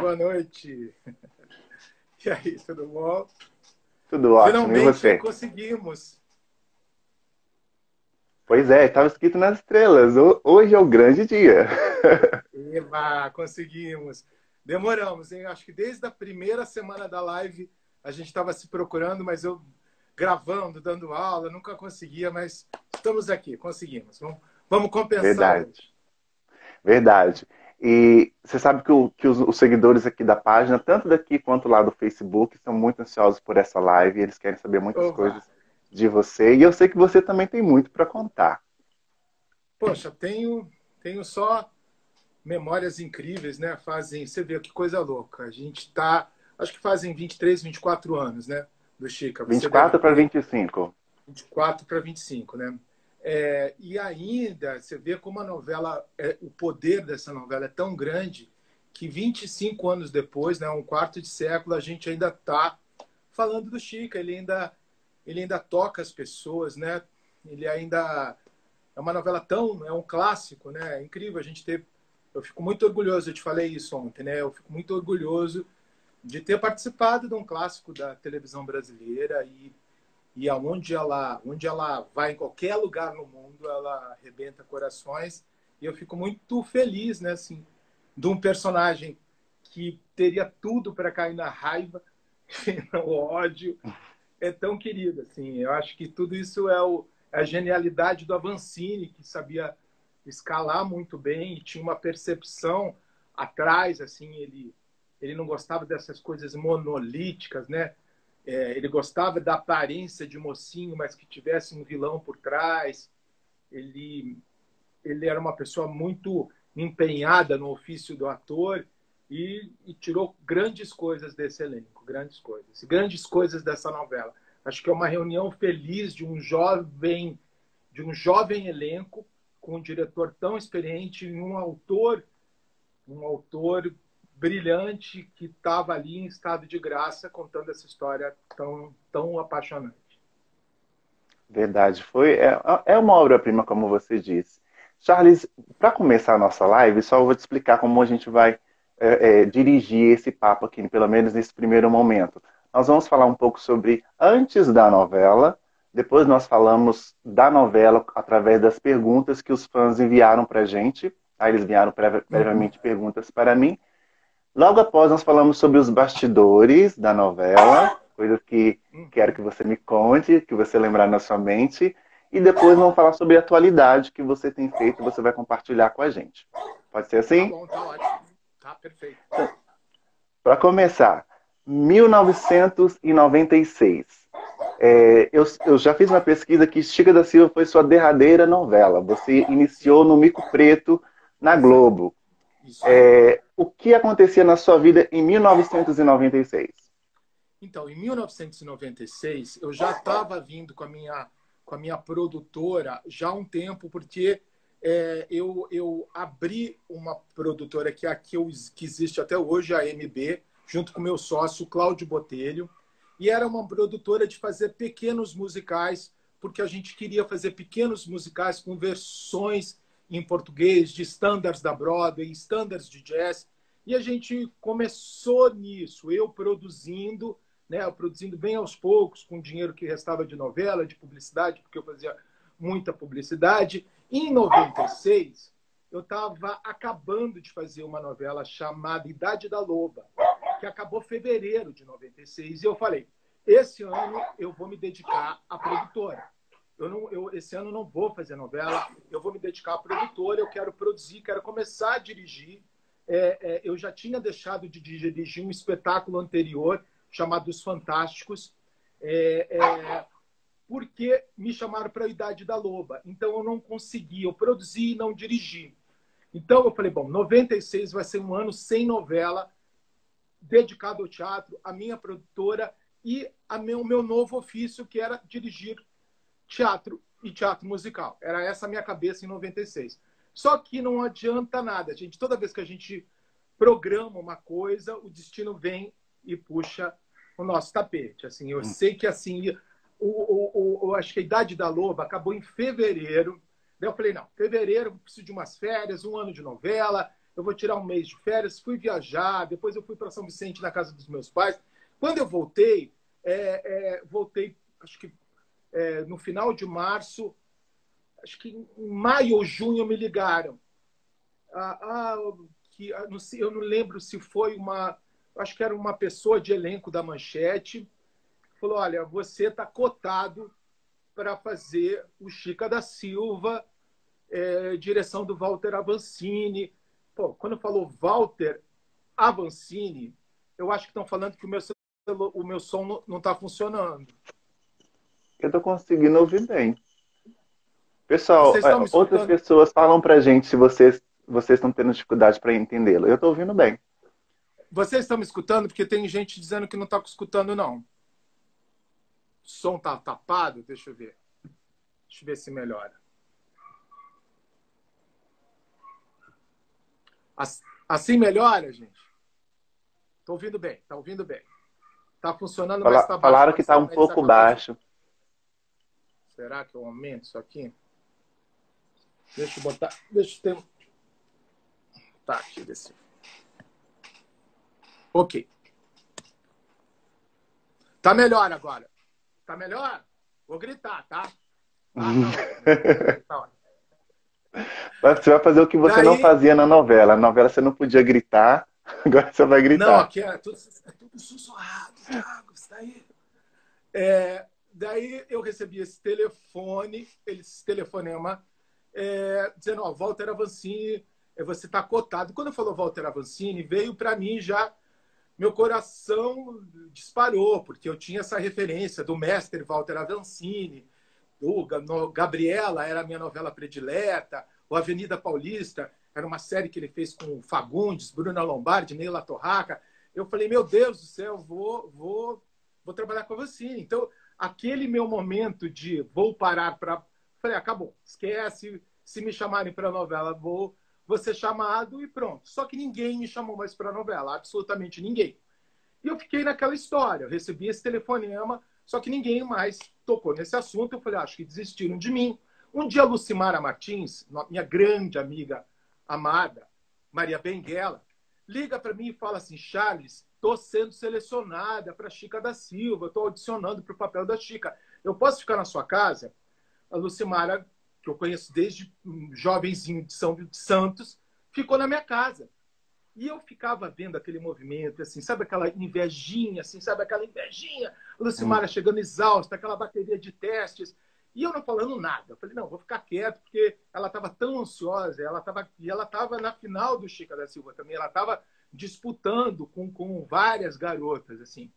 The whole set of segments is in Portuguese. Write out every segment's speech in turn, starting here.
boa noite. E aí, tudo bom? Tudo ótimo, Finalmente e você? conseguimos. Pois é, estava escrito nas estrelas. Hoje é o grande dia. Eba, conseguimos. Demoramos, hein? Acho que desde a primeira semana da live a gente estava se procurando, mas eu gravando, dando aula, nunca conseguia, mas estamos aqui, conseguimos. Vamos, vamos compensar. Verdade. Verdade. E você sabe que, o, que os, os, seguidores aqui da página, tanto daqui quanto lá do Facebook, estão muito ansiosos por essa live. Eles querem saber muitas coisas de você. E eu sei que você também tem muito para contar. Poxa, tenho, tenho só memórias incríveis, né? Fazem, você vê que coisa louca. A gente está, acho que fazem 23, 24 anos, né? Do Chica. Você 24 para 25. 24 para 25, né? É, e ainda você vê como a novela, é, o poder dessa novela é tão grande que 25 anos depois, né, um quarto de século, a gente ainda está falando do Chica. Ele ainda, ele ainda toca as pessoas, né? Ele ainda é uma novela tão, é um clássico, né? É incrível a gente ter. Eu fico muito orgulhoso. Eu te falei isso ontem, né? Eu fico muito orgulhoso de ter participado de um clássico da televisão brasileira e e aonde ela, onde ela vai em qualquer lugar no mundo, ela arrebenta corações. E eu fico muito feliz, né, assim, de um personagem que teria tudo para cair na raiva, no ódio, é tão querido, assim. Eu acho que tudo isso é, o, é a genialidade do Avancini, que sabia escalar muito bem e tinha uma percepção atrás, assim, ele ele não gostava dessas coisas monolíticas, né? É, ele gostava da aparência de mocinho, mas que tivesse um vilão por trás. Ele, ele era uma pessoa muito empenhada no ofício do ator e, e, tirou grandes coisas desse elenco, grandes coisas, grandes coisas dessa novela. Acho que é uma reunião feliz de um jovem, de um jovem elenco com um diretor tão experiente e um autor, um autor brilhante que estava ali em estado de graça contando essa história tão, tão apaixonante. Verdade, foi é, é uma obra-prima, como você disse. Charles, para começar a nossa live, só vou te explicar como a gente vai é, é, dirigir esse papo aqui, pelo menos nesse primeiro momento. Nós vamos falar um pouco sobre antes da novela, depois nós falamos da novela através das perguntas que os fãs enviaram para a gente. Tá? Eles enviaram previamente uhum. perguntas para mim. Logo após, nós falamos sobre os bastidores da novela, coisas que quero que você me conte, que você lembrar na sua mente. E depois vamos falar sobre a atualidade que você tem feito e você vai compartilhar com a gente. Pode ser assim? Tá bom, tá ótimo. Tá perfeito. Para começar, 1996. É, eu, eu, já fiz uma pesquisa que Chica da Silva foi sua derradeira novela. Você iniciou no Mico Preto, na Globo. É, o que acontecia na sua vida em 1996? Então, em 1996, eu já estava vindo com a minha com a minha produtora já há um tempo, porque é, eu, eu abri uma produtora que é aqui que existe até hoje, a MB, junto com meu sócio, Cláudio Botelho, e era uma produtora de fazer pequenos musicais, porque a gente queria fazer pequenos musicais com versões em português de standards da Broadway, standards de jazz. E a gente começou nisso, eu produzindo, né, produzindo bem aos poucos, com o dinheiro que restava de novela, de publicidade, porque eu fazia muita publicidade. Em 96, eu estava acabando de fazer uma novela chamada Idade da Loba, que acabou fevereiro de 96. E eu falei, esse ano eu vou me dedicar à produtora eu não, eu, esse ano não vou fazer novela, eu vou me dedicar à produtora, eu quero produzir, quero começar a dirigir. É, é, eu já tinha deixado de dirigir um espetáculo anterior chamado Os Fantásticos, é, é porque me chamaram para a Idade da Loba. Então eu não consegui, eu produzi e não dirigi. Então eu falei, bom, 96 vai ser um ano sem novela, dedicado ao teatro, à minha produtora e ao meu, meu novo ofício, que era dirigir teatro e teatro musical. Era essa a minha cabeça em 96. Só que não adianta nada, gente. Toda vez que a gente programa uma coisa, o destino vem e puxa o nosso tapete. Assim, eu hum. sei que assim, o, o, o, acho que a idade da loba acabou em fevereiro. Daí eu falei, não, fevereiro preciso de umas férias, um ano de novela. eu vou tirar um mês de férias. Fui viajar, depois eu fui para São Vicente, na casa dos meus pais. Quando eu voltei, é, é, voltei, acho que é, no final de março, acho que em maio ou junho me ligaram. Ah, ah, que, ah, não sei, eu não lembro se foi uma, acho que era uma pessoa de elenco da Manchete, falou: olha, você está cotado para fazer o Chica da Silva, é, direção do Walter Avancini. Pô, quando falou Walter Avancini, eu acho que estão falando que o meu, o meu som não está funcionando. Eu estou conseguindo ouvir bem. Pessoal, é, outras pessoas falam para gente se vocês vocês estão tendo dificuldade para entendê-lo. Eu estou ouvindo bem. Vocês estão me escutando? Porque tem gente dizendo que não está escutando, não. O som está tapado? Deixa eu ver. Deixa eu ver se melhora. Assim melhora, gente? Estou ouvindo bem, está ouvindo bem. Está funcionando, Fala, mas está baixo. Falaram que está um pouco baixo. Será que eu aumento isso aqui? Deixa eu botar. Deixa eu ter. Tá, aqui desse. Ok. Tá melhor agora. Tá melhor? Vou gritar, tá? Ah. Você vai fazer o que você Daí... não fazia na novela. Na novela você não podia gritar, agora você vai gritar. Não, aqui é tudo, é tudo sussurrado, Thiago, daí. É, daí eu recebi esse telefone, esse telefonema, é, dizendo, ó, Walter Avancini, é, você está cotado. Quando falou Walter Avancini, veio para mim já, meu coração disparou, porque eu tinha essa referência do mestre Walter Avancini, do Gabriela era a minha novela predileta, o Avenida Paulista era uma série que ele fez com Fagundes, Bruna Lombardi, Neila Torraca. Eu falei, meu Deus do céu, vou, vou, vou trabalhar com você. Então, aquele meu momento de vou parar para. Falei, acabou, esquece. Se me chamarem para a novela, vou, vou ser chamado e pronto. Só que ninguém me chamou mais para a novela, absolutamente ninguém. E eu fiquei naquela história. Eu recebi esse telefonema só que ninguém mais tocou nesse assunto. Eu falei, ah, acho que desistiram de mim. Um dia, a Lucimara Martins, minha grande amiga amada, Maria Benguela, liga para mim e fala assim: Charles, estou sendo selecionada para Chica da Silva, estou audicionando para o papel da Chica. Eu posso ficar na sua casa? A Lucimara, que eu conheço desde jovenzinho de São de Santos, ficou na minha casa. E eu ficava vendo aquele movimento, assim, sabe aquela invejinha, assim, sabe aquela invejinha? Lucimara hum. chegando exausta, aquela bateria de testes. E eu não falando nada. Eu falei, não, vou ficar quieto, porque ela estava tão ansiosa, ela tava, e ela estava na final do Chica da Silva também, ela estava disputando com, com várias garotas, assim.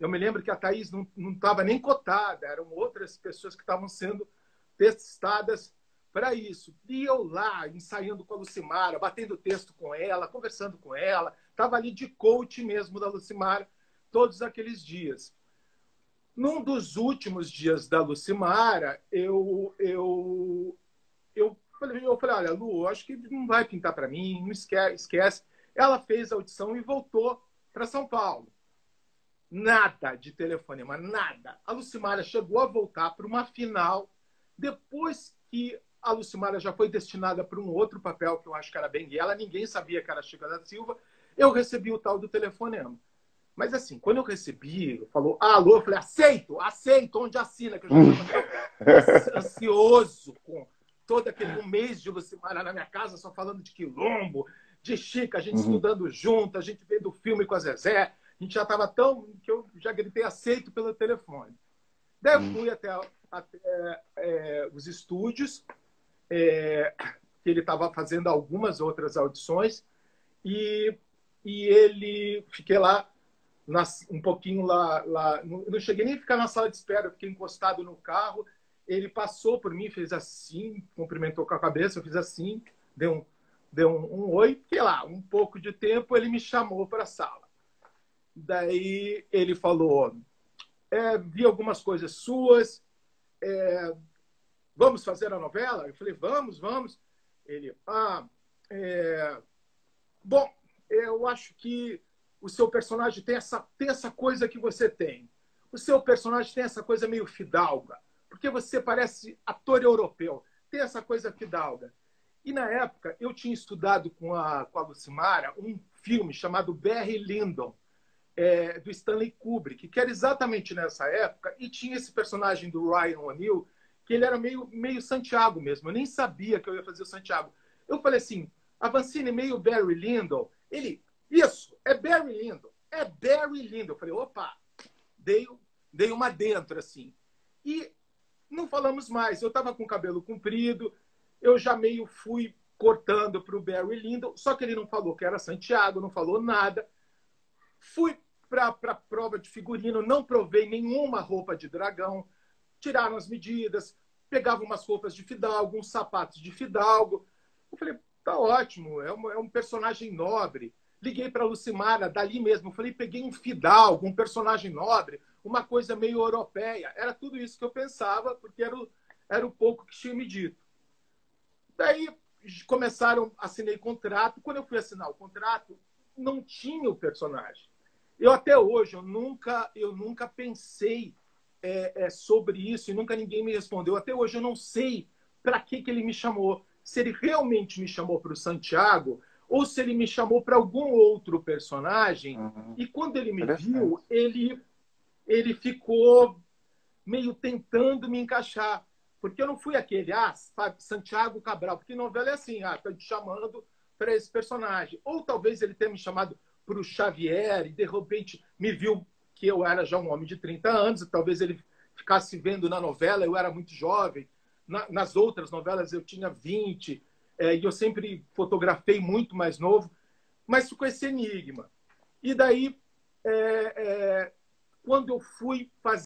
Eu me lembro que a Thaís não estava nem cotada, eram outras pessoas que estavam sendo testadas para isso. E eu lá, ensaiando com a Lucimara, batendo texto com ela, conversando com ela, estava ali de coach mesmo da Lucimara todos aqueles dias. Num dos últimos dias da Lucimara, eu, eu, eu, eu falei, olha, Lu, acho que não vai pintar para mim, não esquece, esquece. Ela fez a audição e voltou para São Paulo. Nada de telefonema, nada. A Lucimara chegou a voltar para uma final depois que a Lucimara já foi destinada para um outro papel que eu acho que era bem ela, ninguém sabia que era Chica da Silva. Eu recebi o tal do telefonema. Mas assim, quando eu recebi, falou, ah, alô, eu falei, aceito, aceito, onde assina? Que eu já estava ansioso com todo aquele um mês de Lucimara na minha casa, só falando de quilombo, de Chica, a gente uhum. estudando junto, a gente vendo filme com a Zezé. A gente já estava tão que eu já gritei aceito pelo telefone. Daí eu uhum. fui até, até é, os estúdios, é, que ele estava fazendo algumas outras audições e, e ele fiquei lá nas, um pouquinho lá, lá não cheguei nem a ficar na sala de espera, fiquei encostado no carro. Ele passou por mim, fez assim, cumprimentou com a cabeça, eu fiz assim, deu um, deu um, um oi, fiquei lá um pouco de tempo, ele me chamou para a sala. Daí ele falou: é, vi algumas coisas suas, é, vamos fazer a novela? Eu falei, vamos, vamos. Ele, ah, é... bom, eu acho que o seu personagem tem essa, tem essa coisa que você tem. O seu personagem tem essa coisa meio fidalga, porque você parece ator europeu, tem essa coisa fidalga. E na época eu tinha estudado com a, com a Lucimara um filme chamado Barry Lyndon, é, do Stanley Kubrick, que era exatamente nessa época, e tinha esse personagem do Ryan O'Neill, que ele era meio, meio Santiago mesmo. Eu nem sabia que eu ia fazer o Santiago. Eu falei assim, Avancini meio Barry Lyndon. Ele, isso, é Barry Lyndon. É Barry Lyndon. Eu falei, opa, dei, dei uma dentro, assim. E não falamos mais. Eu estava com o cabelo comprido, eu já meio fui cortando para o Barry Lyndon, só que ele não falou que era Santiago, não falou nada. Fui para a prova de figurino, não provei nenhuma roupa de dragão, tiraram as medidas, pegava umas roupas de fidalgo, uns sapatos de fidalgo. Eu falei, tá ótimo, é um, é um personagem nobre. Liguei para a Lucimara, dali mesmo, falei, peguei um fidalgo, um personagem nobre, uma coisa meio europeia. Era tudo isso que eu pensava, porque era o, era o pouco que tinha me dito. Daí começaram, assinei contrato. Quando eu fui assinar o contrato, não tinha o personagem. Eu até hoje, eu nunca, eu nunca pensei é, é, sobre isso e nunca ninguém me respondeu. Até hoje eu não sei para que, que ele me chamou. Se ele realmente me chamou para o Santiago ou se ele me chamou para algum outro personagem. Uhum. E quando ele me viu, ele, ele ficou meio tentando me encaixar. Porque eu não fui aquele, ah, sabe, Santiago Cabral, porque novela é assim, ah, tá te chamando para esse personagem. Ou talvez ele tenha me chamado para o Xavier e de repente me viu que eu era já um homem de 30 anos, e talvez ele ficasse vendo na novela, eu era muito jovem. Na, nas outras novelas eu tinha 20, é, e eu sempre fotografei muito mais novo, mas ficou esse enigma. E daí, é, é, quando eu fui fazer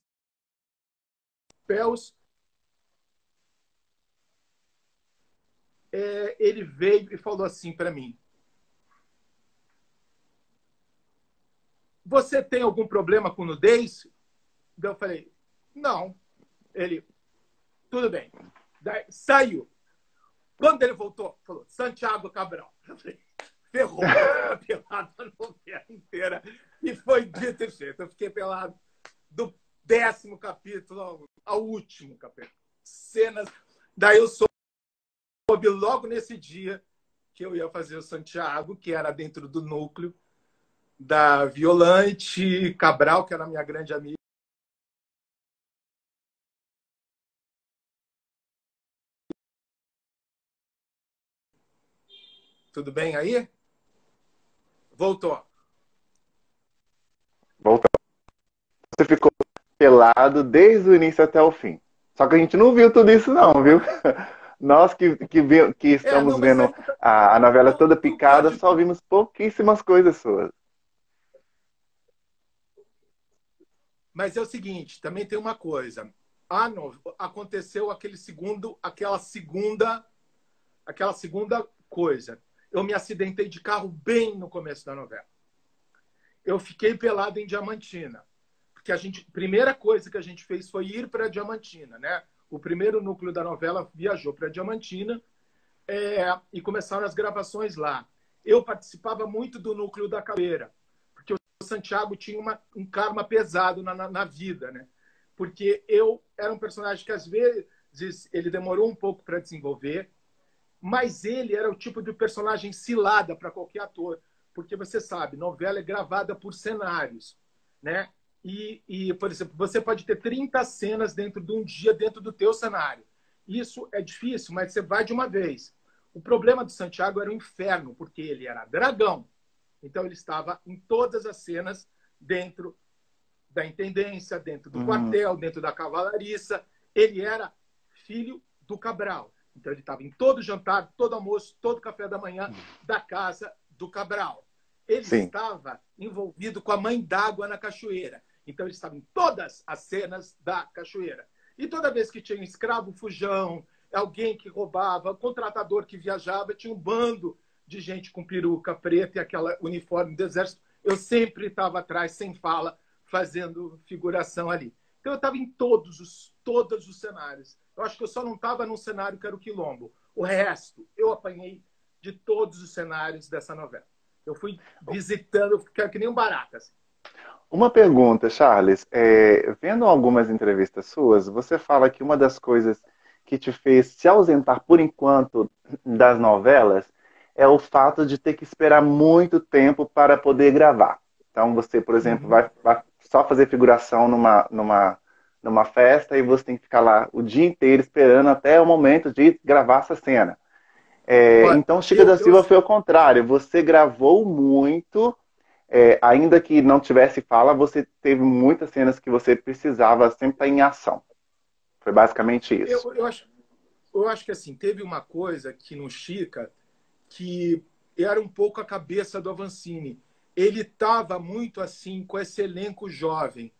papéis, é, ele veio e falou assim para mim: Você tem algum problema com nudez? Eu falei, não. Ele, tudo bem. Daí, saiu. Quando ele voltou, falou, Santiago Cabral. Eu falei, ferrou. pelado a novela inteira. E foi dito e feito. Eu fiquei pelado do décimo capítulo ao último capítulo. Cenas. Daí eu soube logo nesse dia que eu ia fazer o Santiago, que era dentro do núcleo da Violante Cabral, que era minha grande amiga. Tudo bem aí? Voltou. Voltou. Você ficou pelado desde o início até o fim. Só que a gente não viu tudo isso, não, viu? Nós que, que, que estamos é, não, vendo é... a, a novela toda picada, só vimos pouquíssimas coisas suas. Mas é o seguinte, também tem uma coisa. Ah, não, aconteceu aquele segundo, aquela segunda, aquela segunda coisa. Eu me acidentei de carro bem no começo da novela. Eu fiquei pelado em Diamantina, porque a gente, primeira coisa que a gente fez foi ir para Diamantina, né? O primeiro núcleo da novela viajou para Diamantina é, e começaram as gravações lá. Eu participava muito do núcleo da Caveira Santiago tinha uma, um karma pesado na, na, na, vida, né? Porque eu era um personagem que às vezes ele demorou um pouco para desenvolver, mas ele era o tipo de personagem cilada para qualquer ator, porque você sabe, novela é gravada por cenários, né? E, e, por exemplo, você pode ter 30 cenas dentro de um dia dentro do teu cenário. Isso é difícil, mas você vai de uma vez. O problema do Santiago era o inferno, porque ele era dragão, então, ele estava em todas as cenas dentro da intendência, dentro do uhum. quartel, dentro da cavalariça. Ele era filho do Cabral. Então, ele estava em todo jantar, todo almoço, todo café da manhã uhum. da casa do Cabral. Ele Sim. estava envolvido com a mãe d'água na cachoeira. Então, ele estava em todas as cenas da cachoeira. E toda vez que tinha um escravo fujão, alguém que roubava, contratador que viajava, tinha um bando de gente com peruca preta e aquela uniforme do exército, eu sempre estava atrás, sem fala, fazendo figuração ali. Então eu estava em todos os, todos os cenários. Eu acho que eu só não estava num cenário que era o Quilombo. O resto, eu apanhei de todos os cenários dessa novela. Eu fui visitando, eu que nem um barata. Assim. Uma pergunta, Charles. É, vendo algumas entrevistas suas, você fala que uma das coisas que te fez se ausentar por enquanto das novelas é o fato de ter que esperar muito tempo para poder gravar. Então você, por exemplo, uhum. vai, vai, só fazer figuração numa, numa, numa festa e você tem que ficar lá o dia inteiro esperando até o momento de gravar essa cena. É, então Chica da Silva foi o contrário. Você gravou muito, é, ainda que não tivesse fala, você teve muitas cenas que você precisava sempre estar em ação. Foi basicamente isso. Eu, eu, acho, eu acho que assim, teve uma coisa que no Chica que era um pouco a cabeça do Avancini. Ele estava muito assim com esse elenco jovem.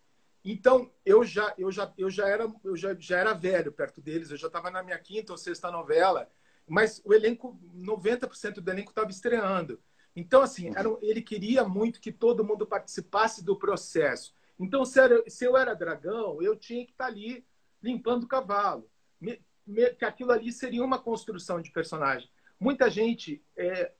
Então, eu já, eu já, eu já, era, eu já, já era velho perto deles, eu já estava na minha quinta ou sexta novela, mas o elenco, 90% do elenco estava estreando. Então, assim, ele queria muito que todo mundo participasse do processo. Então, se, era, se eu era dragão, eu tinha que estar tá ali limpando o cavalo. Me, me, que aquilo ali seria uma construção de personagem. Muita gente é,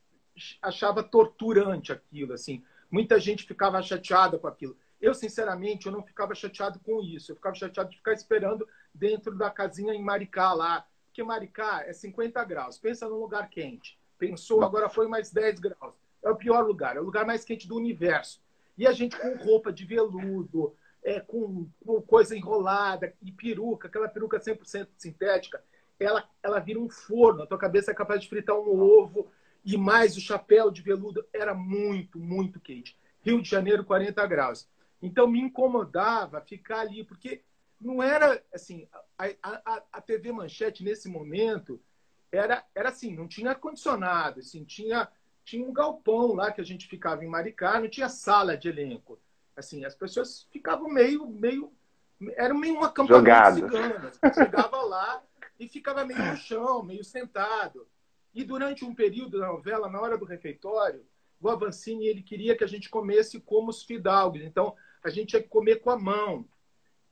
achava torturante aquilo, assim. Muita gente ficava chateada com aquilo. Eu, sinceramente, eu não ficava chateado com isso. Eu ficava chateado de ficar esperando dentro da casinha em Maricá lá. Porque Maricá é 50 graus. Pensa num lugar quente. Pensou, agora foi mais 10 graus. É o pior lugar. É o lugar mais quente do universo. E a gente com roupa de veludo, é, com, com, coisa enrolada e peruca, aquela peruca 100% sintética, ela, ela vira um forno. A tua cabeça é capaz de fritar um ovo e mais o chapéu de veludo. Era muito, muito quente. Rio de Janeiro, 40 graus. Então me incomodava ficar ali, porque não era assim. A, a, a TV Manchete, nesse momento, era, era assim: não tinha ar-condicionado, assim, tinha, tinha um galpão lá que a gente ficava em Maricá, não tinha sala de elenco assim, as pessoas ficavam meio, meio, era meio um acampamento cigano. Chegava lá e ficava meio no chão, meio sentado. E durante um período da novela, na hora do refeitório, o Avancini ele queria que a gente comesse como os fidalgos. Então, a gente tinha que comer com a mão.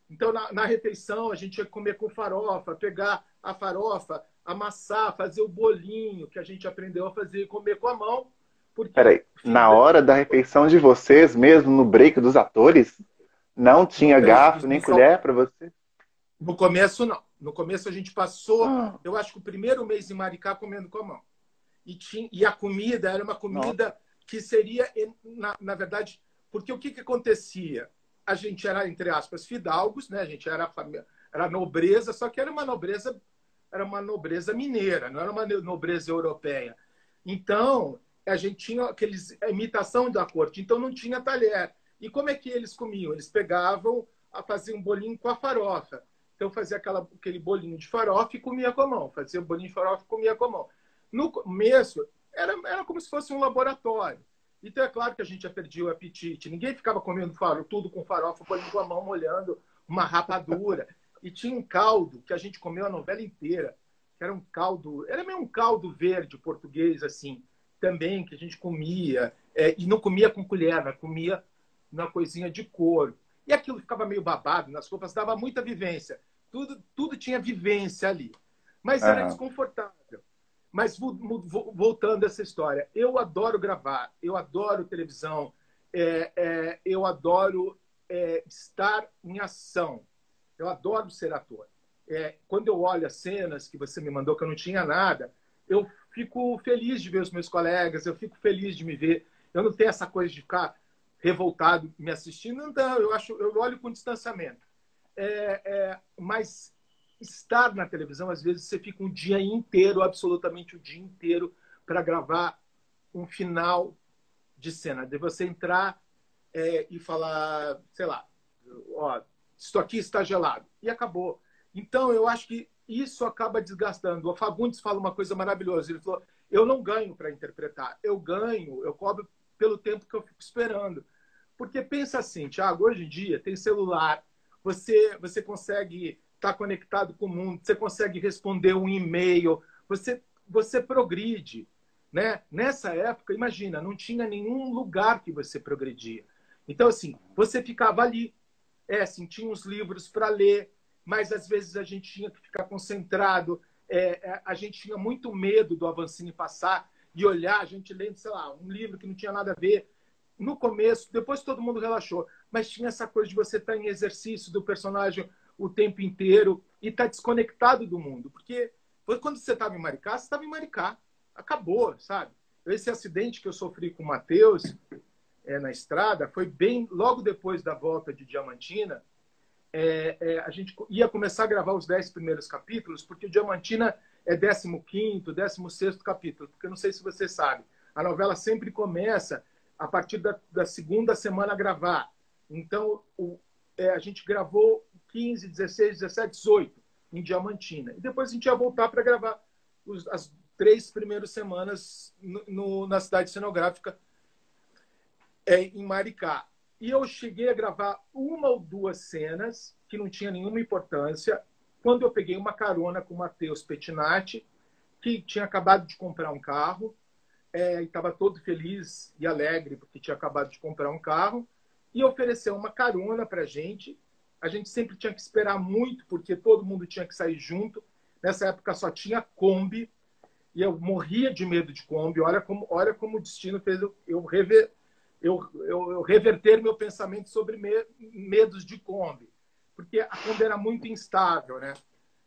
Então, na, na refeição, a gente tinha que comer com farofa, pegar a farofa, amassar, fazer o bolinho que a gente aprendeu a fazer e comer com a mão porque... Peraí, na hora da refeição de vocês, mesmo no break dos atores, não tinha garfo nem colher para você? No começo, não. No começo a gente passou, ah. eu acho que o primeiro mês em Maricá comendo com a mão. E, tinha, e a comida era uma comida que seria, na, na verdade, porque o que, que acontecia? A gente era, entre aspas, fidalgos, né? A gente era família, era nobreza, só que era uma nobreza, era uma nobreza mineira, não era uma nobreza europeia. Então, a gente tinha aqueles a imitação da corte, então não tinha talher. E como é que eles comiam? Eles pegavam, faziam um bolinho com a farofa. Então fazia aquela, aquele bolinho de farofa e comia com a mão. Fazia bolinho de farofa e comia com a mão. No começo, era, era como se fosse um laboratório. Então é claro que a gente já perdia o apetite. Ninguém ficava comendo tudo com farofa, bolinho com a mão, molhando uma rapadura. E tinha um caldo que a gente comeu a novela inteira, que era um caldo, era meio um caldo verde português, assim também que a gente comia, é, e não comia com colher, mas comia na coisinha de couro. E aquilo ficava meio babado nas roupas, dava muita vivência. Tudo, tudo tinha vivência ali. Mas era desconfortável. Mas voltando a essa história, eu adoro gravar, eu adoro televisão, é, é, eu adoro é, estar em ação, eu adoro ser ator. É, quando eu olho as cenas que você me mandou, que eu não tinha nada, eu fico feliz de ver os meus colegas, eu fico feliz de me ver. Eu não tenho essa coisa de ficar revoltado me assistindo, então eu acho, eu olho com distanciamento. É, é, mas estar na televisão, às vezes você fica um dia inteiro, absolutamente o um dia inteiro, para gravar um final de cena, de você entrar é, e falar, sei lá, ó, isso aqui está gelado e acabou. Então eu acho que isso acaba desgastando. O Fagundes fala uma coisa maravilhosa. Ele falou: eu não ganho para interpretar, eu ganho, eu cobro pelo tempo que eu fico esperando. Porque pensa assim, Thiago, hoje em dia tem celular, você, você consegue estar tá conectado com o mundo, você consegue responder um e-mail, você, você progride. Né? Nessa época, imagina, não tinha nenhum lugar que você progredia. Então, assim, você ficava ali, é, assim, tinha uns livros para ler, mas às vezes a gente tinha que ficar concentrado, é, é, a gente tinha muito medo do Avancini passar e olhar, a gente lendo, sei lá, um livro que não tinha nada a ver. No começo, depois todo mundo relaxou, mas tinha essa coisa de você estar em exercício do personagem o tempo inteiro e está desconectado do mundo. Porque quando você estava em Maricá, você estava em Maricá. Acabou, sabe? Esse acidente que eu sofri com o Matheus é, na estrada foi bem logo depois da volta de Diamantina. É, é, a gente ia começar a gravar os dez primeiros capítulos, porque Diamantina é 15, 16 capítulo. Porque eu não sei se você sabe, a novela sempre começa a partir da, da segunda semana a gravar. Então, o, é, a gente gravou 15, 16, 17, 18 em Diamantina. E depois a gente ia voltar para gravar os, as três primeiras semanas no, no, na cidade cenográfica é, em Maricá. E eu cheguei a gravar uma ou duas cenas que não tinha nenhuma importância quando eu peguei uma carona com o Matheus Pettinati, que tinha acabado de comprar um carro é, e estava todo feliz e alegre porque tinha acabado de comprar um carro e ofereceu uma carona para a gente. A gente sempre tinha que esperar muito porque todo mundo tinha que sair junto. Nessa época só tinha Kombi e eu morria de medo de Kombi. Olha como, olha como o destino fez eu, eu, rever, eu, eu, eu reverter meu pensamento sobre me, medos de Kombi porque a Kombi era muito instável, né?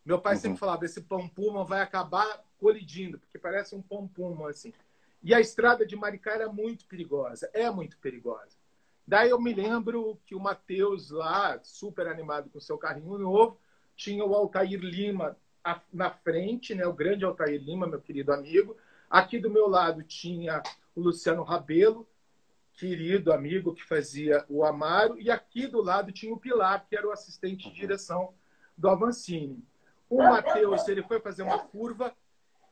Meu pai uhum. sempre falava, esse pão puma vai acabar colidindo, porque parece um pão puma, assim. E a estrada de Maricá era muito perigosa, é muito perigosa. Daí eu me lembro que o Matheus lá, super animado com seu carrinho novo, tinha o Altair Lima na frente, né? O grande Altair Lima, meu querido amigo. Aqui do meu lado tinha o Luciano Rabelo, querido amigo que fazia o Amaro, e aqui do lado tinha o Pilar, que era o assistente de direção do Avancini. O Matheus, ele foi fazer uma curva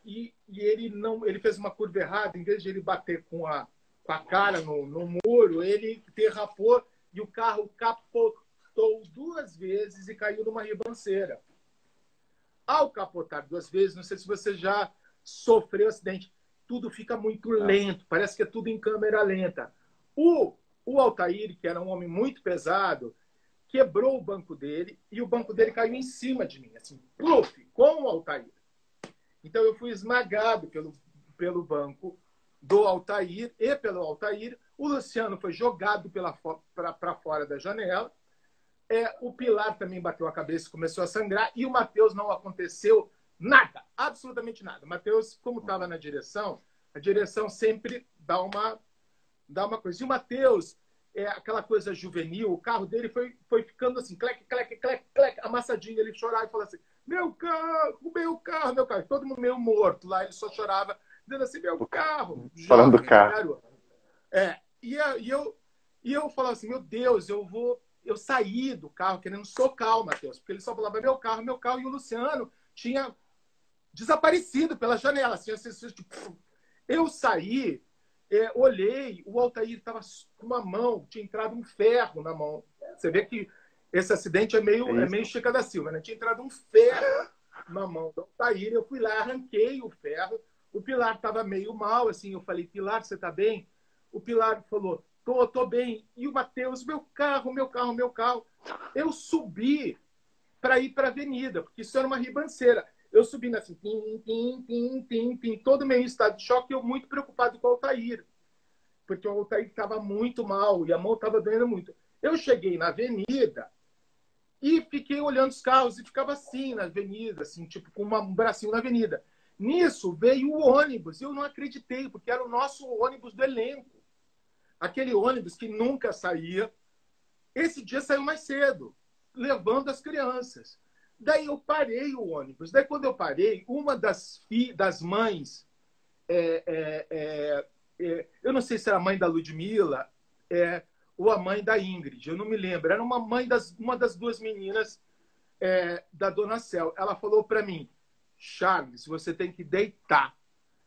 e, e, ele não, ele fez uma curva errada, em vez de ele bater com a, com a cara no, no muro, ele derrapou e o carro capotou duas vezes e caiu numa ribanceira. Ao capotar duas vezes, não sei se você já sofreu acidente, tudo fica muito lento, parece que é tudo em câmera lenta. O, o Altair, que era um homem muito pesado, quebrou o banco dele e o banco dele caiu em cima de mim, assim, pluf, com o Altair. Então eu fui esmagado pelo, pelo banco do Altair e pelo Altair. O Luciano foi jogado para fora da janela. É, o Pilar também bateu a cabeça e começou a sangrar. E o Matheus não aconteceu nada, absolutamente nada. O Matheus, como estava na direção, a direção sempre dá uma dá uma coisa. E o Matheus, é aquela coisa juvenil, o carro dele foi, foi ficando assim, clec, clec, clec, clec, amassadinho. Ele chorava e falava assim: meu carro, meu carro, meu carro. Todo mundo meio morto lá, ele só chorava, dizendo assim: meu carro. Falando do carro. É, e, e, eu, e eu falava assim: meu Deus, eu vou. Eu saí do carro querendo socar o Matheus, porque ele só falava meu carro, meu carro, e o Luciano tinha desaparecido pela janela. Assim, assim, assim tipo, eu saí é, olhei, o Altair estava com uma mão, tinha entrado um ferro na mão. Você vê que esse acidente é meio, é, é meio Chica da Silva, né? Tinha entrado um ferro na mão do Altair. Eu fui lá, arranquei o ferro. O Pilar estava meio mal, assim. Eu falei, Pilar, você está bem? O Pilar falou, tô, tô bem. E o Matheus, meu carro, meu carro, meu carro. Eu subi para ir para a avenida, porque isso era uma ribanceira. Eu subindo assim, pim, pim, pim, pim, pim, todo meio estado de choque, eu muito preocupado com o Altair. Porque o Altair estava muito mal e a mão estava doendo muito. Eu cheguei na avenida e fiquei olhando os carros e ficava assim na avenida, assim, tipo, com um bracinho na avenida. Nisso veio o ônibus eu não acreditei, porque era o nosso ônibus do elenco. Aquele ônibus que nunca saía. Esse dia saiu mais cedo, levando as crianças. Daí eu parei o ônibus. Daí quando eu parei, uma das, fi, das mães, é, é, é, é, eu não sei se era a mãe da Ludmilla é, ou a mãe da Ingrid, eu não me lembro. Era uma mãe das, uma das duas meninas é, da Dona Cel. Ela falou para mim, Charles, você tem que deitar.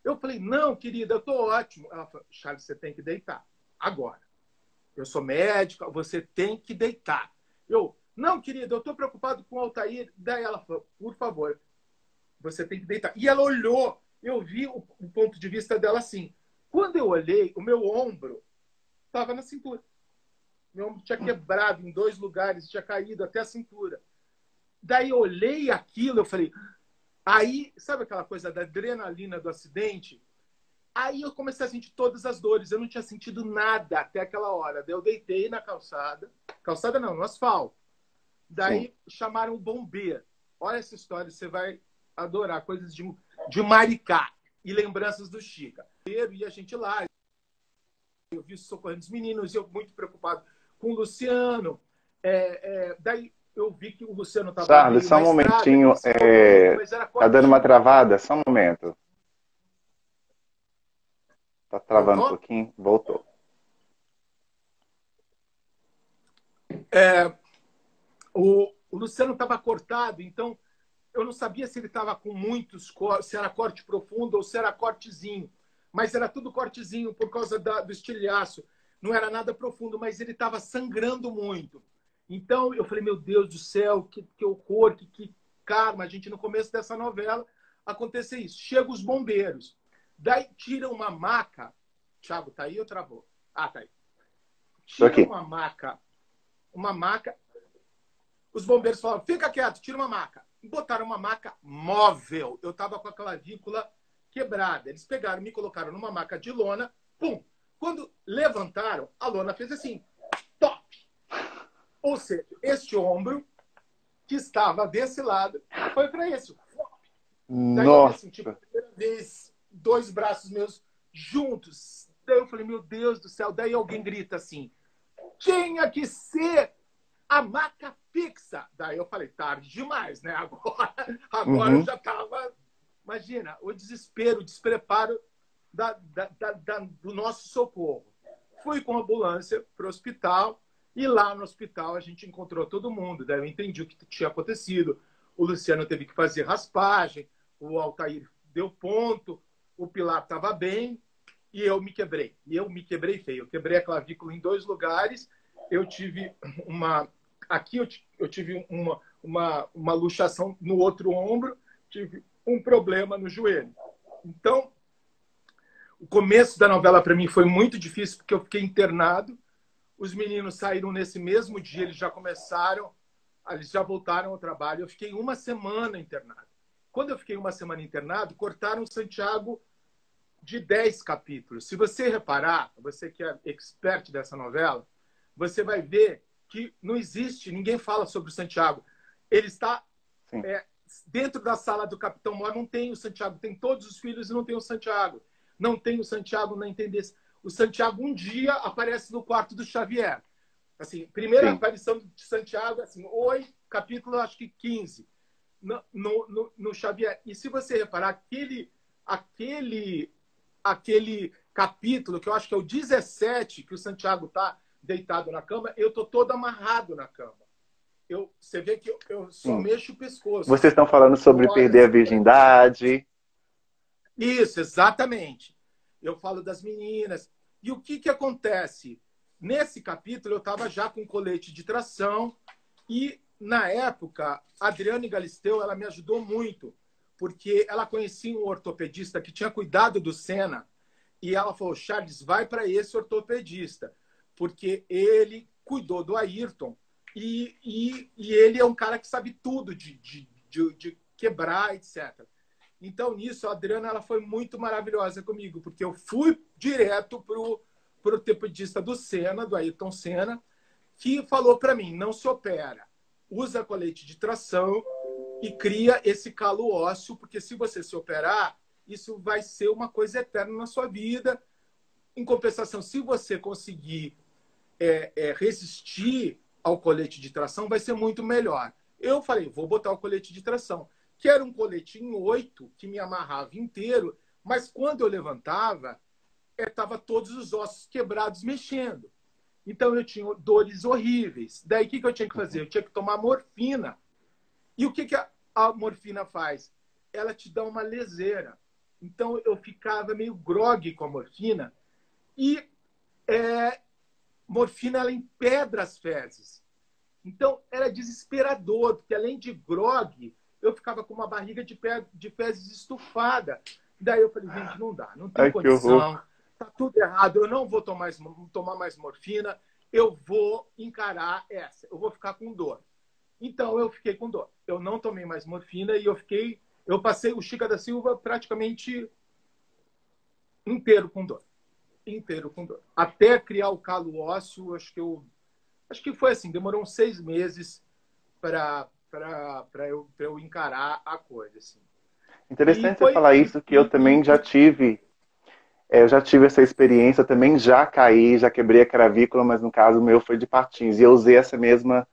Eu falei, não, querida, eu tô ótimo. Ela falou, Charles, você tem que deitar. Agora. Eu sou médica, você tem que deitar. Eu, não, querida, eu estou preocupado com o Altair. Daí ela falou, por favor, você tem que deitar. E ela olhou, eu vi o, o ponto de vista dela assim. Quando eu olhei, o meu ombro estava na cintura. Meu ombro tinha quebrado em dois lugares, tinha caído até a cintura. Daí eu olhei aquilo, eu falei. Aí, sabe aquela coisa da adrenalina do acidente? Aí eu comecei a sentir todas as dores. Eu não tinha sentido nada até aquela hora. Daí eu deitei na calçada. Calçada não, no asfalto Daí Sim. chamaram o bombeiro. Olha essa história, você vai adorar. Coisas de, de Maricá e lembranças do Chica. E a gente lá, eu vi socorrendo os meninos, eu muito preocupado com o Luciano. É, é, daí eu vi que o Luciano estava. Charles, só um momentinho. Estrada, é... Tá dando uma travada? Só um momento. Tá travando Voltou? um pouquinho. Voltou. É, o, o Luciano estava cortado, então eu não sabia se ele estava com muitos cortes, se era corte profundo ou se era cortezinho. Mas era tudo cortezinho por causa da, do estilhaço. Não era nada profundo, mas ele estava sangrando muito. Então eu falei, meu Deus do céu, que, que horror, que, que karma. A gente, no começo dessa novela, aconteceu isso. Chegam os bombeiros. Daí tiram uma maca. Thiago, tá aí ou travou? Ah, tá aí. Tira uma maca. Uma maca. Os bombeiros falaram, fica quieto, tira uma maca botaram uma maca móvel. Eu estava com a clavícula quebrada. Eles pegaram, me colocaram numa maca de lona, pum. Quando levantaram, a lona fez assim. Ou seja, este ombro que estava desse lado foi para esse. Daí Nossa. senti pela primeira vez dois braços meus juntos. Daí eu falei, meu Deus do céu. Daí alguém grita assim: tinha que ser a maca fixa. Daí eu falei, tarde demais, né? Agora, agora uhum. eu já estava. Imagina, o desespero, o despreparo da, da, da, do nosso socorro. Fui com a ambulância para o hospital e lá no hospital a gente encontrou todo mundo. Daí eu entendi o que tinha acontecido. O Luciano teve que fazer raspagem, o Altair deu ponto, o Pilar estava bem e eu me quebrei. E eu me quebrei feio. Eu quebrei a clavícula em dois lugares. Eu tive uma aqui eu, eu tive uma, uma, uma luxação no outro ombro, tive um problema no joelho. Então, o começo da novela para mim foi muito difícil, porque eu fiquei internado. Os meninos saíram nesse mesmo dia, eles já começaram, eles já voltaram ao trabalho. Eu fiquei uma semana internado. Quando eu fiquei uma semana internado, cortaram o Santiago de 10 capítulos. Se você reparar, você que é expert dessa novela, você vai ver que não existe, ninguém fala sobre o Santiago. Ele está é, dentro da sala do Capitão Mor, não tem o Santiago, tem todos os filhos e não tem o Santiago. Não tem o Santiago na entendesse. O Santiago um dia aparece no quarto do Xavier. Assim, primeira Sim. aparição de Santiago, assim, oi, capítulo acho que 15, no, no, no, Xavier. E se você reparar, aquele, aquele, aquele capítulo, que eu acho que é o 17, que o Santiago está deitado na cama, eu tô todo amarrado na cama. Eu, você vê que eu, eu só mexo o pescoço. Vocês estão falando sobre perder a virgindade. Isso, exatamente. Eu falo das meninas. E o que, que acontece? Nesse capítulo, eu estava já com colete de tração e, na época, a Adriane Galisteu ela me ajudou muito, porque ela conhecia um ortopedista que tinha cuidado do Senna e ela falou, Charles, vai para esse ortopedista porque ele cuidou do Ayrton e, e, e ele é um cara que sabe tudo de, de, de, de quebrar, etc. Então, nisso, a Adriana ela foi muito maravilhosa comigo, porque eu fui direto para o ortopedista do Senna, do Ayrton Senna, que falou para mim: não se opera, usa colete de tração e cria esse calo ósseo, porque se você se operar, isso vai ser uma coisa eterna na sua vida. Em compensação, se você conseguir é, é, resistir ao colete de tração vai ser muito melhor. Eu falei, vou botar o colete de tração, que era um colete em oito, que me amarrava inteiro, mas quando eu levantava, estava é, todos os ossos quebrados mexendo. Então eu tinha dores horríveis. Daí o que, que eu tinha que fazer? Eu tinha que tomar morfina. E o que, que a, a morfina faz? Ela te dá uma leseira. Então eu ficava meio grogue com a morfina e é, morfina ela empedra as fezes. Então, era desesperador, porque além de grog, eu ficava com uma barriga de, pé, de fezes estufada. Daí eu falei, gente, não dá, não tem Ai, condição, tá tudo errado, eu não vou tomar, tomar mais morfina, eu vou encarar essa, eu vou ficar com dor. Então, eu fiquei com dor. Eu não tomei mais morfina e eu fiquei, eu passei o Chica da Silva praticamente inteiro com dor inteiro com dor. Até criar o calo ósseo, acho que eu. Acho que foi assim, demorou uns seis meses para eu, eu encarar a coisa. Assim. Interessante foi... você falar isso, que eu também já tive. É, eu já tive essa experiência, também já caí, já quebrei a cravícula, mas no caso meu foi de patins. E eu usei essa mesma,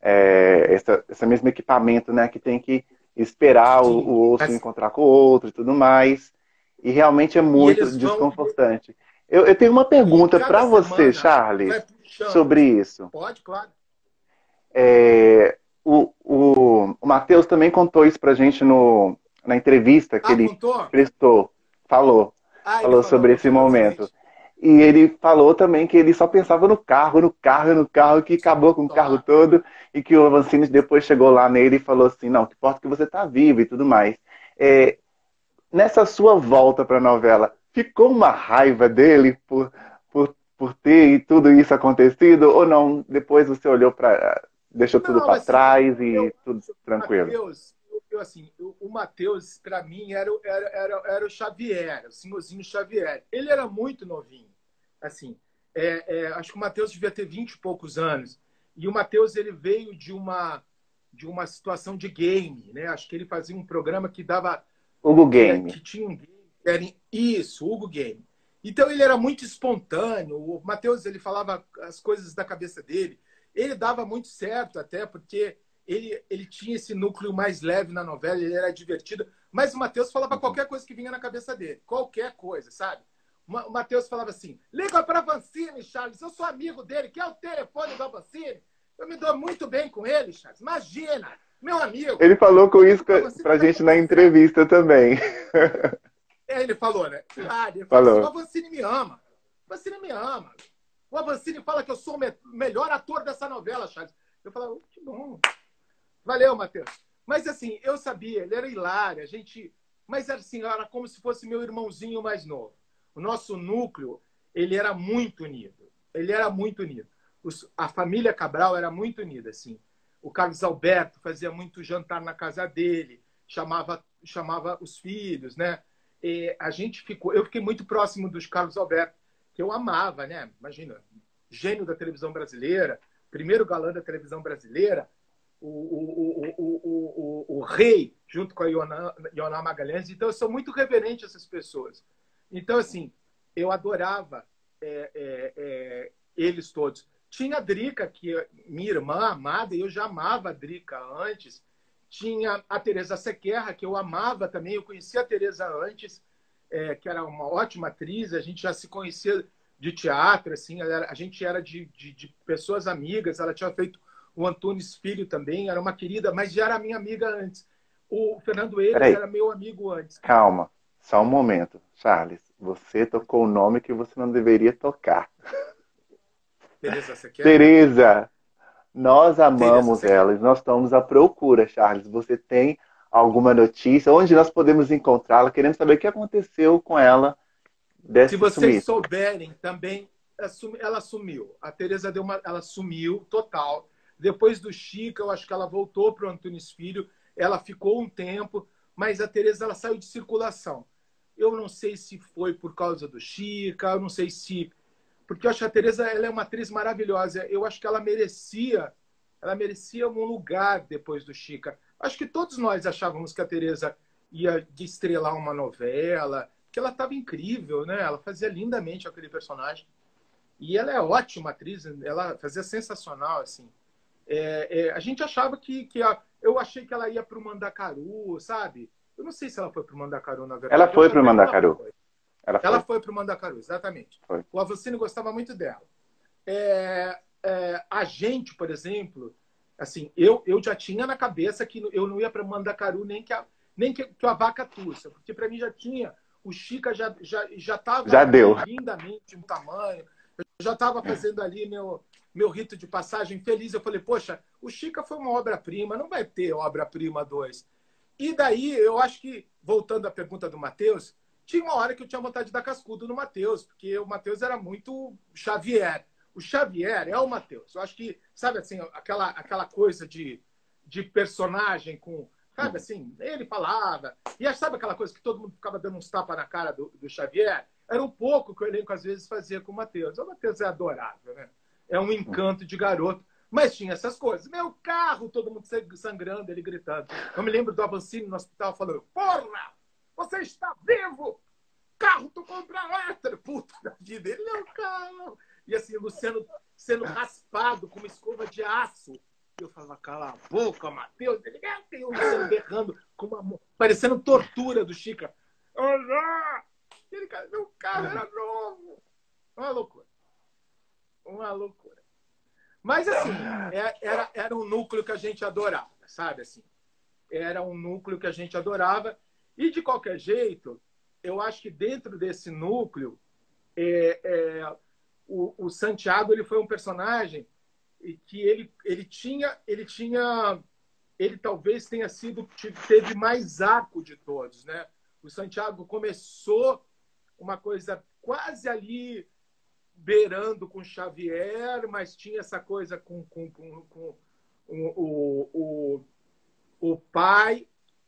é, essa, essa mesmo equipamento, né? Que tem que esperar Sim, o, o, osso encontrar com o outro e tudo mais. E realmente é muito desconfortante. Vão... Eu, eu, tenho uma pergunta para você, Charles, sobre isso. Pode, claro. É, o, o, o Matheus também contou isso pra gente no, na entrevista que ah, ele contou? prestou. Falou. Ah, falou sobre esse momento. E ele falou também que ele só pensava no carro, no carro, no carro, que acabou com o carro todo, e que o Avancini depois chegou lá nele e falou assim, não, que importa que você está vivo e tudo mais. É, nessa sua volta para a novela, ficou uma raiva dele por, por, por ter tudo isso acontecido, ou não? Depois você olhou para deixou tudo para assim, trás e eu, tudo tranquilo? Mateus, eu, assim, eu, o Matheus, para mim, era, era, era, era o Xavier, o senhorzinho Xavier. Ele era muito novinho. Assim, é, é, acho que o Matheus devia ter vinte e poucos anos. E o Matheus ele veio de uma de uma situação de game, né? Acho que ele fazia um programa que dava Hugo Game. que tinha um game. Era, isso, Hugo Game. Então ele era muito espontâneo. O Matheus ele falava as coisas da cabeça dele. Ele dava muito certo até porque ele, ele tinha esse núcleo mais leve na novela, ele era divertido. Mas o Matheus falava uhum. qualquer coisa que vinha na cabeça dele. Qualquer coisa, sabe? O Matheus falava assim: liga para Vancini, Charles, eu sou amigo dele, quer o telefone do Vancini? Eu me dou muito bem com ele, Charles. Imagina, meu amigo. Ele falou com isso para a gente na entrevista também. É, ele falou, né? Claro, ele falou. falou. Assim, o Avancini me ama. O Avancini me ama. O Avancini fala que eu sou o melhor ator dessa novela, Charles. Eu falava, que bom. Valeu, Matheus. Mas assim, eu sabia, ele era hilário, a gente. Mas assim, era como se fosse meu irmãozinho mais novo. O nosso núcleo, ele era muito unido. Ele era muito unido. Os, a família Cabral era muito unida, assim. O Carlos Alberto fazia muito jantar na casa dele, chamava chamava os filhos, né? E a gente ficou, eu fiquei muito próximo dos Carlos Alberto, que eu amava, né? Imagina, gênio da televisão brasileira, primeiro galã da televisão brasileira, o, o, o, o, rei, junto com a Ioná Magalhães. Então, eu sou muito reverente a essas pessoas. Então, assim, eu adorava é, é, é, eles todos. Tinha a Drica, que minha irmã amada, e eu já amava a Drica antes. Tinha a Teresa Sequerra, que eu amava também. Eu conhecia a Teresa antes, é, que era uma ótima atriz. A gente já se conhecia de teatro, assim. a gente era de, de, de pessoas amigas. Ela tinha feito o Antunes Filho também, era uma querida, mas já era minha amiga antes. O Fernando Eiras era meu amigo antes. Calma, só um momento. Charles, você tocou o nome que você não deveria tocar. Tereza, você quer? Tereza, nós amamos Tereza, ela e nós estamos à procura, Charles. Você tem alguma notícia? Onde nós podemos encontrá-la? Queremos saber o que aconteceu com ela. Se vocês sumiço. souberem, também ela sumiu. A Tereza deu uma, ela sumiu total. Depois do Chica, eu acho que ela voltou para o Antunes Filho. Ela ficou um tempo, mas a Tereza ela saiu de circulação. Eu não sei se foi por causa do Chica, eu não sei se. Porque eu acho que a Tereza ela é uma atriz maravilhosa. Eu acho que ela merecia, ela merecia um lugar depois do Chica. Acho que todos nós achávamos que a Tereza ia estrelar uma novela, que ela estava incrível, né? Ela fazia lindamente aquele personagem. E ela é ótima atriz, ela fazia sensacional, assim. É, é, a gente achava que, que a, eu achei que ela ia para o Mandacaru, sabe? Eu não sei se ela foi para o Mandacaru, na verdade. Ela foi para o Mandacaru. Ela foi, ela foi para o Mandacaru, exatamente. Foi. O Avocino gostava muito dela. É, é, a gente, por exemplo, assim, eu, eu já tinha na cabeça que eu não ia para Mandacaru nem que a, nem que, que a vaca tussa, porque para mim já tinha, o Chica já já já estava já deu. lindamente um tamanho, eu já estava fazendo ali meu meu rito de passagem feliz. Eu falei, poxa, o Chica foi uma obra-prima, não vai ter obra-prima 2. E daí, eu acho que, voltando à pergunta do Matheus, tinha uma hora que eu tinha vontade de dar cascudo no Matheus, porque o Matheus era muito Xavier. O Xavier é o Matheus. Eu acho que, sabe assim, aquela, aquela coisa de, de personagem com. Sabe assim, ele falava. E sabe aquela coisa que todo mundo ficava dando uns tapas na cara do, do Xavier? Era um pouco que o elenco às vezes fazia com o Matheus. O Matheus é adorável, né? É um encanto de garoto. Mas tinha essas coisas. Meu carro, todo mundo sangrando, ele gritando. Eu me lembro do Avancini no hospital falando: Porra, você está vivo! Carro, tu compra hétero! Puta da vida, ele é carro. E assim, Luciano sendo raspado com uma escova de aço. E eu falava, cala a boca, Matheus. Ele, é, tem o Luciano berrando, com uma, parecendo tortura do Chica. Olha! Ele, meu carro era novo. Uma loucura. Uma loucura. Mas, assim, é, era, era um núcleo que a gente adorava, sabe? Assim, era um núcleo que a gente adorava. E, de qualquer jeito, eu acho que dentro desse núcleo, é, é, o, o, Santiago ele foi um personagem que ele, ele tinha ele tinha ele talvez tenha sido teve mais arco de todos né? O Santiago começou uma coisa quase ali beirando com Xavier mas tinha essa coisa com, com, com, com o, o, o pai.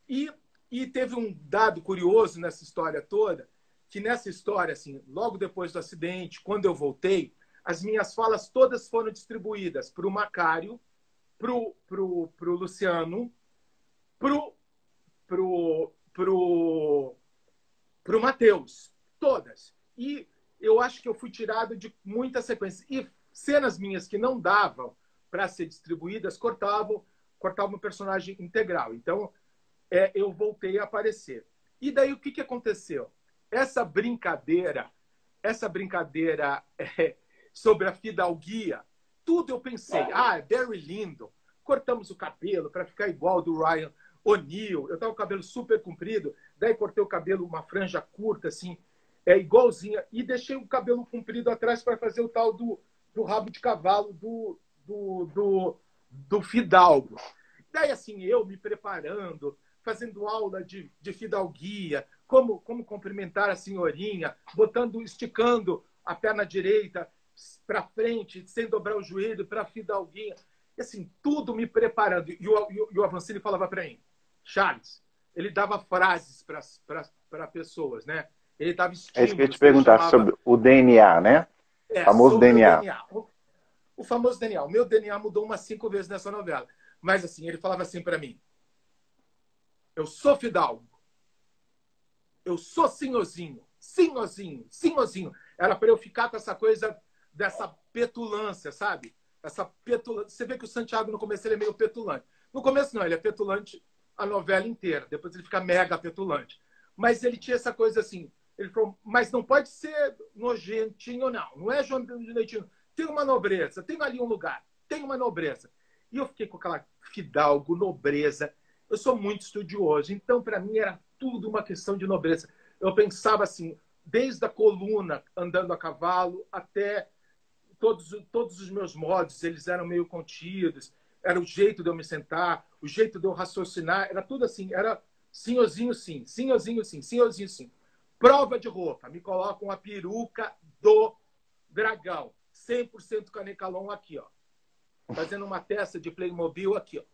E, e teve um dado curioso nessa história toda que nessa história, assim, logo depois do acidente, quando eu voltei, as minhas falas todas foram distribuídas para o Macário, para o pro, pro Luciano, para o pro, pro, pro Matheus. Todas. E eu acho que eu fui tirado de muitas sequências. E cenas minhas que não davam para ser distribuídas cortavam, cortavam o personagem integral. Então, é, eu voltei a aparecer. E daí o que, que aconteceu? Essa brincadeira, essa brincadeira é, sobre a fidalguia, tudo eu pensei, ah, Barry Lyndon, cortamos o cabelo para ficar igual do Ryan O'Neill. Eu estava com o cabelo super comprido, daí cortei o cabelo uma franja curta, assim, é igualzinha, e deixei o cabelo comprido atrás para fazer o tal do, do rabo de cavalo do, do, do, do Fidalgo. Daí, assim, eu me preparando, fazendo aula de, de fidalguia, como, como cumprimentar a senhorinha, botando, esticando a perna direita para frente, sem dobrar o joelho, para fidalguinha. E assim, tudo me preparando. E o, e o Avancini falava para mim, Charles, ele dava frases para pessoas, né? Ele dava estímulos. É isso que eu ia te perguntar chamava... sobre o DNA, né? É, o famoso DNA. O, DNA. O, o famoso DNA. O meu DNA mudou umas cinco vezes nessa novela. Mas assim, ele falava assim para mim: Eu sou fidalgo eu sou senhorzinho, senhorzinho, senhorzinho. Era para eu ficar com essa coisa dessa petulância, sabe? Essa petulância. Você vê que o Santiago no começo ele é meio petulante. No começo não, ele é petulante a novela inteira. Depois ele fica mega petulante. Mas ele tinha essa coisa assim. Ele falou, mas não pode ser nojentinho, não. Não é nojentinho. Tem uma nobreza, tem ali um lugar, tem uma nobreza. E eu fiquei com aquela fidalgo, nobreza. Eu sou muito estudioso, então para mim era tudo uma questão de nobreza. Eu pensava assim, desde a coluna andando a cavalo até todos, todos os meus modos, eles eram meio contidos, era o jeito de eu me sentar, o jeito de eu raciocinar, era tudo assim, era senhorzinho sim, senhorzinho sim, senhorzinho sim. Prova de roupa, me colocam a peruca do dragão, 100% canecalon aqui, ó. Fazendo uma testa de Playmobil aqui, ó.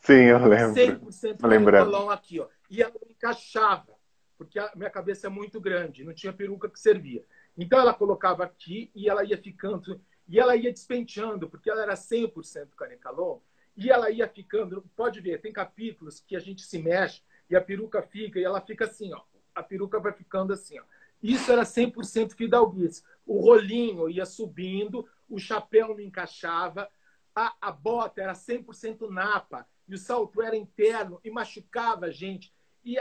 Sim, eu lembro. 100% canecalon aqui, ó e ela encaixava, porque a minha cabeça é muito grande, não tinha peruca que servia. Então ela colocava aqui e ela ia ficando, e ela ia despenteando, porque ela era 100% canecalon, e ela ia ficando, pode ver, tem capítulos que a gente se mexe e a peruca fica, e ela fica assim, ó. A peruca vai ficando assim, ó. Isso era 100% fidalguice. O rolinho ia subindo, o chapéu não encaixava, a, a bota era 100% napa, e o salto era interno e machucava a gente. E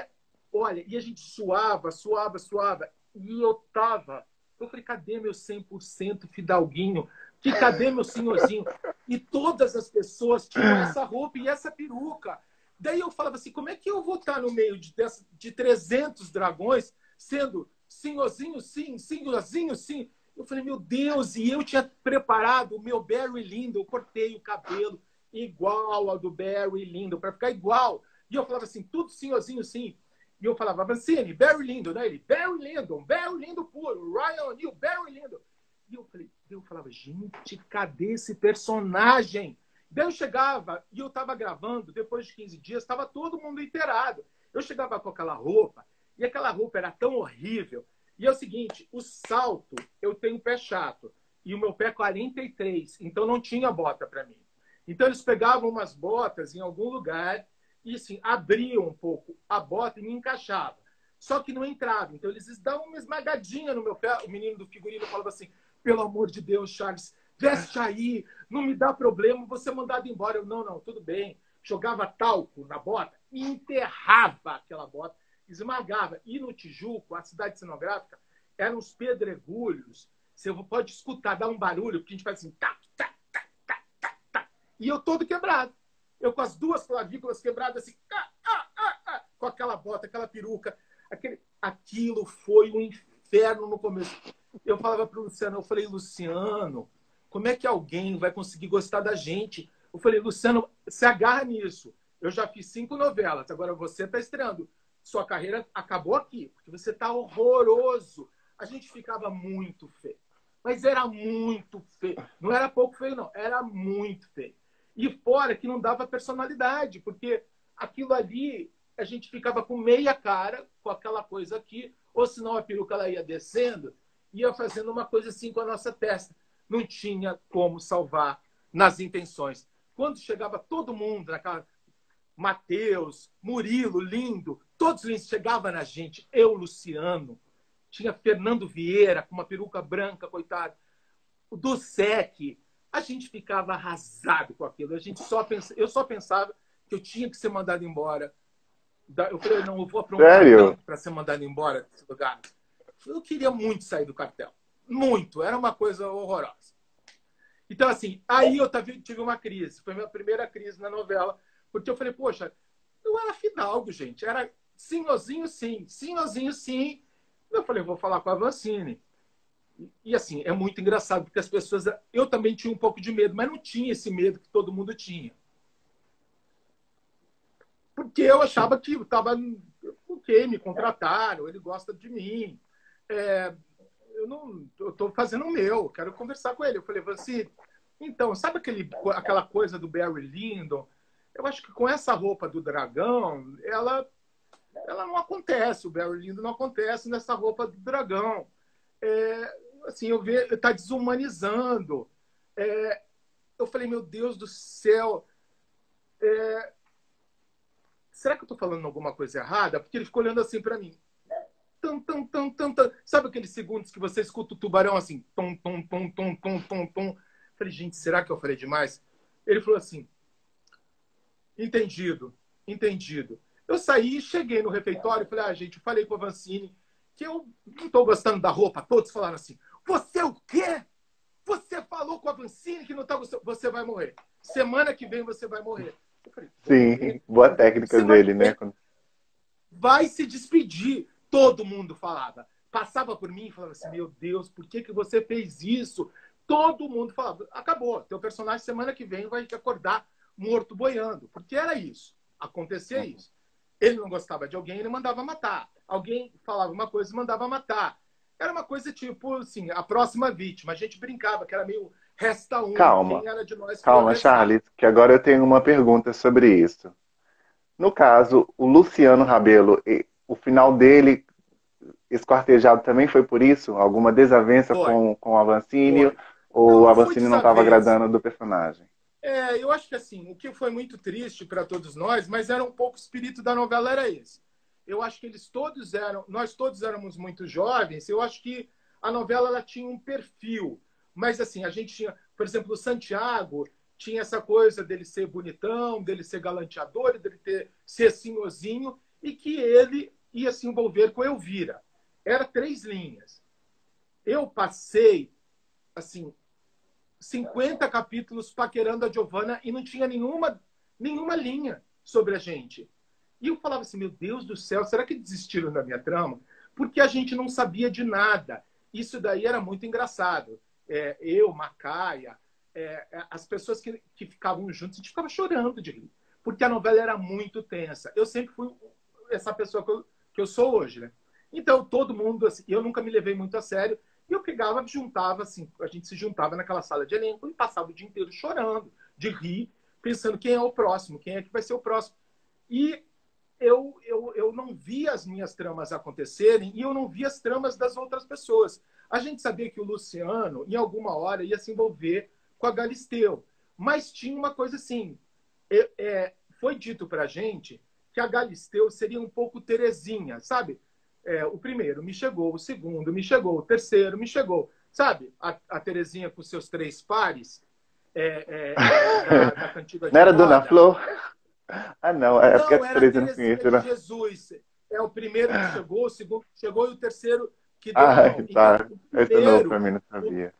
olha, e a gente suava, suava, suava. E eu tava. Eu falei, cadê meu 100% fidalguinho? Que cadê meu senhorzinho? E todas as pessoas tinham essa roupa e essa peruca. Daí eu falava assim, como é que eu vou estar no meio de, de 300 dragões sendo senhorzinho sim, senhorzinho sim? Eu falei, meu Deus, e eu tinha preparado o meu Barry Lindo, eu cortei o cabelo igual ao do Barry Lindo, para ficar igual. E eu falava assim, tudo senhorzinho sim. E eu falava, Vancini, Barry Lindo, né? Ele, Barry Lindo, Barry Lindo puro, Ryan O'Neill, Barry Lindo. E eu, falei, eu falava, gente, cadê esse personagem? Daí eu chegava e eu estava gravando, depois de 15 dias, estava todo mundo inteirado. Eu chegava com aquela roupa, e aquela roupa era tão horrível. E é o seguinte, o salto, eu tenho pé chato, e o meu pé 43, então não tinha bota para mim. Então eles pegavam umas botas em algum lugar e assim, abriam um pouco a bota e me encaixava. Só que não entrava. Então eles davam uma esmagadinha no meu pé. O menino do figurino falava assim: pelo amor de Deus, Charles, veste aí, não me dá problema, você mandado embora. Eu, não, não, tudo bem. Jogava talco na bota e enterrava aquela bota, esmagava. E no Tijuco, a cidade cenográfica, eram os pedregulhos. Você pode escutar, dar um barulho, porque a gente faz assim, tá, tá, tá, tá, tá, tá. E eu todo quebrado. Eu com as duas clavículas quebradas, assim, ah, ah, ah, ah, com aquela bota, aquela peruca. Aquele... Aquilo foi um inferno no começo. Eu falava para o Luciano, eu falei, Luciano, como é que alguém vai conseguir gostar da gente? Eu falei, Luciano, se agarra nisso. Eu já fiz cinco novelas, agora você está estreando. Sua carreira acabou aqui, porque você está horroroso. A gente ficava muito feio. Mas era muito feio. Não era pouco feio, não. Era muito feio. E fora que não dava personalidade, porque aquilo ali a gente ficava com meia cara, com aquela coisa aqui, ou senão a peruca ela ia descendo, ia fazendo uma coisa assim com a nossa testa não tinha como salvar nas intenções. Quando chegava todo mundo naquela. Mateus, Murilo, lindo, todos eles chegavam na gente. Eu, Luciano, tinha Fernando Vieira com uma peruca branca, coitado. O do SEC, a gente ficava arrasado com aquilo. A gente só pensa, eu só pensava que eu tinha que ser mandado embora. Eu falei, não, eu vou aprontar para ser mandado embora desse lugar. Eu queria muito sair do cartel. Muito. Era uma coisa horrorosa. Então, assim, aí eu tive uma crise. Foi a minha primeira crise na novela. Porque eu falei, poxa, não era Fidalgo, gente. Era senhorzinho, sim. Senhorzinho, sim. Eu falei, vou falar com a Vancini. E, assim, é muito engraçado, porque as pessoas... Eu também tinha um pouco de medo, mas não tinha esse medo que todo mundo tinha. Porque eu achava que estava... Ok, me contrataram, ele gosta de mim. É, eu não, eu tô fazendo o meu, quero conversar com ele. Eu falei, assim, então, sabe aquele, aquela coisa do Barry Lyndon? Eu acho que com essa roupa do dragão, ela, ela não acontece. O Barry Lyndon não acontece nessa roupa do dragão. É, assim, eu vejo, está desumanizando. É, eu falei, meu Deus do céu, é, será que eu estou falando alguma coisa errada? Porque ele ficou olhando assim para mim tum, tum, tum, tum, tum. Sabe aqueles segundos que você escuta o tubarão assim, tom, tom, tom, tom, tom, tom, tom. Falei, gente, será que eu falei demais? Ele falou assim, entendido, entendido. Eu saí, cheguei no refeitório falei, ah, gente, eu falei com a Vancini que eu não estou gostando da roupa. Todos falaram assim, você o quê? Você falou com a Vancini que não gostando. Você vai morrer. Semana que vem você vai morrer. Falei, Sim, boa técnica Semana dele, né? Vai se despedir. Todo mundo falava. Passava por mim e falava assim: Meu Deus, por que, que você fez isso? Todo mundo falava: Acabou, teu personagem semana que vem vai te acordar morto boiando. Porque era isso. Acontecia uhum. isso. Ele não gostava de alguém, ele mandava matar. Alguém falava uma coisa e mandava matar. Era uma coisa tipo assim: a próxima vítima. A gente brincava, que era meio resta um. Calma. Calma, Charles, que agora eu tenho uma pergunta sobre isso. No caso, o Luciano Rabelo, o final dele esquartejado também foi por isso? Alguma desavença com, com a Vancini? Ou não, a Vancini não estava agradando do personagem? É, eu acho que assim, o que foi muito triste para todos nós, mas era um pouco o espírito da novela era esse. Eu acho que eles todos eram, nós todos éramos muito jovens. Eu acho que a novela ela tinha um perfil, mas assim a gente tinha, por exemplo, o Santiago tinha essa coisa dele ser bonitão, dele ser galanteador, dele ter ser senhorzinho e que ele ia se envolver com Elvira. Era três linhas. Eu passei, assim, 50 capítulos paquerando a Giovanna e não tinha nenhuma, nenhuma linha sobre a gente. E eu falava assim, meu Deus do céu, será que desistiram da minha trama? Porque a gente não sabia de nada. Isso daí era muito engraçado. É, eu, Macaia, é, é as pessoas que, que ficavam juntos, a gente ficava chorando de rir. Porque a novela era muito tensa. Eu sempre fui essa pessoa que eu, que eu sou hoje, né? Então, todo mundo, assim, eu nunca me levei muito a sério. E eu pegava, juntava, assim, a gente se juntava naquela sala de elenco e passava o dia inteiro chorando, de rir, pensando quem é o próximo, quem é que vai ser o próximo. E eu, eu, eu não via as minhas tramas acontecerem e eu não via as tramas das outras pessoas. A gente sabia que o Luciano, em alguma hora, ia se envolver com a Galisteu. Mas tinha uma coisa assim, é, é, foi dito para a gente que a Galisteu seria um pouco Terezinha, sabe? É, o primeiro me chegou, o segundo me chegou, o terceiro me chegou. Sabe, a, a Terezinha com seus três pares é, é, da, da de Não era Dona Flor? Ah, não, é porque a Terezinha não conhece, né? Jesus. É o primeiro que chegou, o segundo que chegou e o terceiro que deu ah, tá. Então, Esse é novo pra mim, não sabia.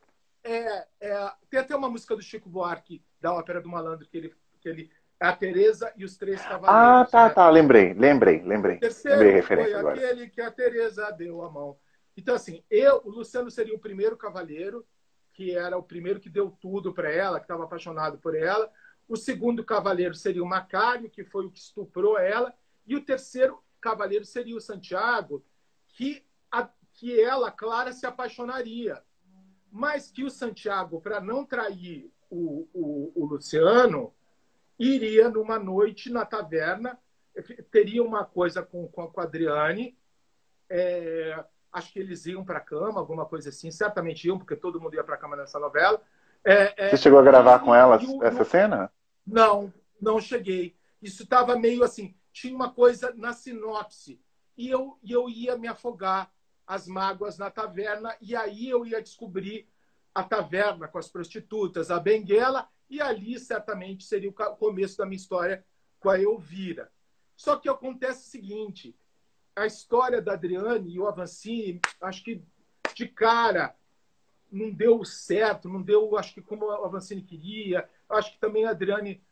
É, é, tem até uma música do Chico Buarque, da Ópera do Malandro, que ele, que ele é a Tereza e os Três Cavaleiros. Ah, tá, né? tá, lembrei, lembrei, lembrei. O terceiro lembrei foi agora. aquele que a Tereza deu a mão. Então, assim, eu, o Luciano seria o primeiro cavaleiro, que era o primeiro que deu tudo para ela, que estava apaixonado por ela. O segundo cavaleiro seria o Macário, que foi o que estuprou ela. E o terceiro cavaleiro seria o Santiago, que, a, que ela, Clara, se apaixonaria. Mas que o Santiago, para não trair o, o, o Luciano, iria numa noite na taverna, teria uma coisa com, com a Adriane, é, acho que eles iam para a cama, alguma coisa assim, certamente iam, porque todo mundo ia para a cama nessa novela. É, é, Você chegou a gravar e, com elas essa cena? Não, não cheguei. Isso estava meio assim, tinha uma coisa na sinopse, e eu, eu ia me afogar as mágoas na taverna, e aí eu ia descobrir a taverna com as prostitutas, a Benguela, e ali certamente seria o começo da minha história com a Elvira. Só que acontece o seguinte, a história da Adriane e o Avancini, acho que de cara não deu certo, não deu, acho que como o Avancini queria. Acho que também a Adriane,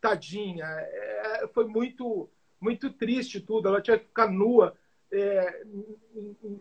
tadinha, é, foi muito, muito triste tudo. Ela tinha que ficar nua é,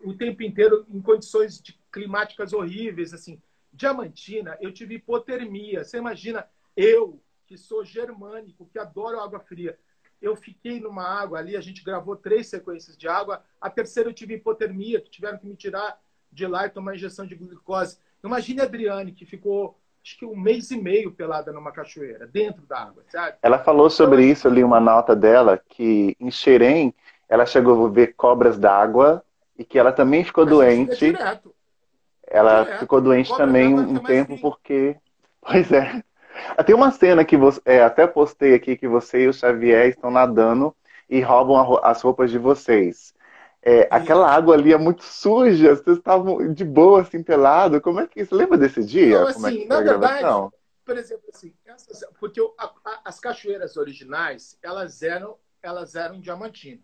o tempo inteiro em condições de, climáticas horríveis, assim. Diamantina, eu tive hipotermia. Você imagina eu, que sou germânico, que adoro água fria, eu fiquei numa água ali, a gente gravou três sequências de água. A terceira eu tive hipotermia, que tiveram que me tirar de lá e tomar injeção de glicose. Imagine a Adriane, que ficou acho que um mês e meio pelada numa cachoeira, dentro da água, sabe? Ela falou sobre então, isso, ali uma nota dela, que em Xerém ela chegou a ver cobras d'água e que ela também ficou doente. Direto. Ela direto. ficou doente também um tempo porque. Pois é. Tem uma cena que você, é, até postei aqui que você e o Xavier estão nadando e roubam a, as roupas de vocês. É, aquela água ali é muito suja, vocês estavam de boa, assim, pelado. Como é que. Você lembra desse dia? Não, assim, é na verdade, por exemplo, assim, essas, porque a, a, as cachoeiras originais, elas eram, elas eram diamantina.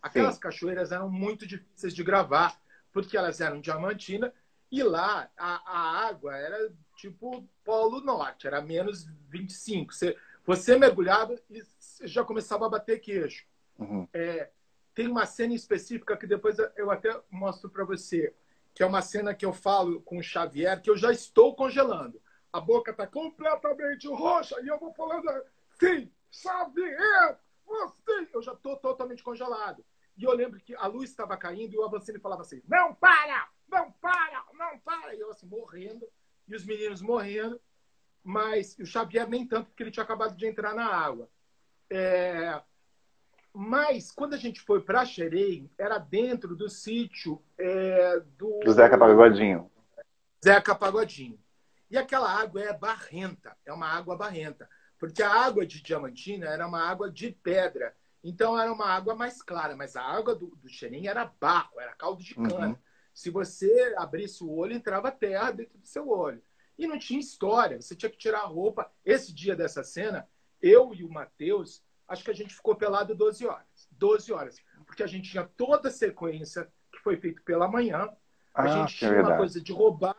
Aquelas Sim. cachoeiras eram muito difíceis de gravar, porque elas eram diamantina, e lá a, a água era tipo Polo Norte, era menos 25. Você, você mergulhava e já começava a bater queixo. Uhum. É, tem uma cena específica que depois eu até mostro para você, que é uma cena que eu falo com o Xavier, que eu já estou congelando. A boca está completamente roxa e eu vou falando assim, Xavier, você... Eu já estou totalmente congelado. E eu lembro que a luz estava caindo e o Avancini falava assim, não para, não para, não para. E eu assim, morrendo e os meninos morrendo, mas o Xavier nem tanto, porque ele tinha acabado de entrar na água. É... Mas, quando a gente foi para Xerém, era dentro do sítio é, do... do Zeca Pagodinho. Zeca Pagodinho. E aquela água é barrenta, é uma água barrenta. Porque a água de Diamantina era uma água de pedra. Então era uma água mais clara, mas a água do, do Xerém era barro, era caldo de cana. Uhum. Se você abrisse o olho, entrava terra dentro do seu olho. E não tinha história, você tinha que tirar a roupa. Esse dia dessa cena, eu e o Matheus, acho que a gente ficou pelado 12 horas. 12 horas. Porque a gente tinha toda a sequência que foi feita pela manhã. A ah, gente tinha é uma coisa de roubar,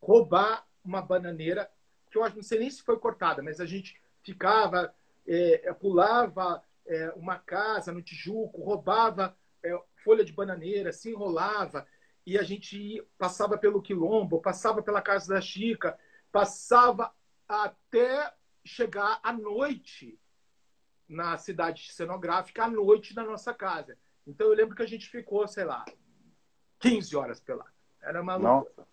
roubar uma bananeira, que eu acho, não sei nem se foi cortada, mas a gente ficava, é, pulava é, uma casa no Tijuco, roubava é, folha de bananeira, se enrolava e a gente passava pelo Quilombo, passava pela Casa da Chica, passava até chegar à noite na cidade cenográfica, à noite na nossa casa. Então eu lembro que a gente ficou, sei lá, 15 horas pela. Era uma loucura.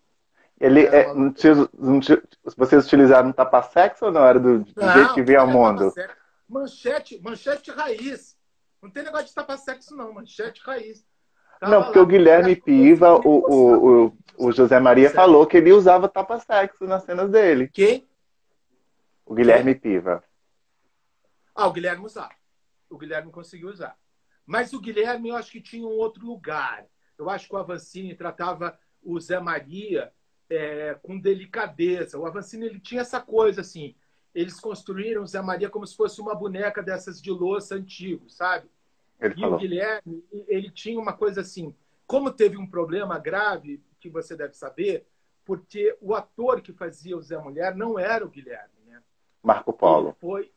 Ele, é, não tinha, não tinha, vocês utilizaram tapa-sexo ou não? Era do, do não, jeito que veio ao mundo? Manchete, manchete raiz. Não tem negócio de tapa-sexo, não. Manchete raiz. Não, porque lá, o Guilherme Piva, o, o, o, o, José Maria falou que ele usava tapa-sexo nas cenas dele. Quem? O Guilherme Piva. Ah, o Guilherme usava. O Guilherme conseguiu usar. Mas o Guilherme, eu acho que tinha um outro lugar. Eu acho que o Avancini tratava o Zé Maria é, com delicadeza. O Avancini ele tinha essa coisa assim. Eles construíram o Zé Maria como se fosse uma boneca dessas de louça antigo, sabe? Ele e falou. o Guilherme, ele tinha uma coisa assim. Como teve um problema grave, que você deve saber, porque o ator que fazia o Zé Mulher não era o Guilherme, né? Marco Polo. Ele foi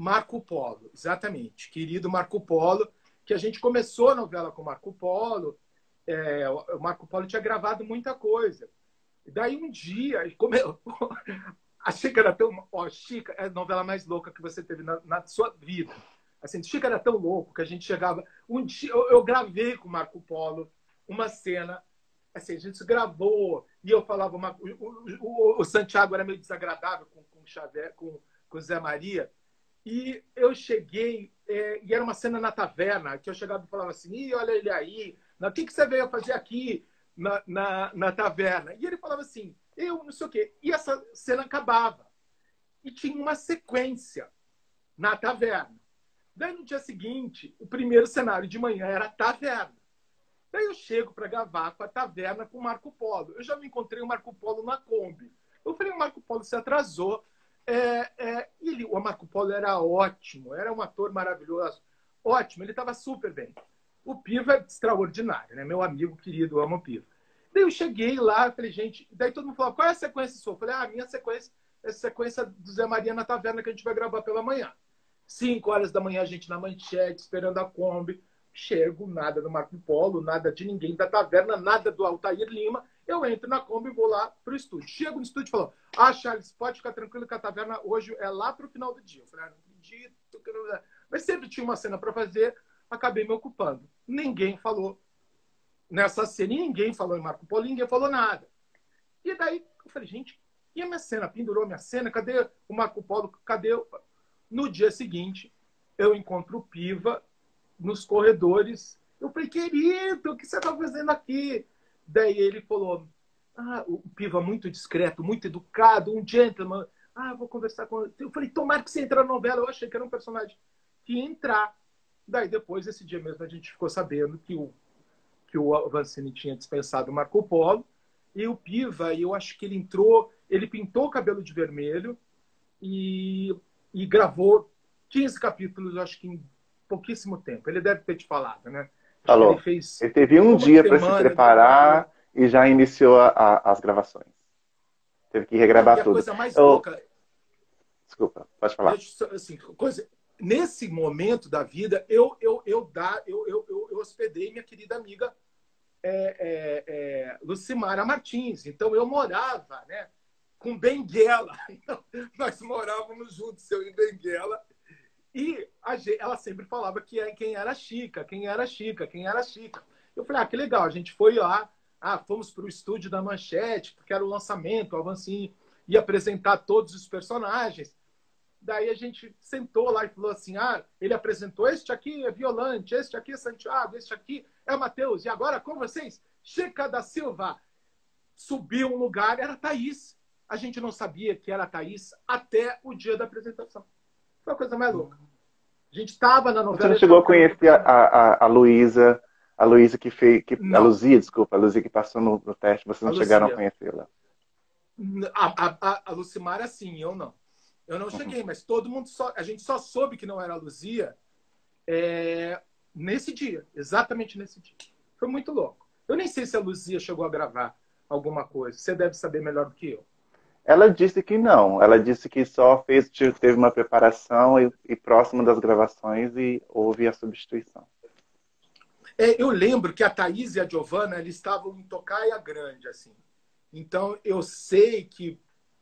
Marco Polo, exatamente. Querido Marco Polo, que a gente começou a novela com Marco Polo. É, o Marco Polo tinha gravado muita coisa. E daí um dia, como eu, a Chica era tão. Ó, Chica é a novela mais louca que você teve na, na sua vida. Assim, Chica era tão louco que a gente chegava. Um dia, eu, eu gravei com Marco Polo uma cena. Assim, a gente gravou e eu falava. Uma, o, o, o, Santiago era meio desagradável com, com, com, com Zé Maria. E eu cheguei, é, e era uma cena na taverna, que eu chegava e falava assim: Ih, olha ele aí, o que, que você veio fazer aqui na, na, na taverna? E ele falava assim: eu não sei o quê. E essa cena acabava. E tinha uma sequência na taverna. Daí no dia seguinte, o primeiro cenário de manhã era a taverna. Daí eu chego para gravar com a taverna com o Marco Polo. Eu já me encontrei o Marco Polo na Kombi. Eu falei, Marco Polo se atrasou. É, é, ele, o Marco Polo era ótimo, era um ator maravilhoso. Ótimo, ele estava super bem. O Piva é extraordinário, né? Meu amigo querido, amo o Piva. Daí eu cheguei lá, falei, gente, daí todo mundo falou, qual é a sequência sua? Eu falei, ah, a minha sequência é a sequência do Zé Maria na taverna que a gente vai gravar pela manhã. Cinco horas da manhã, a gente na manchete, esperando a Kombi. Chego, nada do Marco Polo, nada de ninguém da taverna, nada do Altair Lima. Eu entro na Kombi e vou lá pro estúdio. Chego no estúdio e falo, ah, Charles, pode ficar tranquilo que a taverna hoje é lá pro final do dia. Eu falei, ah, não acredito. Mas sempre tinha uma cena para fazer, acabei me ocupando. Ninguém falou nessa cena, ninguém falou em Marco Polo, ninguém falou nada. E daí eu falei, gente, e a minha cena? Pendurou a minha cena? Cadê o Marco Polo? Cadê? No dia seguinte, eu encontro o Piva nos corredores. Eu falei, querido, o que você está fazendo aqui? Daí ele falou, ah, o Piva muito discreto, muito educado, um gentleman. Ah, vou conversar com. Eu falei, tomara que você entre na novela. Eu achei que era um personagem que ia entrar. Daí depois, esse dia mesmo, a gente ficou sabendo que o, que o Avancini tinha dispensado o Marco Polo. E o Piva, eu acho que ele entrou, ele pintou o cabelo de vermelho e, e gravou 15 capítulos, acho que em pouquíssimo tempo. Ele deve ter te falado, né? Falou. Ele, fez ele teve um dia para se preparar de... e já iniciou a, a, as gravações. Teve que regravar e tudo. A coisa mais eu... louca. Desculpa, pode falar. assim, coisa... Nesse momento da vida, eu eu eu, dá, eu, eu, eu, eu hospedei minha querida amiga é, é, é, Lucimara Martins. Então eu morava, né, com Benguela. Então, nós morávamos juntos, eu e Benguela. E a, ela sempre falava que é quem era Chica, quem era Chica, quem era Chica. Eu falei, ah, que legal, a gente foi lá, ah, fomos para o estúdio da Manchete, porque era o lançamento, o Avancini ia apresentar todos os personagens. Daí a gente sentou lá e falou assim: ah, ele apresentou este aqui é Violante, este aqui é Santiago, este aqui é Matheus, e agora com vocês, Chica da Silva. Subiu um lugar, era Thaís. A gente não sabia que era Thaís até o dia da apresentação. Foi a coisa mais louca. A gente estava na novela. Você não chegou a conhecer a, a, a Luísa, a Luísa que fez. Que, a Luzia, desculpa, a Luzia que passou no, no teste, vocês não a chegaram a conhecê-la. A, a, a Lucimara, sim, eu não. Eu não cheguei, uhum. mas todo mundo só. A gente só soube que não era a Luzia é, nesse dia, exatamente nesse dia. Foi muito louco. Eu nem sei se a Luzia chegou a gravar alguma coisa. Você deve saber melhor do que eu. Ela disse que não. Ela disse que só fez, teve uma preparação e, e próximo das gravações e houve a substituição. É, eu lembro que a Thaís e a Giovana eles estavam em Tocaia Grande, assim. Então eu sei que,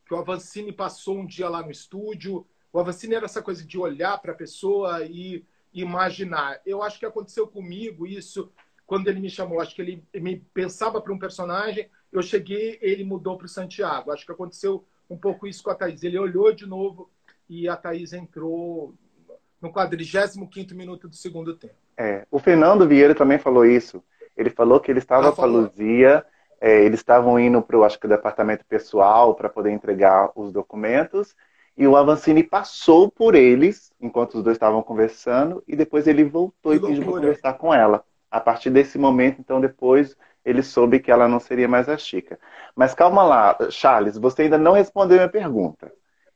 que o Avancini passou um dia lá no estúdio. O Avancini era essa coisa de olhar para a pessoa e imaginar. Eu acho que aconteceu comigo isso quando ele me chamou. Acho que ele me pensava para um personagem, eu cheguei, ele mudou para o Santiago. Acho que aconteceu um pouco isso com a Thaís. Ele olhou de novo e a Thaís entrou no 45 minuto do segundo tempo. É, o Fernando Vieira também falou isso. Ele falou que ele estava com a Luzia, é, eles estavam indo para o, acho que, departamento pessoal para poder entregar os documentos. E o Avancini passou por eles enquanto os dois estavam conversando e depois ele voltou que e pediu para conversar com ela. A partir desse momento, então, depois ele soube que ela não seria mais a Chica. Mas calma lá, Charles, você ainda não respondeu minha pergunta.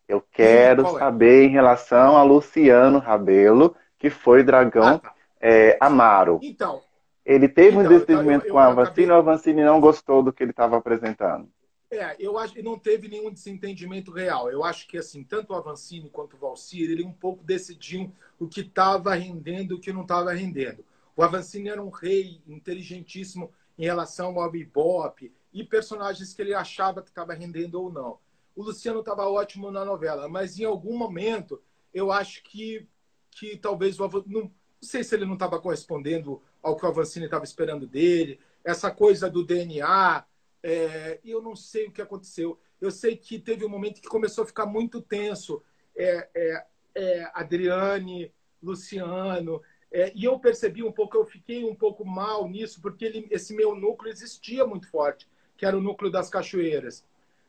Eu quero é? saber em relação a Luciano Rabelo, que foi dragão ah, tá. é, Amaro. Então. Ele teve então, um desentendimento com a Avancini ou a Avancini não gostou do que ele estava apresentando? É, eu acho que não teve nenhum desentendimento real. Eu acho que assim, tanto o Avancini quanto o Valcir, ele um pouco decidiam o que estava rendendo e o que não estava rendendo. O Avancini era um rei inteligentíssimo em relação ao bebop e personagens que ele achava que estava rendendo ou não. O Luciano estava ótimo na novela, mas em algum momento eu acho que, que talvez o Avancini, não, não sei se ele não estava correspondendo ao que o Avancini estava esperando dele, essa coisa do DNA, é, eu não sei o que aconteceu. Eu sei que teve um momento que começou a ficar muito tenso. É, é, é Adriane, Luciano, é, e eu percebi um pouco, eu fiquei um pouco mal nisso, porque ele, esse meu núcleo existia muito forte, que era o núcleo das cachoeiras.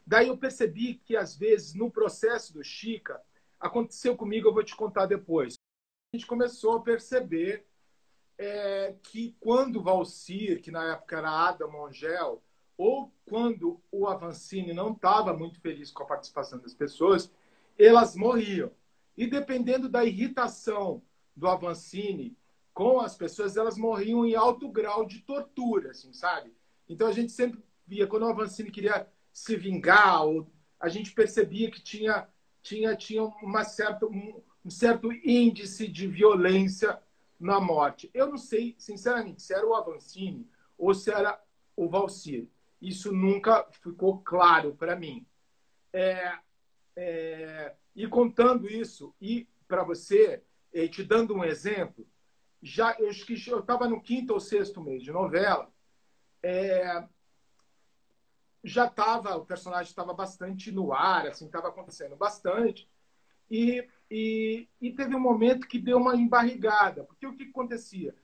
Daí eu percebi que, às vezes, no processo do Chica, aconteceu comigo, eu vou te contar depois. A gente começou a perceber é, que quando Valcir, que na época era Adam Mongel, ou quando o Avancini não estava muito feliz com a participação das pessoas, elas morriam. E dependendo da irritação do Avancini com as pessoas, elas morriam em alto grau de tortura, assim, sabe? Então a gente sempre via, quando o Avancini queria se vingar, ou a gente percebia que tinha, tinha, tinha uma certa, um, um certo índice de violência na morte. Eu não sei, sinceramente, se era o Avancini ou se era o Valcir. Isso nunca ficou claro para mim. É, é, e contando isso, e para você, e te dando um exemplo, já eu estava no quinto ou sexto mês de novela, é, já estava, o personagem estava bastante no ar, assim, estava acontecendo bastante, e, e, e, teve um momento que deu uma embarrigada, porque o que acontecia?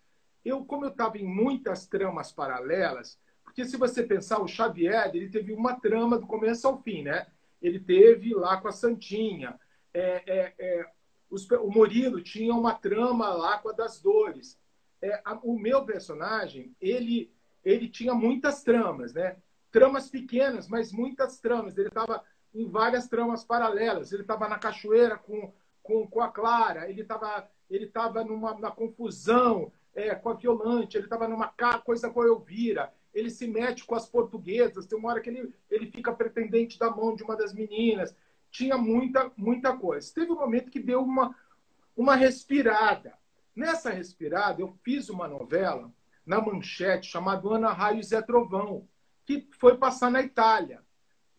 Eu, como eu estava em muitas tramas paralelas, porque se você pensar, o Xavier, ele teve uma trama do começo ao fim, né? Ele teve lá com a Santinha. É, é, é, os, o Murilo tinha uma trama lá com a das dores. É, a, o meu personagem, ele, ele tinha muitas tramas, né? Tramas pequenas, mas muitas tramas. Ele estava em várias tramas paralelas. Ele estava na cachoeira com, com, com a Clara, ele estava ele tava numa confusão é, com a Violante, ele estava numa coisa com a Elvira, ele se mete com as portuguesas, tem uma hora que ele, ele fica pretendente da mão de uma das meninas. Tinha muita, muita coisa. Teve um momento que deu uma, uma respirada. Nessa respirada, eu fiz uma novela na manchete chamada Ana Raio Zé Trovão, que foi passar na Itália.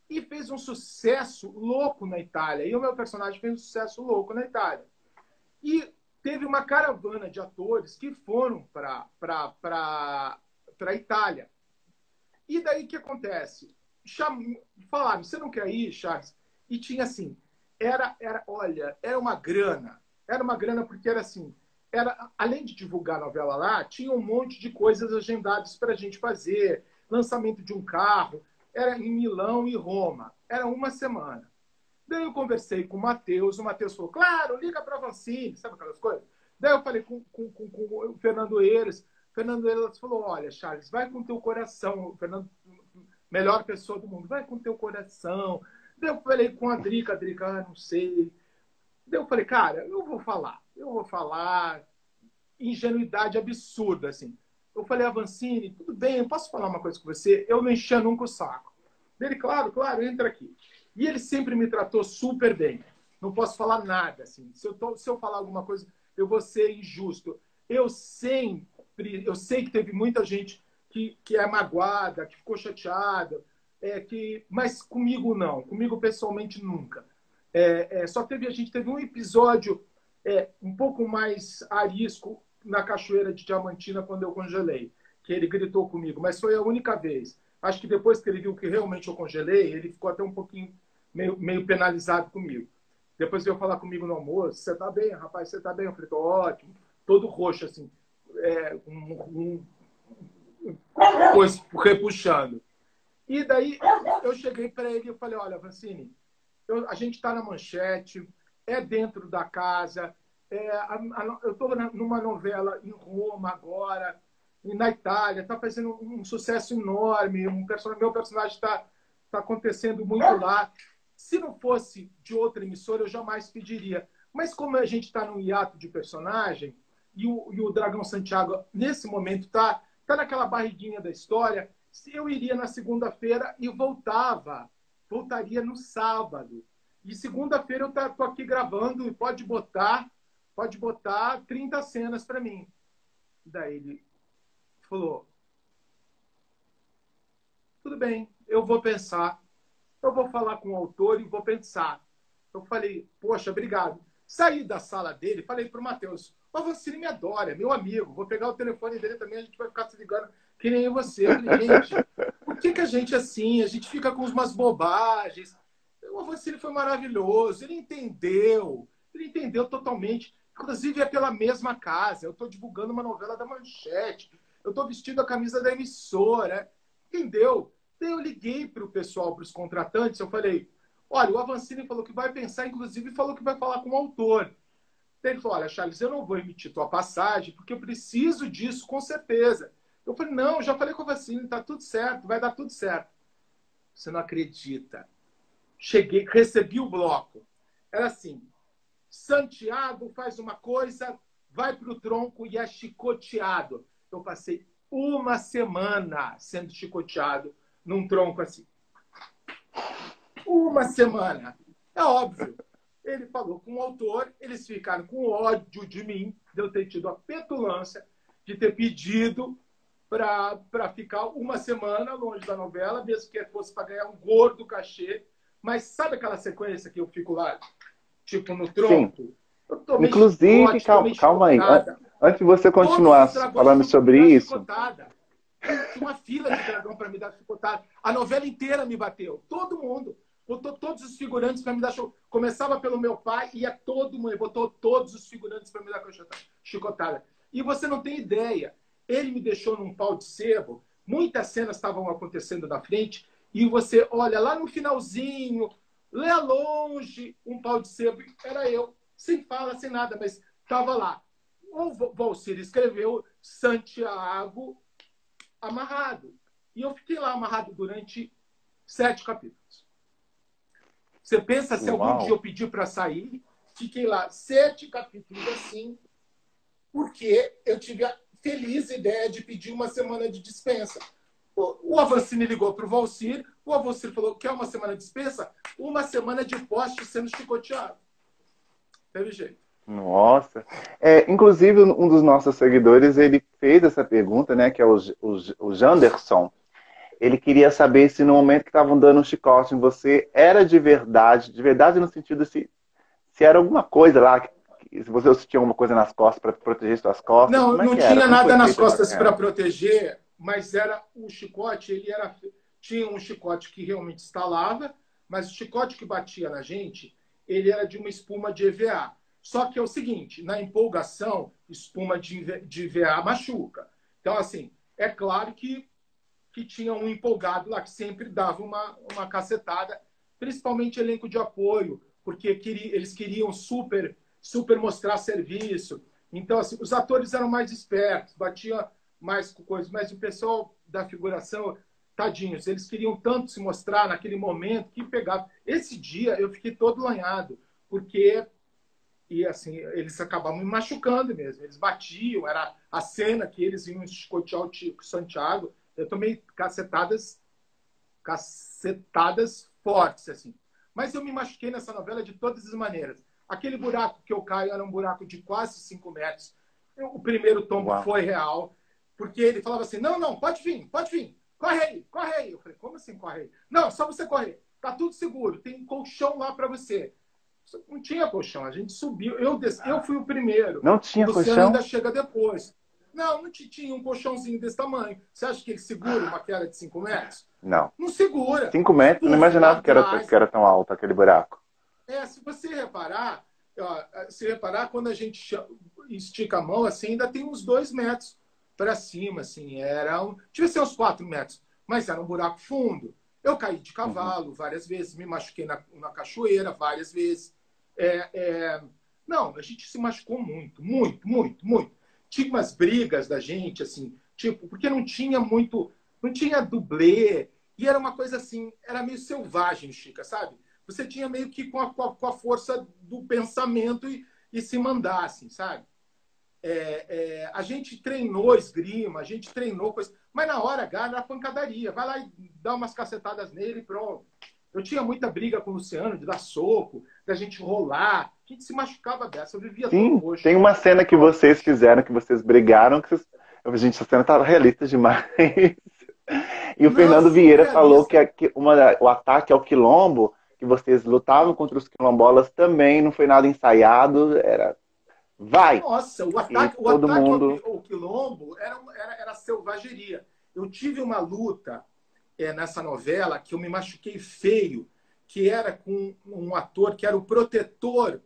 E fez um sucesso louco na Itália. E o meu personagem fez um sucesso louco na Itália. E teve uma caravana de atores que foram para a Itália. E daí o que acontece? Cham... Falaram, você não quer ir, Charles? E tinha assim, era, era, olha, era uma grana. Era uma grana porque era assim, era, além de divulgar a novela lá, tinha um monte de coisas agendadas para a gente fazer. Lançamento de um carro, era em Milão e Roma. Era uma semana. Daí eu conversei com o Matheus, o Matheus falou, claro, liga para a Vancini, sabe aquelas coisas? Daí eu falei com, com, com, com o Fernando Eiras, Fernando Elas falou: Olha, Charles, vai com teu coração. O Fernando, melhor pessoa do mundo, vai com teu coração. Eu falei com a Drica, a Drica, ah, não sei. Eu falei: Cara, eu vou falar, eu vou falar. Ingenuidade absurda, assim. Eu falei: Avancini, tudo bem, eu posso falar uma coisa com você? Eu não enchia nunca o saco. Ele, claro, claro, entra aqui. E ele sempre me tratou super bem. Não posso falar nada, assim. Se eu, tô, se eu falar alguma coisa, eu vou ser injusto. Eu sempre eu sei que teve muita gente que, que é magoada, que ficou chateada, é, que, mas comigo não, comigo pessoalmente nunca. É, é, só teve a gente teve um episódio é, um pouco mais arisco na cachoeira de Diamantina quando eu congelei, que ele gritou comigo, mas foi a única vez. Acho que depois que ele viu que realmente eu congelei, ele ficou até um pouquinho meio, meio penalizado comigo. Depois veio falar comigo no almoço, você tá bem, rapaz, você tá bem? Eu falei, tô ótimo, todo roxo assim é, um, um, coisa repuxando. E daí eu cheguei para ele e falei, olha, Vancini, eu, a gente está na manchete, é dentro da casa. É, a, a, eu estou numa novela em Roma agora, na Itália, está fazendo um, um, sucesso enorme. Um person... Meu personagem está tá acontecendo muito lá. Se não fosse de outra emissora, eu jamais pediria. Mas como a gente está num hiato de personagem, e o, e o Dragão Santiago, nesse momento, está tá naquela barriguinha da história, eu iria na segunda-feira e voltava. Voltaria no sábado. E segunda-feira eu estou aqui gravando e pode botar, pode botar 30 cenas para mim. Daí ele falou: tudo bem, eu vou pensar. Eu vou falar com o autor e vou pensar. Eu falei, poxa, obrigado. Saí da sala dele, falei para o Matheus, o Avancini me adora, meu amigo. Vou pegar o telefone dele também, a gente vai ficar se ligando que nem você. falei, gente, por que, que a gente é assim? A gente fica com umas bobagens. O Avancini foi maravilhoso, ele entendeu, ele entendeu totalmente. Inclusive é pela mesma casa. Eu estou divulgando uma novela da Manchete. Eu estou vestindo a camisa da emissora. Entendeu? Daí eu liguei para o pessoal, para os contratantes, eu falei, olha, o Avancini falou que vai pensar, inclusive falou que vai falar com o autor. Ele falou: Olha, Charles, eu não vou emitir tua passagem porque eu preciso disso com certeza. Eu falei: Não, já falei com o vacina, tá tudo certo, vai dar tudo certo. Você não acredita. Cheguei, recebi o bloco. Era assim: Santiago faz uma coisa, vai para o tronco e é chicoteado. Eu passei uma semana sendo chicoteado num tronco assim. Uma semana. É óbvio ele falou com o autor, eles ficaram com ódio de mim, de eu ter tido a petulância de ter pedido para ficar uma semana longe da novela, mesmo que fosse para ganhar um gordo cachê. Mas sabe aquela sequência que eu fico lá, tipo, no tronco? Inclusive, calma, calma aí. Antes de você continuar falando sobre isso. Tinha uma fila de dragão para me dar chicotada. A novela inteira me bateu. Todo mundo botou todos os figurantes para me dar show. Começava pelo meu pai, ia todo mundo, botou todos os figurantes para me dar chicotada. E você não tem ideia. Ele me deixou num pau de sebo, muitas cenas estavam acontecendo na frente, e você olha lá no finalzinho, lá longe, um pau de sebo, era eu, sem fala, sem nada, mas estava lá. O Valcir escreveu Santiago amarrado. E eu fiquei lá amarrado durante sete capítulos. Você pensa se Uau. algum dia eu pedir para sair, fiquei lá sete capítulos assim, porque eu tive a feliz ideia de pedir uma semana de dispensa. O, o Avancini ligou para o Valcir, o Avancir falou: quer uma semana de dispensa? Uma semana de poste sendo chicoteado. Teve jeito. Nossa. É, inclusive, um dos nossos seguidores, ele fez essa pergunta, né? Que é o, o, o Janderson ele queria saber se no momento que estavam dando um chicote em você era de verdade, de verdade no sentido se, se era alguma coisa lá, se você se tinha alguma coisa nas costas para proteger suas costas. Não, é não tinha nada nas costas para proteger, mas era o chicote, ele era tinha um chicote que realmente instalava, mas o chicote que batia na gente, ele era de uma espuma de EVA. Só que é o seguinte, na empolgação, espuma de, de EVA machuca. Então, assim, é claro que que tinha um empolgado lá que sempre dava uma, uma cacetada, principalmente elenco de apoio, porque queria, eles queriam super, super mostrar serviço. Então, assim, os atores eram mais espertos, batiam mais com coisas, mas o pessoal da figuração, tadinhos, eles queriam tanto se mostrar naquele momento que pegava. Esse dia eu fiquei todo lanhado, porque e assim, eles acabavam me machucando mesmo. Eles batiam, era a cena que eles iam escotear o Santiago eu tomei cacetadas, cacetadas fortes, assim. Mas eu me machuquei nessa novela de todas as maneiras. Aquele buraco que eu caio era um buraco de quase 5 metros. O primeiro tombo Uau. foi real, porque ele falava assim: não, não, pode vir, pode vir, corre aí, corre aí. Eu falei: como assim corre aí? Não, só você correr, tá tudo seguro, tem colchão lá para você. Não tinha colchão, a gente subiu, eu, eu fui o primeiro. Não tinha o colchão? ainda chega depois. Não, não tinha um colchãozinho desse tamanho. Você acha que ele segura uma queda de 5 metros? Não. Não segura. 5 metros? Não imaginava que era, que era tão alto aquele buraco. É, se você reparar, ó, se reparar, quando a gente estica a mão, assim, ainda tem uns 2 metros para cima, assim. Era um, devia ser uns 4 metros, mas era um buraco fundo. Eu caí de cavalo uhum. várias vezes, me machuquei na, na cachoeira várias vezes. É, é... Não, a gente se machucou muito, muito, muito, muito. Tinha umas brigas da gente, assim, tipo, porque não tinha muito, não tinha dublê, e era uma coisa assim, era meio selvagem, Chica, sabe? Você tinha meio que com a, com a força do pensamento e, e se mandar, assim, sabe? É, é, a gente treinou esgrima, a gente treinou coisa, mas na hora H era pancadaria. Vai lá e dá umas cacetadas nele e pronto. Eu tinha muita briga com o Luciano de dar soco, da gente rolar. A gente se machucava dessa. Eu vivia Sim, todo. Tem uma cena que vocês fizeram, que vocês brigaram, que vocês... gente, essa cena tava realista demais. E o Não, Fernando Vieira falou que, que uma, o ataque ao quilombo, que vocês lutavam contra os quilombolas, também não foi nada ensaiado, era vai. Nossa, o ataque, o ataque mundo... ao, quilombo era, era, era selvageria. Eu tive uma luta é, nessa novela que eu me machuquei feio, que era com um ator que era o protetor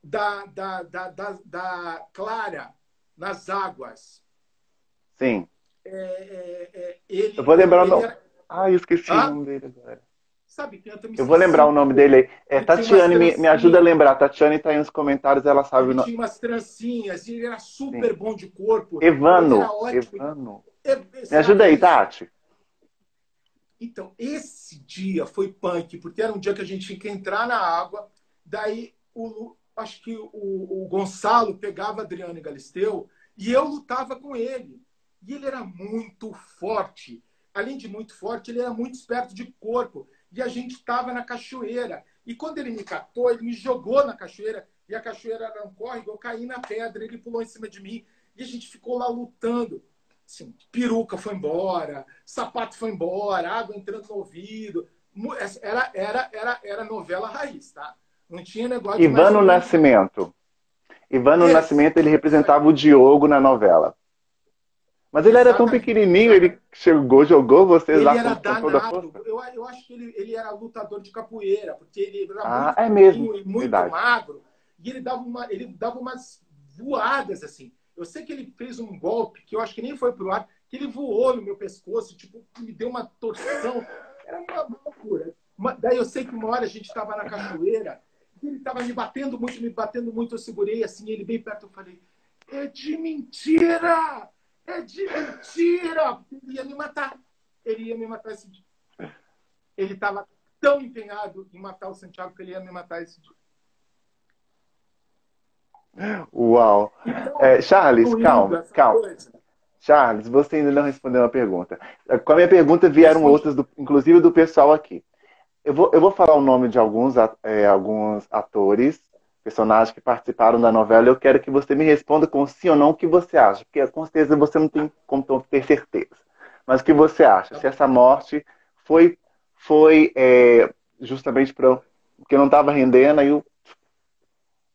da, da, da, da, da Clara nas águas. Sim. É, é, é ele, eu vou lembrar o nome. Era... Ah, eu esqueci ah? o nome dele agora. Sabe, eu, eu vou lembrar o nome dele aí. É, Tatiane, me, me ajuda a lembrar. Tatiane está aí nos comentários, ela sabe ele o nome. Tinha umas trancinhas, ele era super Sim. bom de corpo. Evano. Evano. Me ajuda aí, Tati. Então, esse dia foi punk, porque era um dia que a gente tinha que entrar na água. Daí, o, acho que o, o Gonçalo pegava Adriano e Galisteu e eu lutava com ele. E ele era muito forte. Além de muito forte, ele era muito esperto de corpo. E a gente estava na cachoeira. E quando ele me catou, ele me jogou na cachoeira. E a cachoeira era um córrego, eu caí na pedra, ele pulou em cima de mim. E a gente ficou lá lutando. Assim, peruca foi embora, sapato foi embora, água entrando no ouvido. Era, era, era, era novela raiz, tá? Não tinha negócio Ivano Nascimento. Ivano Esse. Nascimento, ele representava o Diogo na novela. Mas ele era tão pequenininho, ele chegou, jogou vocês ele lá era com, danado. Eu, eu acho que ele, ele era lutador de capoeira, porque ele era ah, muito, é mesmo. muito Verdade. magro. E ele dava, uma, ele dava umas voadas, assim. Eu sei que ele fez um golpe, que eu acho que nem foi pro ar, que ele voou no meu pescoço, tipo, me deu uma torção. Era uma loucura. Daí eu sei que uma hora a gente estava na cachoeira, ele estava me batendo muito, me batendo muito, eu segurei assim, ele bem perto, eu falei, é de mentira! É de mentira! Ele ia me matar. Ele ia me matar esse dia. Ele estava tão empenhado em matar o Santiago que ele ia me matar esse dia. Uau! Então, é, Charles, calma, calma. Coisa. Charles, você ainda não respondeu uma pergunta. Com a minha pergunta vieram Responde. outras, do, inclusive do pessoal aqui. Eu vou, eu vou falar o nome de alguns, é, alguns atores personagens que participaram da novela, eu quero que você me responda com sim ou não o que você acha, porque com certeza você não tem como ter certeza. Mas o que você acha? Se essa morte foi, foi é, justamente para porque não estava rendendo, aí o,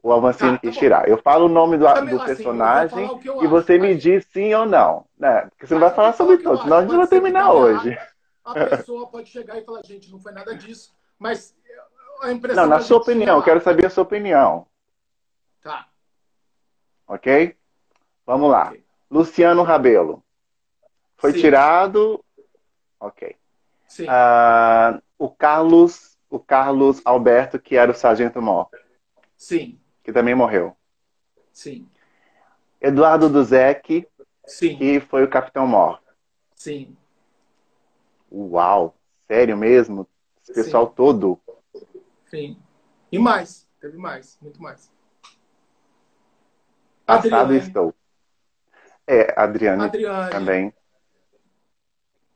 o Avancini tá, quis tá tirar. Eu falo o nome do, do assim, personagem e você acho, me mas... diz sim ou não. Né? Porque você não vai falar sobre tudo, senão a gente vai terminar hoje. A pessoa pode chegar e falar, gente, não foi nada disso, mas a impressão. Não, na sua opinião, eu quero saber a sua opinião. Tá. Ok? Vamos lá. Okay. Luciano Rabelo. Foi Sim. tirado. Ok. Sim. Uh, o Carlos, o Carlos Alberto, que era o sargento mor. Sim. Que também morreu. Sim. Eduardo Duzek, Sim. que foi o capitão mor. Sim. Uau, sério mesmo? Esse pessoal Sim. todo? Sim. E mais, teve mais, muito mais. Passado estou. É, Adriane, Adriane. também.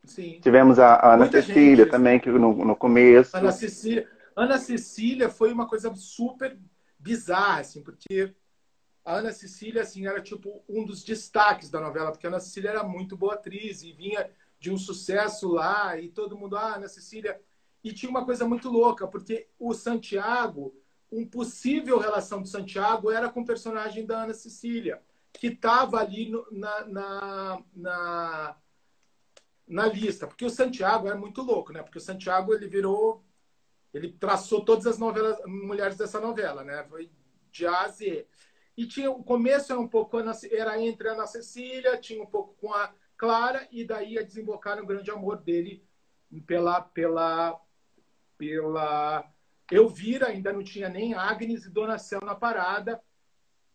Sim. Tivemos a Ana Muita Cecília gente. também, que no, no começo. Ana Cecília. Ana Cecília foi uma coisa super bizarra, assim, porque a Ana Cecília, assim, era tipo um dos destaques da novela, porque a Ana Cecília era muito boa atriz e vinha de um sucesso lá e todo mundo, ah, Ana Cecília. E tinha uma coisa muito louca, porque o Santiago, um possível relação do Santiago era com o personagem da Ana Cecília, que estava ali no, na, na, na, na, lista. Porque o Santiago era muito louco, né? Porque o Santiago ele virou. Ele traçou todas as novelas, mulheres dessa novela, né? Foi de A a Z. E tinha, o começo era um pouco era entre a Ana Cecília, tinha um pouco com a Clara, e daí ia desembocar no grande amor dele pela, pela, pela Elvira, ainda não tinha nem Agnes e Dona Céu na parada,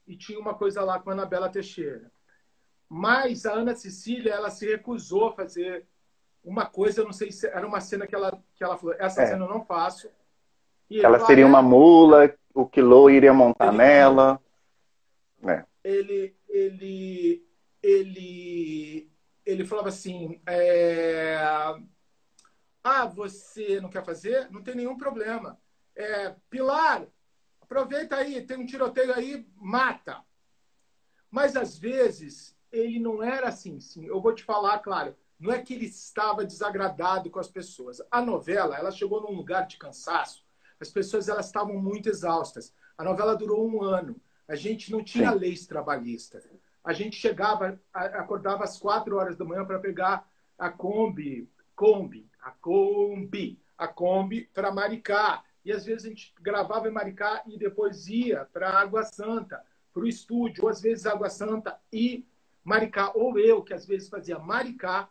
e tinha uma coisa lá com a Anabela Teixeira. Mas a Ana Cecília, ela se recusou a fazer uma coisa, eu não sei se era uma cena que ela, que ela falou, essa é. cena eu não faço. E ela seria uma mula, o Quilô iria montar ele, nela. É. Ele, ele, ele, ele falava assim, é... ah, você não quer fazer? Não tem nenhum problema. É, Pilar, aproveita aí, tem um tiroteio aí, mata. Mas às vezes ele não era assim. Sim, eu vou te falar, claro, não é que ele estava desagradado com as pessoas. A novela, ela chegou num lugar de cansaço. As pessoas elas estavam muito exaustas. A novela durou um ano. A gente não tinha Sim. leis trabalhistas. A gente chegava, acordava às quatro horas da manhã para pegar a Kombi, Kombi, a Kombi, a Kombi para Maricá. E às vezes a gente gravava em Maricá e depois ia para Água Santa, para o estúdio, ou às vezes Água Santa e Maricá, ou eu, que às vezes fazia Maricá,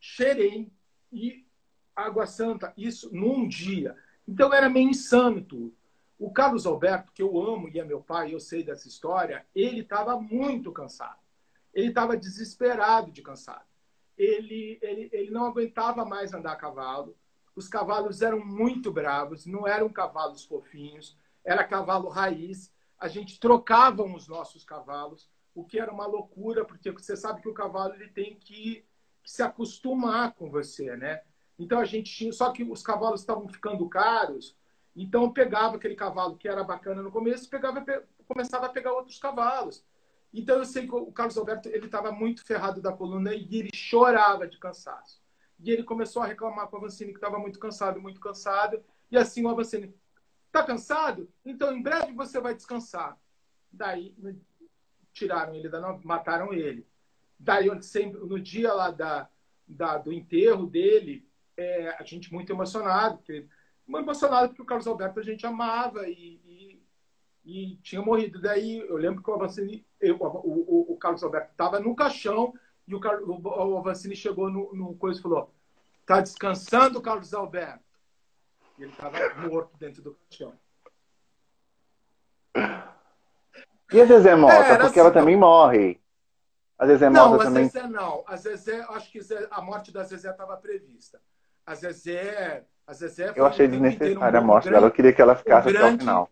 Xerém e Água Santa, isso num dia. Então era meio insano tudo. O Carlos Alberto, que eu amo e é meu pai, eu sei dessa história, ele estava muito cansado. Ele estava desesperado de cansado. Ele, ele, ele não aguentava mais andar a cavalo os cavalos eram muito bravos, não eram cavalos fofinhos, era cavalo raiz. A gente trocava os nossos cavalos, o que era uma loucura, porque você sabe que o cavalo ele tem que, que se acostumar com você, né? Então a gente tinha, só que os cavalos estavam ficando caros, então pegava aquele cavalo que era bacana no começo, pegava, começava a pegar outros cavalos. Então eu sei que o Carlos Alberto ele estava muito ferrado da coluna e ele chorava de cansaço. E ele começou a reclamar com o Avancini que estava muito cansado, muito cansado. E assim o Avancini, está cansado? Então em breve você vai descansar. Daí tiraram ele da mataram ele. Daí no dia lá da, da do enterro dele, é, a gente muito emocionado, porque, muito emocionado porque o Carlos Alberto a gente amava e, e, tinha morrido. Daí eu lembro que o Avancini, eu, o, o, o Carlos Alberto estava no caixão e o, o, o Avancini chegou no, no coisa e falou: Está descansando, Carlos Alberto? E ele estava morto dentro do caixão. E a Zezé Mota? É, porque assim, ela também morre. A Zezé não, Mota a também. Zezé não. A Zezé, acho que a morte da Zezé estava prevista. A Zezé. A Zezé Eu achei desnecessária um, a morte grande, dela. Eu queria que ela ficasse um grande, até o final.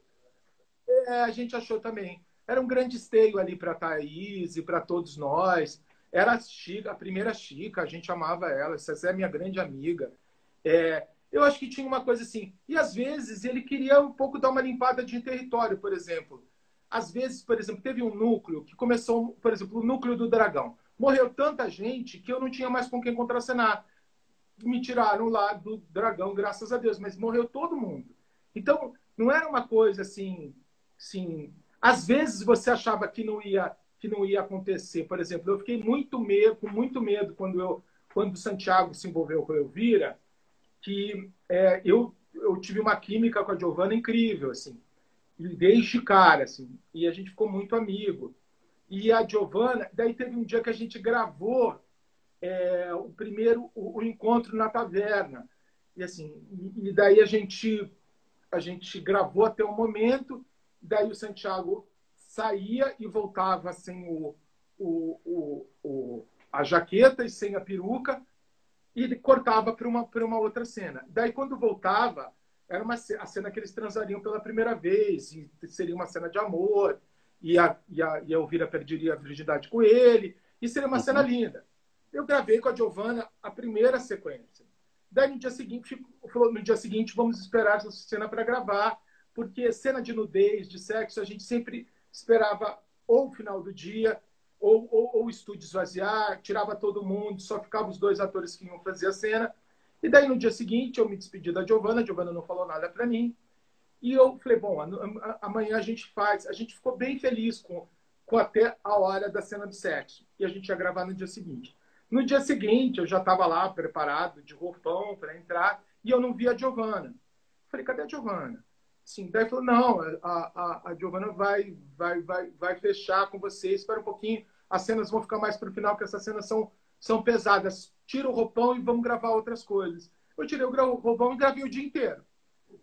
É, a gente achou também. Era um grande esteio ali para a Thaís e para todos nós. Era a Chica, a primeira Chica, a gente amava ela, essa é minha grande amiga. É, eu acho que tinha uma coisa assim. E às vezes ele queria um pouco dar uma limpada de território, por exemplo. Às vezes, por exemplo, teve um núcleo que começou, por exemplo, o núcleo do dragão. Morreu tanta gente que eu não tinha mais com quem contracenar. Me tiraram lá do dragão, graças a Deus, mas morreu todo mundo. Então, não era uma coisa assim, assim. Às vezes você achava que não ia que não ia acontecer. Por exemplo, eu fiquei muito medo, com muito medo quando eu quando o Santiago se envolveu com a Elvira, que é, eu eu tive uma química com a Giovana incrível, assim, desde cara, assim, e a gente ficou muito amigo. E a Giovana, daí teve um dia que a gente gravou é, o primeiro o, o, encontro na taverna e assim e, e daí a gente a gente gravou até o momento daí o Santiago saía e voltava sem o, o, o, o a jaqueta e sem a peruca e cortava para uma, uma outra cena. Daí, quando voltava, era uma a cena que eles transariam pela primeira vez, e seria uma cena de amor, e a, e a, e a Elvira perderia a virgindade com ele, e seria uma uhum. cena linda. Eu gravei com a Giovana a primeira sequência. Daí, no dia seguinte, no dia seguinte vamos esperar essa cena para gravar, porque cena de nudez, de sexo, a gente sempre esperava ou o final do dia, ou, ou, ou, o estúdio esvaziar, tirava todo mundo, só ficavam os dois atores que iam fazer a cena. E daí no dia seguinte eu me despedi da Giovana, a Giovana não falou nada para mim. E eu falei, bom, amanhã a gente faz. A gente ficou bem feliz com, com até a hora da cena do set. E a gente ia gravar no dia seguinte. No dia seguinte eu já estava lá preparado, de roupão para entrar, e eu não vi a Giovana. Falei, cadê a Giovana? Sim, daí falou, não, a, a, a Giovana vai, vai, vai, vai fechar com você, espera um pouquinho, as cenas vão ficar mais para o final, porque essas cenas são, são pesadas. Tira o roupão e vamos gravar outras coisas. Eu tirei o roupão e gravei o dia inteiro.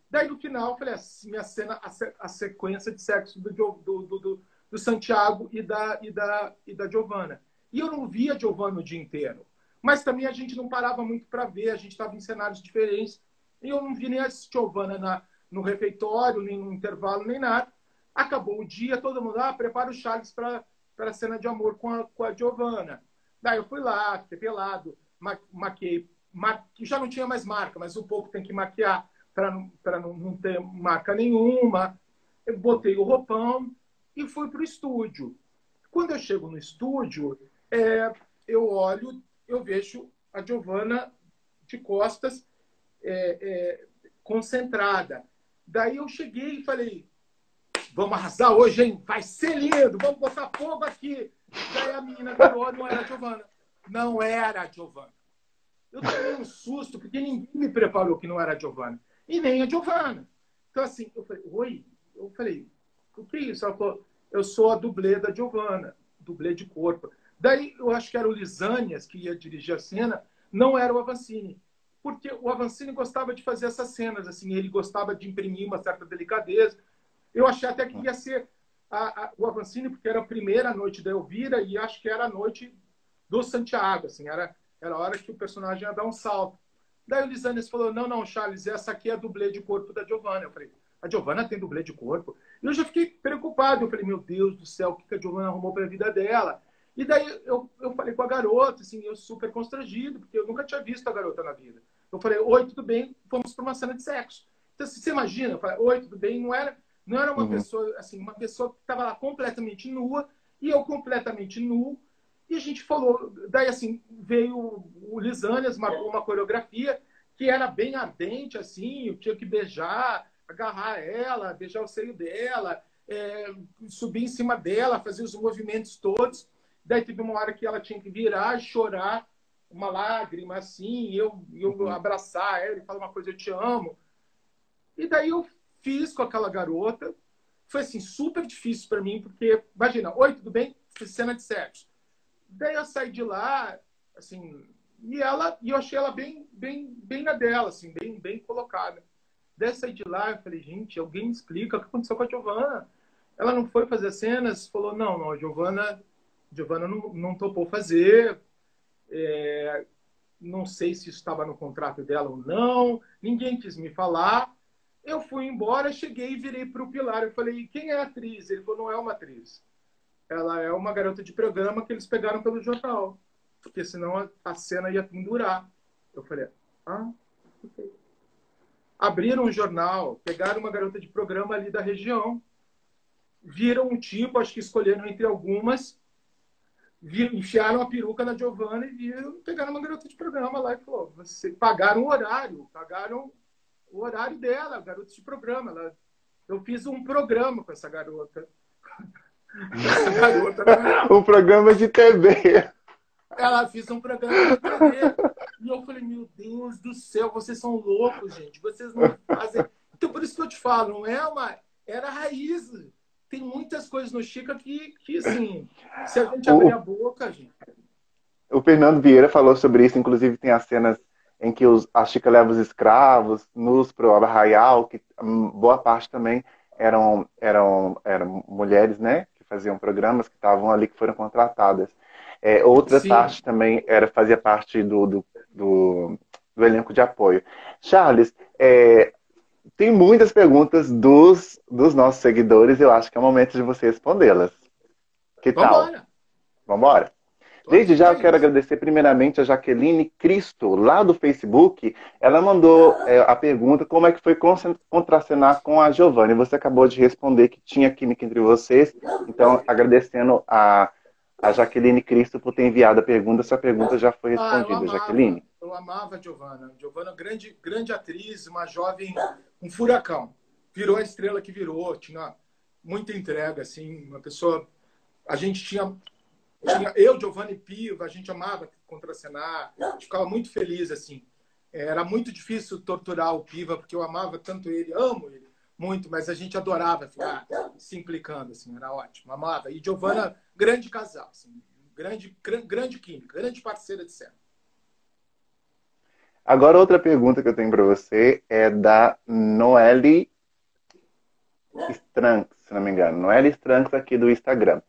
Daí, no final, eu falei, a minha cena, a, sequência de sexo do, do, do, do, Santiago e da, e, da, e da Giovanna. E eu não via a Giovanna o dia inteiro. Mas também a gente não parava muito para ver, a gente estava em cenários diferentes. E eu não vi nem a Giovanna na, no refeitório, nem no intervalo, nem nada. Acabou o dia, todo mundo, ah, prepara o Charles para a cena de amor com a, com a Giovanna. Daí eu fui lá, fiquei pelado, ma maquiei, ma já não tinha mais marca, mas um pouco tem que maquiar para não, não, não ter marca nenhuma. Eu botei o roupão e fui para o estúdio. Quando eu chego no estúdio, é, eu olho, eu vejo a Giovana de costas é, é, concentrada. Daí eu cheguei e falei: vamos arrasar hoje, hein? Vai ser lindo, vamos botar fogo aqui. Daí a menina virou, não era a Giovana. Não era a Giovana. Eu tomei um susto, porque ninguém me preparou que não era a Giovana. E nem a Giovana. Então, assim, eu falei, oi? Eu falei, o que é isso? Ela falou, eu sou a dublê da Giovana, dublê de corpo. Daí, eu acho que era o Lisânias que ia dirigir a cena, não era o Avancini porque o Avancini gostava de fazer essas cenas, assim, ele gostava de imprimir uma certa delicadeza. Eu achei até que ia ser a, a, o Avancini, porque era a primeira noite da Elvira e acho que era a noite do Santiago, assim, era, era a hora que o personagem ia dar um salto. Daí o Lisanes falou, não, não, Charles, essa aqui é a dublê de corpo da Giovanna. Eu falei, a Giovanna tem dublê de corpo? E eu já fiquei preocupado. Eu falei, meu Deus do céu, o que a Giovanna arrumou para a vida dela? E daí eu, eu falei com a garota, assim, eu super constrangido, porque eu nunca tinha visto a garota na vida. Eu falei, oi, tudo bem? Fomos para uma cena de sexo. Então, você imagina, eu falei, oi, tudo bem? Não era, não era uma uhum. pessoa, assim, uma pessoa que estava lá completamente nua e eu completamente nu. E a gente falou, daí assim, veio o Lisânias, marcou uma coreografia que era bem ardente, assim, eu tinha que beijar, agarrar ela, beijar o seio dela, é, subir em cima dela, fazer os movimentos todos. Daí teve uma hora que ela tinha que virar, chorar, uma lágrima assim, eu, eu uhum. abraçar ela e falar uma coisa, eu te amo. E daí eu fiz com aquela garota. Foi assim, super difícil para mim, porque, imagina, oi, tudo bem? Fiz cena de sexo. Daí eu saí de lá, assim, e ela, e eu achei ela bem, bem, bem na dela, assim, bem, bem colocada. Daí eu saí de lá, eu falei, gente, alguém me explica o que aconteceu com a Giovana. Ela não foi fazer cenas, falou, não, não, a Giovana, Giovana não, não topou fazer, é, não sei se estava no contrato dela ou não, ninguém quis me falar. Eu fui embora, cheguei e virei para o Pilar. Eu falei, quem é a atriz? Ele falou, não é uma atriz. Ela é uma garota de programa que eles pegaram pelo jornal, porque senão a, cena ia pendurar. Eu falei, ah, ok. Abriram um jornal, pegaram uma garota de programa ali da região, viram um tipo, acho que escolheram entre algumas, enfiaram a peruca na Giovanna e viram, pegaram uma garota de programa lá e falou: você pagaram o horário, pagaram o horário dela, garota de programa. Ela, eu fiz um programa com essa garota. essa garota um programa de TV. Ela fez um programa de TV. E eu falei, meu Deus do céu, vocês são loucos, gente. Vocês não fazem. Então, por isso que eu te falo, não é uma. Era raiz tem muitas coisas no Chica que, que assim, se a gente abrir o, a boca, gente. O Fernando Vieira falou sobre isso, inclusive tem as cenas em que os, a Chica leva os escravos nus para o arraial, que hum, boa parte também eram, eram, eram mulheres, né? Que faziam programas, que estavam ali, que foram contratadas. É, outra Sim. parte também era fazia parte do, do, do, do elenco de apoio. Charles, é, tem muitas perguntas dos, dos nossos seguidores. Eu acho que é o momento de você respondê-las. Que tal? Vambora. Vambora? Desde já eu quero agradecer primeiramente a Jaqueline Cristo, lá do Facebook. Ela mandou é, a pergunta como é que foi contracenar com a Giovanni. Você acabou de responder que tinha química entre vocês. Então, agradecendo a, a Jaqueline Cristo por ter enviado a pergunta. Sua pergunta já foi respondida, Jaqueline. Eu amava a Giovanna. Giovanna, grande, grande atriz, uma jovem um furacão. Virou a estrela que virou, tinha muita entrega, assim, uma pessoa. A gente tinha. tinha eu, Giovanni Piva, a gente amava contracenar, a gente ficava muito feliz, assim. Era muito difícil torturar o Piva, porque eu amava tanto ele, amo ele muito, mas a gente adorava ficar se implicando, assim, era ótimo, amava. E Giovanna, grande casal, assim, grande, grande química, grande parceira de cena. Agora, outra pergunta que eu tenho para você é da Noelle Stranks, se não me engano. Noelle Stranks aqui do Instagram.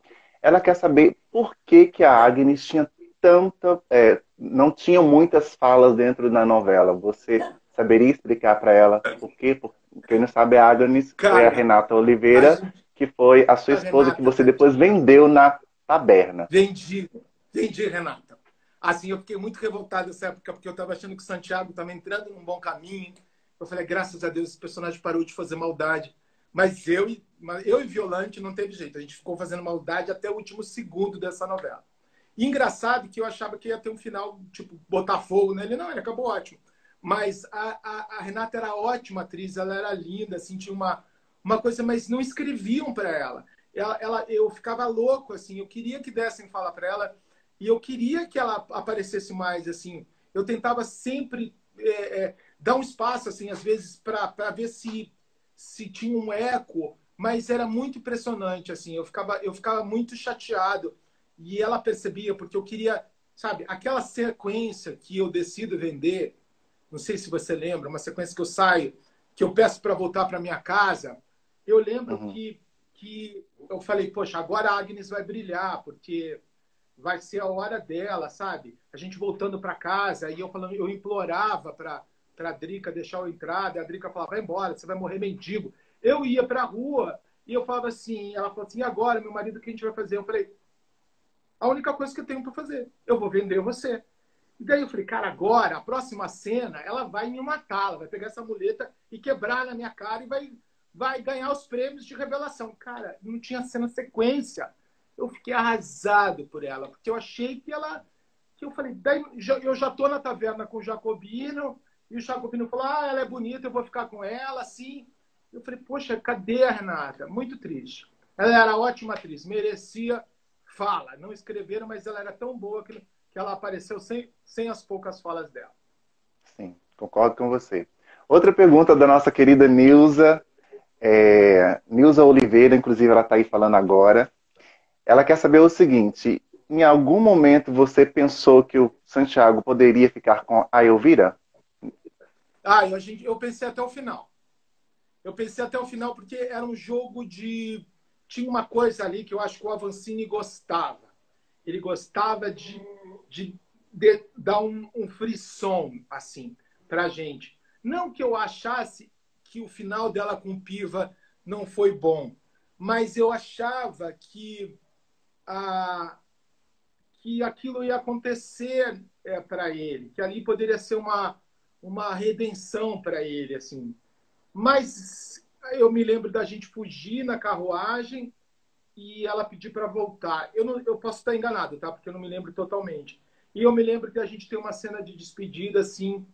Ela quer saber por que, que a Agnes tinha tanta. É, não tinha muitas falas dentro da novela. Você saberia explicar para ela por quê? Porque quem não sabe, a Agnes Cara, é a Renata Oliveira, a gente... que foi a sua esposa a que você depois vendeu na taberna. Vendi, vendi, Renata. Assim, eu fiquei muito revoltado nessa época, porque eu estava achando que o Santiago estava entrando num bom caminho. Eu falei, graças a Deus, esse personagem parou de fazer maldade. Mas eu, eu e Violante não teve jeito. A gente ficou fazendo maldade até o último segundo dessa novela. E engraçado que eu achava que ia ter um final, tipo, botar fogo nele. Não, ele acabou ótimo. Mas a, a, a Renata era ótima atriz, ela era linda, assim, tinha uma, uma coisa, mas não escreviam para ela. Ela, ela. Eu ficava louco, assim, eu queria que dessem falar para ela e eu queria que ela aparecesse mais, assim. Eu tentava sempre é, é, dar um espaço, assim, às vezes, para ver se, se tinha um eco, mas era muito impressionante, assim. Eu ficava, eu ficava muito chateado. E ela percebia, porque eu queria, sabe, aquela sequência que eu decido vender, não sei se você lembra, uma sequência que eu saio, que eu peço para voltar para minha casa. Eu lembro uhum. que, que eu falei, poxa, agora a Agnes vai brilhar, porque vai ser a hora dela, sabe? A gente voltando para casa, e eu falando, eu implorava para para Drica deixar eu entrar, e a Drica falava, vai embora, você vai morrer mendigo. Eu ia para a rua e eu falava assim, ela falou assim, agora, meu marido, o que a gente vai fazer? Eu falei, a única coisa que eu tenho para fazer, eu vou vender você. E daí eu falei, cara, agora, a próxima cena, ela vai me matar, ela vai pegar essa muleta e quebrar na minha cara e vai, vai ganhar os prêmios de revelação. Cara, não tinha cena sequência eu fiquei arrasado por ela, porque eu achei que ela. que eu falei, eu já tô na taverna com o Jacobino, e o Jacobino falou: ah, ela é bonita, eu vou ficar com ela, assim. Eu falei, poxa, cadê a Renata? Muito triste. Ela era ótima atriz, merecia fala. Não escreveram, mas ela era tão boa que, que ela apareceu sem, sem as poucas falas dela. Sim, concordo com você. Outra pergunta da nossa querida Nilza. É, Nilza Oliveira, inclusive, ela está aí falando agora. Ela quer saber o seguinte: em algum momento você pensou que o Santiago poderia ficar com a Elvira? Ah, eu, eu pensei até o final. Eu pensei até o final porque era um jogo de. Tinha uma coisa ali que eu acho que o Avancini gostava. Ele gostava de, de, de dar um, um frisson, assim, pra gente. Não que eu achasse que o final dela com Piva não foi bom, mas eu achava que que aquilo ia acontecer é, para ele, que ali poderia ser uma, uma redenção para ele, assim. Mas eu me lembro da gente fugir na carruagem e ela pedir para voltar. Eu, não, eu posso estar enganado, tá? Porque eu não me lembro totalmente. E eu me lembro que a gente tem uma cena de despedida, assim,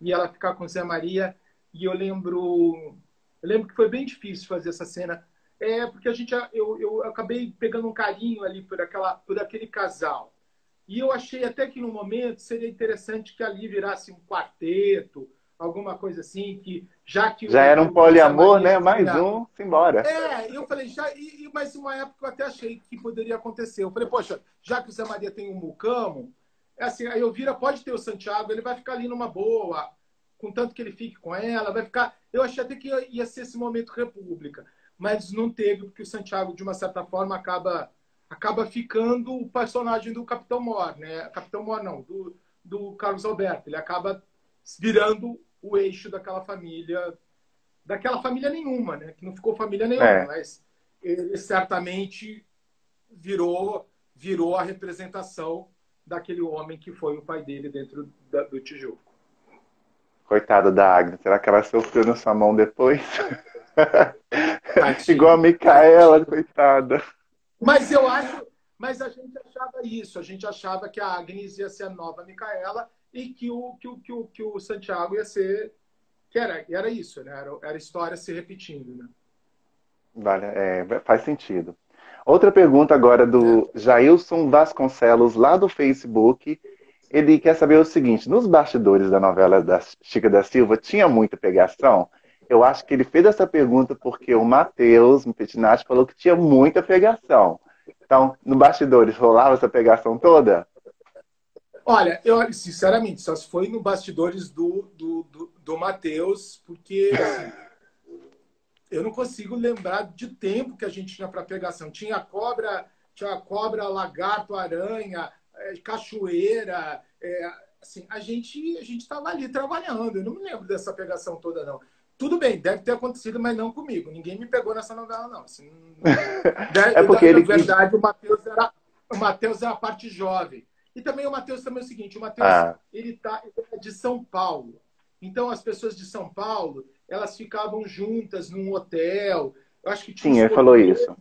e ela ficar com Zé Maria. E eu lembro, eu lembro que foi bem difícil fazer essa cena é porque a gente eu, eu acabei pegando um carinho ali por aquela por aquele casal. E eu achei até que no momento seria interessante que ali virasse um quarteto alguma coisa assim que já que já o, era um poliamor né? mais um embora é eu falei já e, mas uma época eu até achei que poderia acontecer. Eu falei poxa já que o Zé Maria tem um mucamo é assim a Elvira pode ter o Santiago ele vai ficar ali numa boa contanto que ele fique com ela vai ficar eu achei até que ia ser esse momento república mas não teve, porque o Santiago, de uma certa forma, acaba, acaba ficando o personagem do Capitão Mor, né? Capitão Mor não, do, do Carlos Alberto. Ele acaba virando o eixo daquela família, daquela família nenhuma, né? Que não ficou família nenhuma, é. mas ele certamente virou, virou a representação daquele homem que foi o pai dele dentro da, do Tijuco. Coitada da Agnes, será que ela sofreu na sua mão depois? Igual a Micaela, coitada. Mas eu acho, mas a gente achava isso, a gente achava que a Agnes ia ser a nova Micaela e que o, que o, que o, que o Santiago ia ser. Que era, era isso, né? Era, era a história se repetindo, né? Vale, é, faz sentido. Outra pergunta agora do é. Jailson Vasconcelos, lá do Facebook. Ele quer saber o seguinte: nos bastidores da novela da Chica da Silva, tinha muita pegação? Eu acho que ele fez essa pergunta porque o Matheus, Petinati, falou que tinha muita pegação. Então, no bastidores, rolava essa pegação toda? Olha, eu sinceramente, só se foi no bastidores do, do, do, do Matheus, porque assim, eu não consigo lembrar de tempo que a gente tinha para pegação. Tinha cobra, tinha cobra, lagarto, aranha, é, cachoeira. É, assim, a gente a gente estava ali trabalhando. Eu não me lembro dessa pegação toda, não. Tudo bem, deve ter acontecido, mas não comigo. Ninguém me pegou nessa novela, não. Assim, é porque na, ele... verdade, o Matheus era, o Matheus é a parte jovem. E também o Matheus também é o seguinte, o Matheus, ah. ele tá é de São Paulo. Então as pessoas de São Paulo, elas ficavam juntas num hotel. Eu acho que tinha Sim, ele falou isso.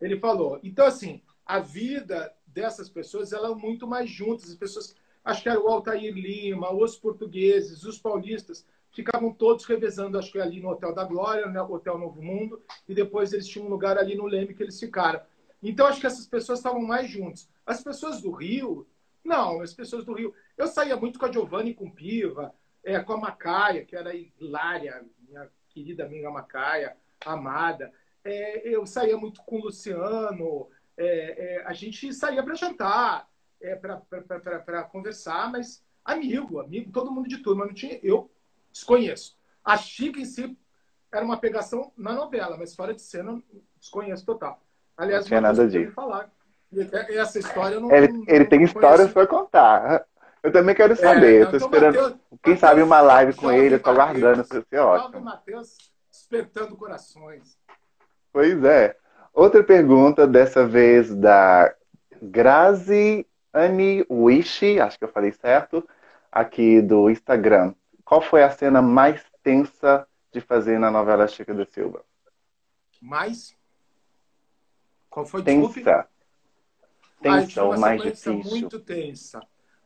Ele falou. Então assim, a vida dessas pessoas, ela é muito mais juntas. As pessoas, acho que era o Altair Lima, os portugueses, os paulistas, ficavam todos revezando, acho que ali no Hotel da Glória, no né, Hotel Novo Mundo, e depois eles tinham um lugar ali no Leme que eles ficaram. Então acho que essas pessoas estavam mais juntos. As pessoas do Rio, não, as pessoas do Rio. Eu saía muito com a Giovanni com Piva, é, com a Macaia, que era hilária, minha querida amiga Macaia, amada. É, eu saía muito com o Luciano, é, é a gente saía para jantar, é, para conversar, mas amigo, amigo, todo mundo de turma. Não tinha, eu desconheço. A Chica em si era uma pegação na novela, mas fora de cena, desconheço total. Aliás, não tinha nada disso. Falar. Essa história não. Ele, ele não, tem não histórias para contar. Eu também quero é, saber. É, Estou esperando. Mateus, quem Mateus, sabe uma live com ele, estou aguardando. Isso ser ótimo. Matheus despertando corações. Pois é. Outra pergunta, dessa vez da Grazi Annie Wish, acho que eu falei certo, aqui do Instagram. Qual foi a cena mais tensa de fazer na novela Chica da Silva? Mais? Qual foi? Tensa. Tensa, ou mais difícil. Muito tensa.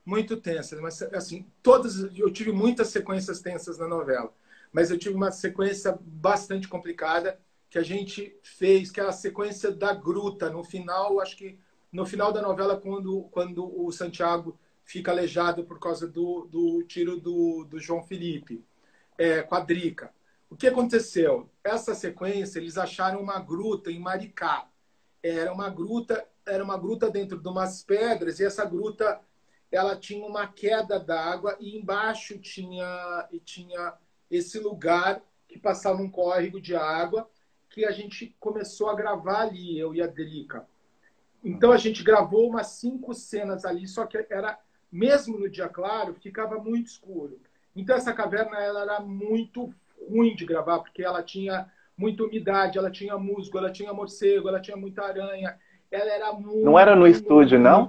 Muito tensa. Mas, assim, todas, eu tive muitas sequências tensas na novela. Mas eu tive uma sequência bastante complicada que a gente fez, que é a sequência da gruta. No final, acho que no final da novela, quando, quando o Santiago fica aleijado por causa do, do tiro do, do João Felipe, é, com a Drica. O que aconteceu? Essa sequência, eles acharam uma gruta em Maricá era uma gruta, era uma gruta dentro de umas pedras e essa gruta ela tinha uma queda d'água e embaixo tinha e tinha esse lugar que passava um córrego de água que a gente começou a gravar ali, eu e a Drica. Então a gente gravou umas cinco cenas ali, só que era mesmo no dia claro ficava muito escuro. Então essa caverna ela era muito ruim de gravar porque ela tinha muita umidade, ela tinha musgo, ela tinha morcego, ela tinha muita aranha. Ela era muito. Não era no estúdio, não?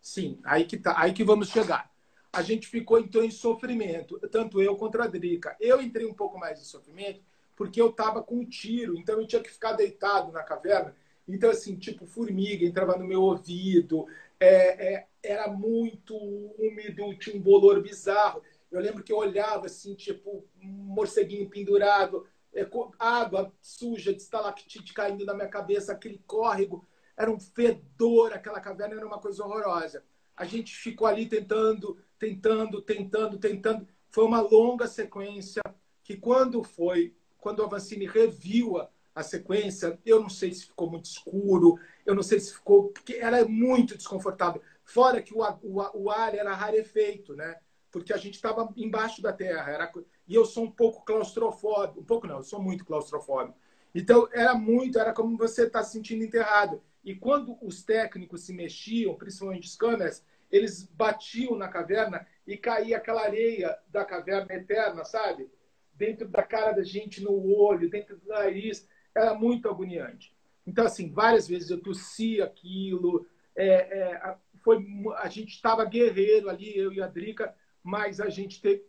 Sim, aí que tá, aí que vamos chegar. A gente ficou então em sofrimento, tanto eu quanto a Drica. Eu entrei um pouco mais em sofrimento porque eu estava com um tiro, então eu tinha que ficar deitado na caverna. Então, assim, tipo, formiga entrava no meu ouvido, é, é, era muito úmido, tinha um bolor bizarro. Eu lembro que eu olhava, assim, tipo, um morceguinho pendurado, é, água suja de estalactite caindo na minha cabeça, aquele córrego, era um fedor, aquela caverna era uma coisa horrorosa. A gente ficou ali tentando, tentando, tentando, tentando. Foi uma longa sequência que quando foi, quando o Avancini reviu a, a sequência, eu não sei se ficou muito escuro, eu não sei se ficou, porque era muito desconfortável. Fora que o, o, o ar era rarefeito, né? Porque a gente estava embaixo da terra, era e eu sou um pouco claustrofóbico. Um pouco não, eu sou muito claustrofóbico. Então, era muito, era como você está se sentindo enterrado. E quando os técnicos se mexiam, principalmente os câmeras, eles batiam na caverna e caía aquela areia da caverna eterna, sabe? Dentro da cara da gente, no olho, dentro do nariz. Era muito agoniante. Então, assim, várias vezes eu tossia aquilo. É, é, foi, a gente estava guerreiro ali, eu e a Drica, mas a gente teve,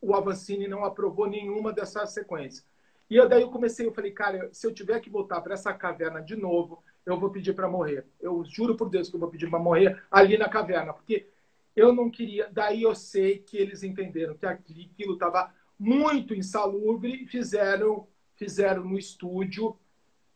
o Avancini não aprovou nenhuma dessas sequências. E eu, daí eu comecei, eu falei, cara, se eu tiver que voltar para essa caverna de novo, eu vou pedir para morrer. Eu juro por Deus que eu vou pedir para morrer ali na caverna, porque eu não queria. Daí eu sei que eles entenderam que aquilo estava muito insalubre e fizeram, fizeram no estúdio.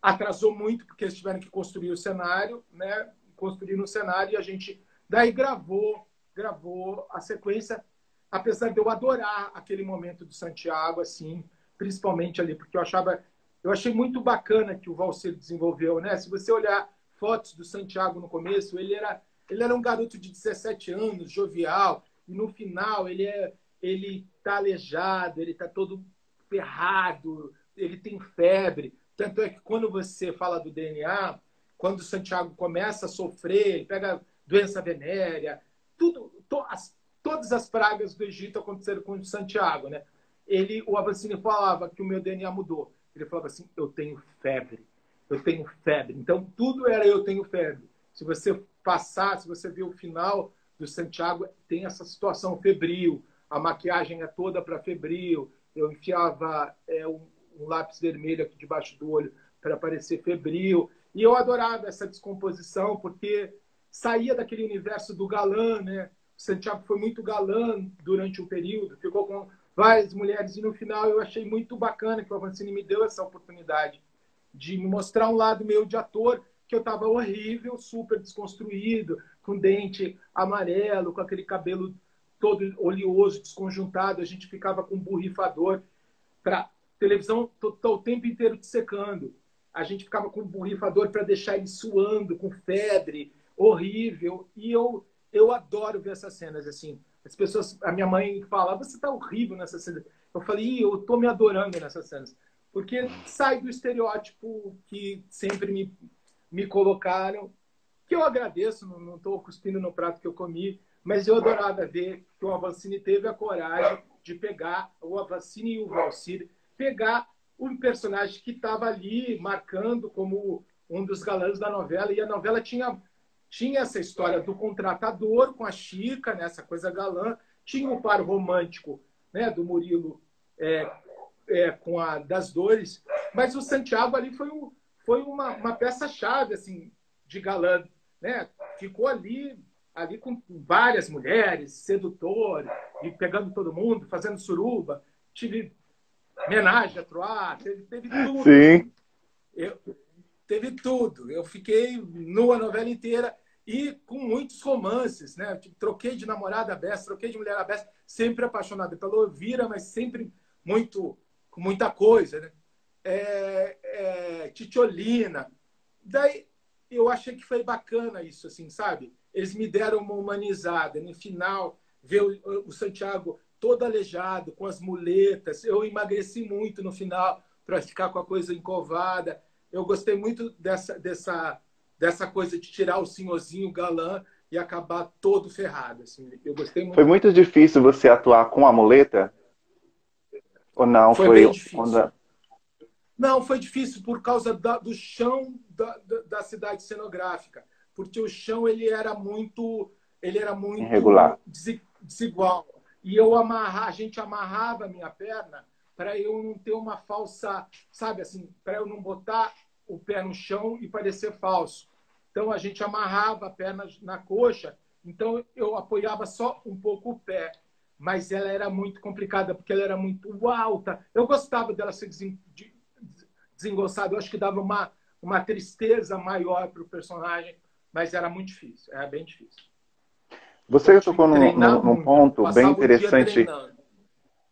Atrasou muito, porque eles tiveram que construir o cenário, né? Construir no cenário e a gente daí gravou, gravou a sequência apesar de eu adorar aquele momento do Santiago, assim, principalmente ali, porque eu achava, eu achei muito bacana que o Valser desenvolveu, né? Se você olhar fotos do Santiago no começo, ele era ele era um garoto de 17 anos, jovial, e no final ele é ele tá aleijado, ele tá todo ferrado, ele tem febre. Tanto é que quando você fala do DNA, quando o Santiago começa a sofrer, ele pega doença venérea, tudo, to, as, todas as pragas do Egito aconteceram com o Santiago, né? Ele, o Avancini falava que o meu DNA mudou. Ele falava assim: eu tenho febre, eu tenho febre. Então tudo era eu tenho febre. Se você passar, se você ver o final do Santiago, tem essa situação febril. A maquiagem é toda para febril. Eu enfiava é, um, um lápis vermelho aqui debaixo do olho para parecer febril. E eu adorava essa descomposição, porque saía daquele universo do galã, né? O Santiago foi muito galã durante um período, ficou com várias mulheres, e no final eu achei muito bacana que o Avancini me deu essa oportunidade de me mostrar um lado meu de ator, que eu estava horrível, super desconstruído, com dente amarelo, com aquele cabelo todo oleoso, desconjuntado, a gente ficava com um borrifador para televisão o tempo inteiro te secando a gente ficava com um borrifador para deixar ele suando, com febre, horrível. E eu, eu adoro ver essas cenas, assim. As pessoas, a minha mãe fala, você está horrível nessa cena. Eu falei, eu estou me adorando nessas cenas. Porque sai do estereótipo que sempre me, me colocaram, que eu agradeço, não estou cuspindo no prato que eu comi, mas eu adorava ver que o Avancini teve a coragem de pegar, o Avancini e o Valcir, pegar um personagem que estava ali marcando como um dos galãs da novela. E a novela tinha, tinha essa história do contratador com a Chica, né, essa coisa galã. Tinha o par romântico né, do Murilo é, é, com a das Dores. Mas o Santiago ali foi, um, foi uma, uma peça-chave assim, de galã. Né? Ficou ali ali com várias mulheres, sedutor, e pegando todo mundo, fazendo suruba. Tive Menagem a Troar, teve, teve tudo. Sim. Eu, teve tudo. Eu fiquei nua a novela inteira e com muitos romances, né? Tipo, troquei de namorada besta, troquei de mulher a besta, sempre apaixonada pela Elvira, mas sempre muito com muita coisa, né? É, é, Titiolina. Daí eu achei que foi bacana isso, assim, sabe? Eles me deram uma humanizada. No final, ver o, o Santiago todo aleijado, com as muletas. Eu emagreci muito no final para ficar com a coisa encovada. Eu gostei muito dessa, dessa, dessa coisa de tirar o senhorzinho galã e acabar todo ferrado. Assim. Eu gostei muito. Foi muito difícil você atuar com a muleta? Ou não? Foi, foi bem difícil. Onda... Não, foi difícil por causa da, do chão da, da, da, cidade cenográfica, porque o chão ele era muito, ele era muito irregular, desigual. E eu amarrar, a gente amarrava a minha perna para eu não ter uma falsa, sabe assim, para eu não botar o pé no chão e parecer falso. Então a gente amarrava a perna na coxa, então eu apoiava só um pouco o pé, mas ela era muito complicada porque ela era muito alta. Eu gostava dela ser desengonçada, eu acho que dava uma uma tristeza maior para o personagem, mas era muito difícil, era bem difícil. Você tocou num, num, num ponto bem interessante.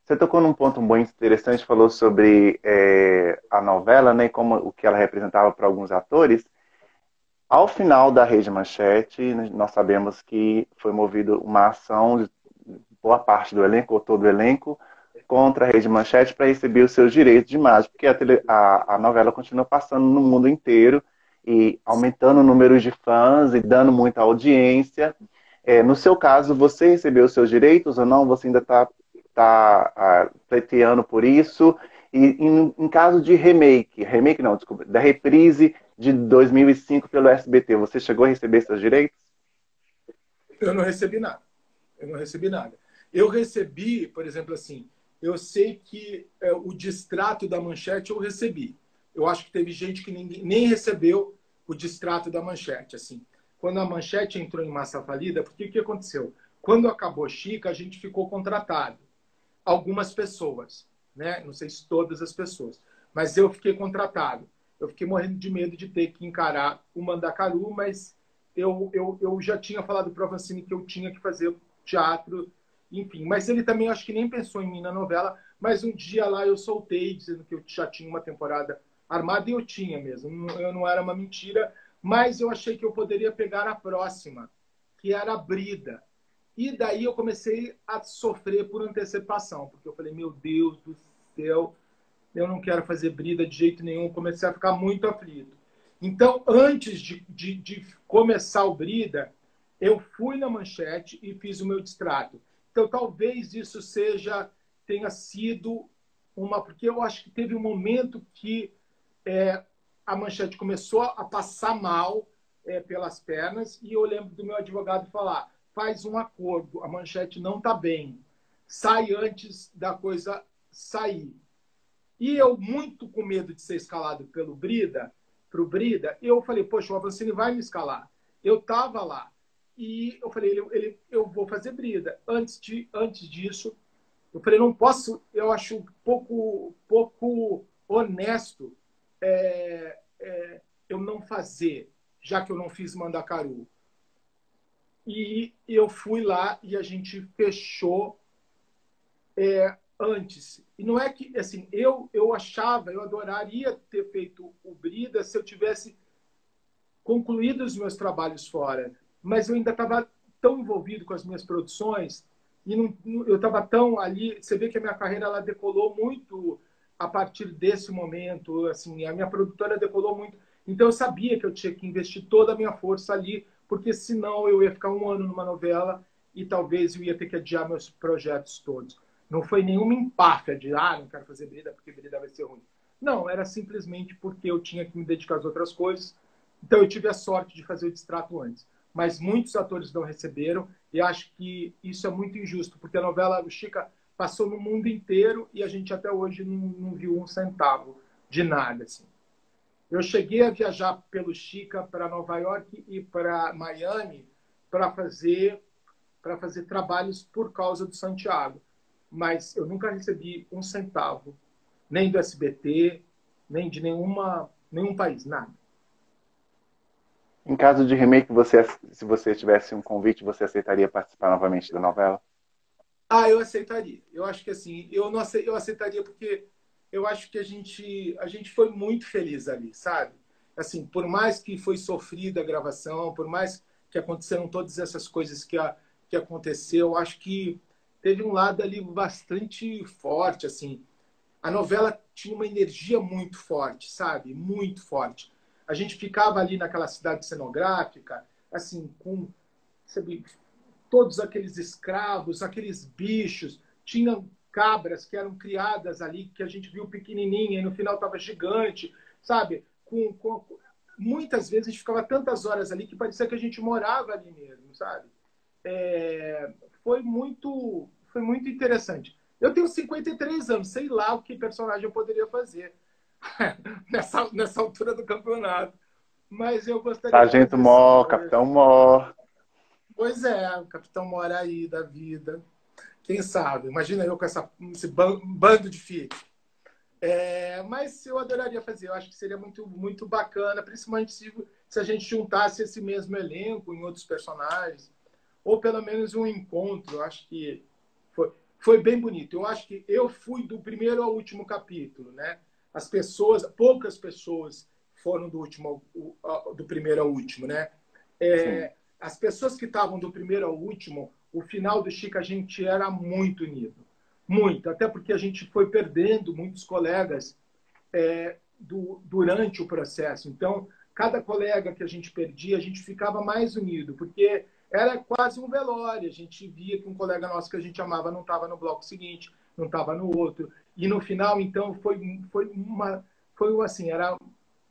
Você tocou num ponto bem interessante, falou sobre é, a novela, né, como o que ela representava para alguns atores. Ao final da Rede Manchete, nós sabemos que foi movida uma ação de boa parte do elenco, ou todo o elenco, contra a Rede Manchete para receber os seus direitos de imagem, porque a, tele, a, a novela continua passando no mundo inteiro e aumentando o número de fãs e dando muita audiência. É, no seu caso, você recebeu os seus direitos ou não? Você ainda está tá, ah, pleiteando por isso? E em, em, caso de remake, remake não, desculpa, da reprise de 2005 pelo SBT, você chegou a receber seus direitos? Eu não recebi nada. Eu não recebi nada. Eu recebi, por exemplo, assim, eu sei que é, o distrato da manchete eu recebi. Eu acho que teve gente que ninguém, nem recebeu o distrato da manchete, assim quando a manchete entrou em massa falida, porque o que aconteceu? Quando acabou Chica, a gente ficou contratado. Algumas pessoas, né? Não sei se todas as pessoas, mas eu fiquei contratado. Eu fiquei morrendo de medo de ter que encarar o Mandacaru, mas eu, eu, eu já tinha falado para o Avancini que eu tinha que fazer teatro, enfim. Mas ele também acho que nem pensou em mim na novela, mas um dia lá eu soltei dizendo que eu já tinha uma temporada armada e eu tinha mesmo. Eu não era uma mentira, mas eu achei que eu poderia pegar a próxima. que era a brida. E daí eu comecei a sofrer por antecipação, porque eu falei, meu Deus do céu, eu não quero fazer brida de jeito nenhum. Comecei a ficar muito aflito. Então, antes de, de, de começar o brida, eu fui na manchete e fiz o meu distrato. Então, talvez isso seja tenha sido uma porque eu acho que teve um momento que é, a manchete começou a passar mal é, pelas pernas e eu lembro do meu advogado falar faz um acordo a manchete não está bem sai antes da coisa sair e eu muito com medo de ser escalado pelo Brida para o Brida eu falei poxa o Avancini vai me escalar eu estava lá e eu falei, ele, ele, eu vou fazer brida. Antes, de, antes disso, eu falei, não posso, eu acho pouco, pouco honesto é, é, eu não fazer, já que eu não fiz Mandacaru. E eu fui lá e a gente fechou é, antes. E não é que, assim, eu, eu achava, eu adoraria ter feito o Brida se eu tivesse concluído os meus trabalhos fora mas eu ainda estava tão envolvido com as minhas produções e não, eu estava tão ali. Você vê que a minha carreira ela decolou muito a partir desse momento. Assim, a minha produtora decolou muito. Então eu sabia que eu tinha que investir toda a minha força ali, porque senão eu ia ficar um ano numa novela e talvez eu ia ter que adiar meus projetos todos. Não foi nenhuma empáfia de, ah, não quero fazer brida porque brida vai ser ruim. Não, era simplesmente porque eu tinha que me dedicar às outras coisas. Então eu tive a sorte de fazer o distrato antes mas muitos atores não receberam e acho que isso é muito injusto, porque a novela Chica passou no mundo inteiro e a gente até hoje não, não viu um centavo de nada. Assim. Eu cheguei a viajar pelo Chica para Nova York e para Miami para fazer para fazer trabalhos por causa do Santiago, mas eu nunca recebi um centavo, nem do SBT, nem de nenhuma nenhum país, nada. Em caso de remake, você, se você tivesse um convite, você aceitaria participar novamente da novela? Ah, eu aceitaria. Eu acho que assim, eu não eu aceitaria porque eu acho que a gente a gente foi muito feliz ali, sabe? Assim, por mais que foi sofrida a gravação, por mais que aconteceram todas essas coisas que a, que aconteceu, eu acho que teve um lado ali bastante forte, assim. A novela tinha uma energia muito forte, sabe? Muito forte. A gente ficava ali naquela cidade cenográfica, assim, com sabe, todos aqueles escravos, aqueles bichos. Tinham cabras que eram criadas ali, que a gente viu pequenininha e no final estava gigante, sabe? Com, com, muitas vezes a gente ficava tantas horas ali que parecia que a gente morava ali mesmo, sabe? É, foi muito foi muito interessante. Eu tenho 53 anos, sei lá o que personagem eu poderia fazer. nessa, nessa altura do campeonato. Mas eu gostaria. Sargento Mor, Capitão Mor. Pois é, o Capitão Mor aí da vida. Quem sabe? Imagina eu com essa, esse bando de filhos. É, mas eu adoraria fazer. Eu acho que seria muito, muito bacana, principalmente se, se a gente juntasse esse mesmo elenco em outros personagens. Ou pelo menos um encontro. Eu acho que foi, foi bem bonito. Eu acho que eu fui do primeiro ao último capítulo, né? as pessoas, poucas pessoas foram do último do primeiro ao último, né? É, as pessoas que estavam do primeiro ao último, o final do Chica a gente era muito unido, muito, até porque a gente foi perdendo muitos colegas é, do, durante o processo. Então, cada colega que a gente perdia, a gente ficava mais unido, porque era quase um velório. A gente via que um colega nosso que a gente amava não estava no bloco seguinte, não estava no outro. E no final, então, foi, foi uma. Foi assim, era,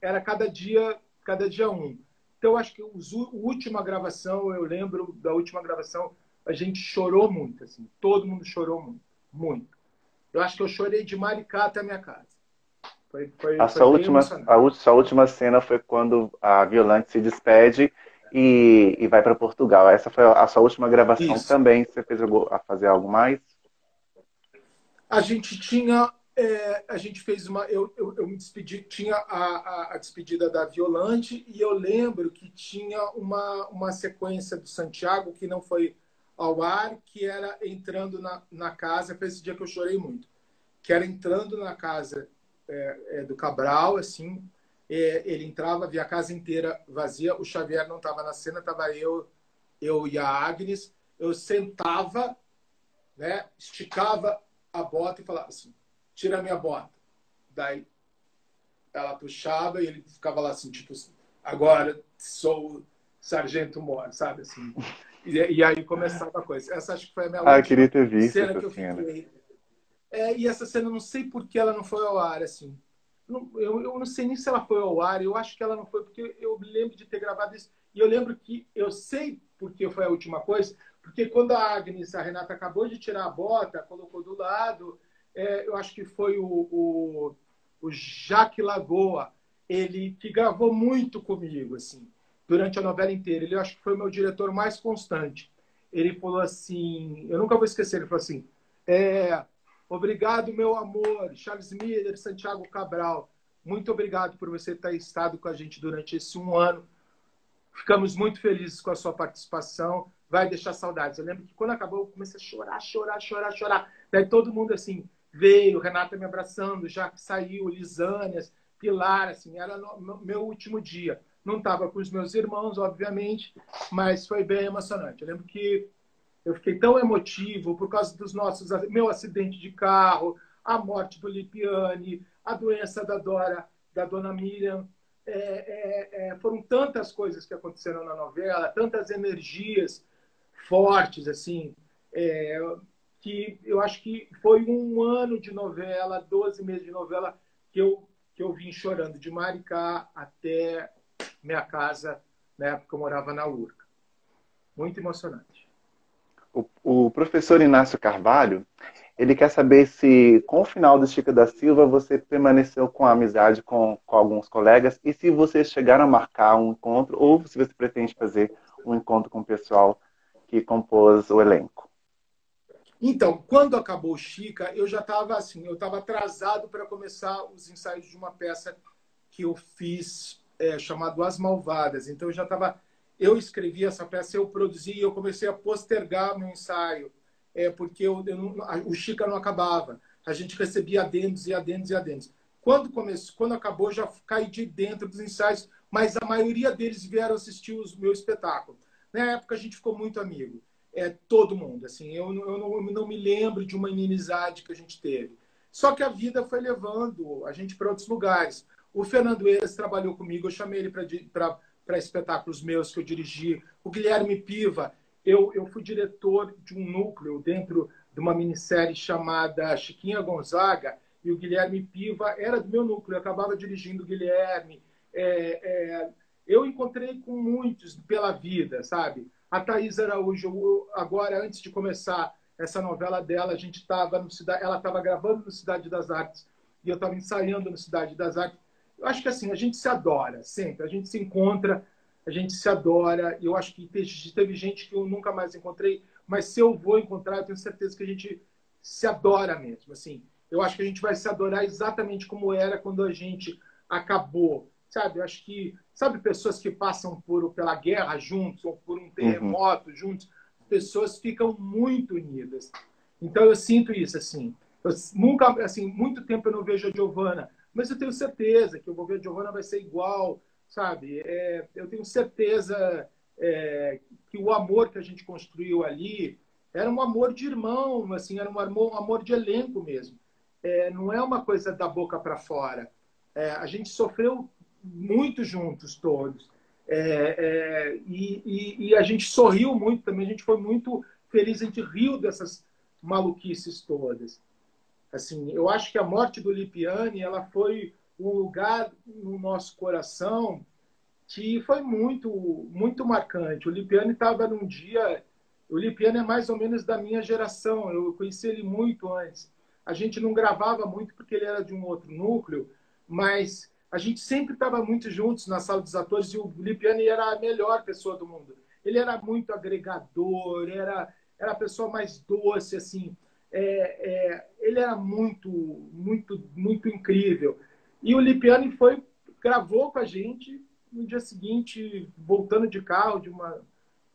era cada dia, cada dia um. Então, acho que os, a última gravação, eu lembro da última gravação, a gente chorou muito, assim, todo mundo chorou muito, muito. Eu acho que eu chorei de Maricá até a minha casa. Foi, foi, a, sua última, a sua última cena foi quando a Violante se despede e, e vai para Portugal. Essa foi a sua última gravação Isso. também. Você fez a fazer algo mais? A gente tinha, é, a gente fez uma, eu, eu, eu me despedi, tinha a, a, a, despedida da Violante e eu lembro que tinha uma, uma sequência do Santiago que não foi ao ar, que era entrando na, na casa, foi esse dia que eu chorei muito, que era entrando na casa é, é, do Cabral, assim, é, ele entrava, via a casa inteira vazia, o Xavier não estava na cena, estava eu eu e a Agnes, eu sentava, né, esticava a bota e falava assim, tira a minha bota. Daí ela puxava e ele ficava lá assim, tipo assim, agora sou Sargento Mor, sabe assim. E, e, aí começava a coisa. Essa acho que foi a minha ah, queria ter visto cena que eu fiquei. É, e essa cena, não sei por que ela não foi ao ar, assim. Eu, eu não sei nem se ela foi ao ar, eu acho que ela não foi, porque eu lembro de ter gravado isso. E eu lembro que eu sei porque foi a última coisa, porque quando a Agnes, a Renata, acabou de tirar a bota, colocou do lado, é, eu acho que foi o, o, o Jaque Lagoa, ele que gravou muito comigo, assim, durante a novela inteira. Ele eu acho que foi o meu diretor mais constante. Ele falou assim, eu nunca vou esquecer, ele falou assim, é, obrigado, meu amor, Charles Miller, Santiago Cabral, muito obrigado por você ter estado com a gente durante esse um ano. Ficamos muito felizes com a sua participação. Vai deixar saudades. Eu lembro que quando acabou, eu comecei a chorar, chorar, chorar, chorar. Daí todo mundo assim, veio, Renata me abraçando, já que saiu, Lisânias, Pilar, assim, era no, meu último dia. Não estava com os meus irmãos, obviamente, mas foi bem emocionante. Eu lembro que eu fiquei tão emotivo por causa dos nossos, meu acidente de carro, a morte do Lipiani, a doença da Dora, da Dona Miriam. É, é, é, foram tantas coisas que aconteceram na novela, tantas energias fortes, assim. É, que eu acho que foi um ano de novela, 12 meses de novela, que eu, que eu vim chorando de Maricá até minha casa, na época eu morava na Urca. Muito emocionante. O, o professor Inácio Carvalho, ele quer saber se, com o final do Chico da Silva, você permaneceu com amizade com, com alguns colegas e se vocês chegaram a marcar um encontro ou se você pretende fazer um encontro com o pessoal que compôs o elenco. Então, quando acabou o Chica, eu já estava assim, eu estava atrasado para começar os ensaios de uma peça que eu fiz é, chamado As Malvadas. Então, eu já estava, eu escrevi essa peça, eu produzi eu comecei a postergar meu ensaio, é, porque eu, eu não, o Chica não acabava. A gente recebia adendos e adendos e adendos. Quando começou, quando acabou, já caí de dentro dos ensaios, mas a maioria deles vieram assistir o meu espetáculo. Na época, a gente ficou muito amigo é, todo mundo. Assim, eu, eu, não, não me lembro de uma inimizade que a gente teve. Só que a vida foi levando a gente para outros lugares. O Fernando Eires trabalhou comigo, eu chamei ele para espetáculos meus que eu dirigi. O Guilherme Piva, eu, eu fui diretor de um núcleo dentro de uma minissérie chamada Chiquinha Gonzaga, e o Guilherme Piva era do meu núcleo, eu acabava dirigindo o Guilherme. É, é, eu encontrei com muitos pela vida, sabe? A Thaís Araújo, agora, antes de começar essa novela dela, a gente estava no Cidade, ela estava gravando no Cidade das Artes e eu estava ensaiando no Cidade das Artes. Eu acho que assim, a gente se adora sempre, a gente se encontra, a gente se adora. E eu acho que teve, gente que eu nunca mais encontrei, mas se eu vou encontrar, eu tenho certeza que a gente se adora mesmo. Assim, eu acho que a gente vai se adorar exatamente como era quando a gente acabou sabe? Eu acho que, sabe, pessoas que passam por, pela guerra juntos, ou por um terremoto uhum. juntos, pessoas ficam muito unidas. Então eu sinto isso, assim. Eu nunca, assim, muito tempo eu não vejo a Giovana, mas eu tenho certeza que eu vou ver a Giovana vai ser igual, sabe? É, eu tenho certeza é, que o amor que a gente construiu ali era um amor de irmão, assim, era um amor, um amor de elenco mesmo. É, não é uma coisa da boca para fora. É, a gente sofreu muito juntos todos. É, é, e, e, e, a gente sorriu muito também, a gente foi muito feliz, a gente riu dessas maluquices todas. Assim, eu acho que a morte do Lipiani ela foi um lugar no nosso coração que foi muito muito marcante. O Lipiani estava num dia, o Lipiani é mais ou menos da minha geração, eu conheci ele muito antes. A gente não gravava muito porque ele era de um outro núcleo, mas a gente sempre estava muito juntos na sala dos atores e o Lipiani era a melhor pessoa do mundo. Ele era muito agregador, era, era a pessoa mais doce, assim. É, é, ele era muito, muito, muito incrível. E o Lipiani foi, gravou com a gente no dia seguinte, voltando de carro de uma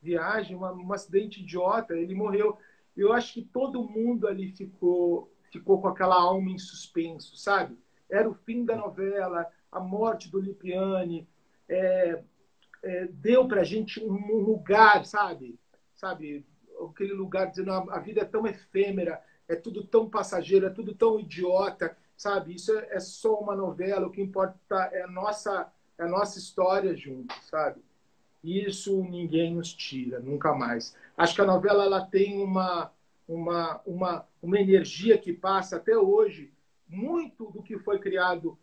viagem, uma, um acidente idiota, ele morreu. Eu acho que todo mundo ali ficou, ficou com aquela alma em suspenso, sabe? Era o fim da novela, a morte do Lipiani, é, é, deu para a gente um lugar, sabe? Sabe? Aquele lugar dizendo a vida é tão efêmera, é tudo tão passageiro, é tudo tão idiota, sabe? Isso é, é só uma novela, o que importa é a nossa, é a nossa história junto, sabe? Isso ninguém nos tira, nunca mais. Acho que a novela ela tem uma, uma, uma, uma energia que passa até hoje, muito do que foi criado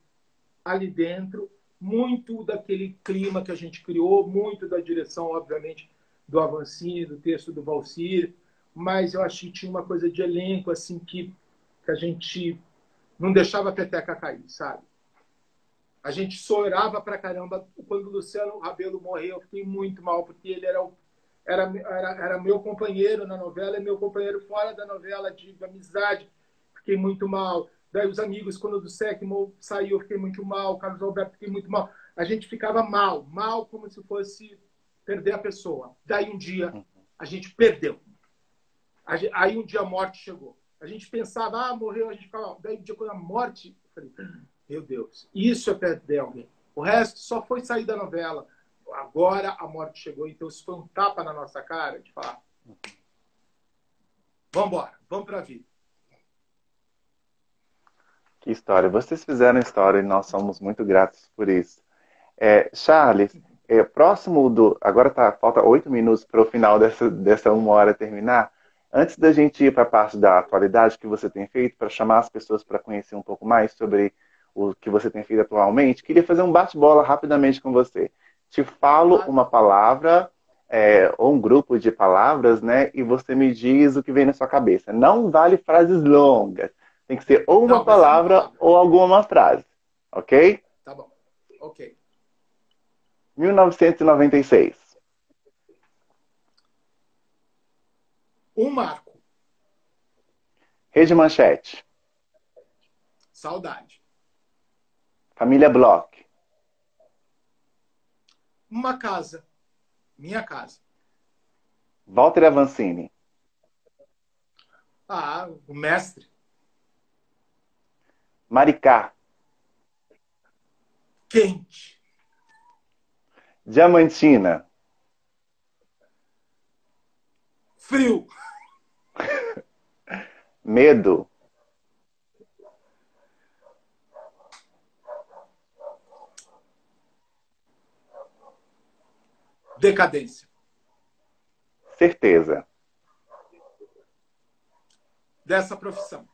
ali dentro, muito daquele clima que a gente criou, muito da direção, obviamente, do Avancini, do texto do Valcir, mas eu acho que tinha uma coisa de elenco assim que, que a gente não deixava a peteca cair, sabe? A gente chorava pra caramba quando o Luciano Rabelo morreu. Eu fiquei muito mal, porque ele era, o, era, era, era meu companheiro na novela e meu companheiro fora da novela de, de amizade. Fiquei muito mal. Daí os amigos, quando o do Secmo saiu, eu fiquei muito mal. Carlos Alberto, fiquei muito mal. A gente ficava mal, mal como se fosse perder a pessoa. Daí um dia a gente perdeu. Aí um dia a morte chegou. A gente pensava, ah, morreu, a gente ficava. Daí um dia quando a morte, eu falei, meu Deus, isso é perder alguém. O resto só foi sair da novela. Agora a morte chegou, então isso foi um tapa na nossa cara de falar. Vamos embora, vamos para a vida. Que história. Vocês fizeram história e nós somos muito gratos por isso. É, Charles, é, próximo do. Agora tá, falta oito minutos para o final dessa, dessa uma hora terminar. Antes da gente ir para a parte da atualidade que você tem feito, para chamar as pessoas para conhecer um pouco mais sobre o que você tem feito atualmente, queria fazer um bate-bola rapidamente com você. Te falo uma palavra é, ou um grupo de palavras, né? E você me diz o que vem na sua cabeça. Não vale frases longas. Tem que ser ou uma Não, palavra ou alguma frase. Ok? Tá bom. Ok. 1996. Um marco. Rede Manchete. Saudade. Família Bloch. Uma casa. Minha casa. Walter Avancini. Ah, o mestre. Maricá. Quente. Diamantina. Frio. Medo. Decadência. Certeza. Dessa profissão.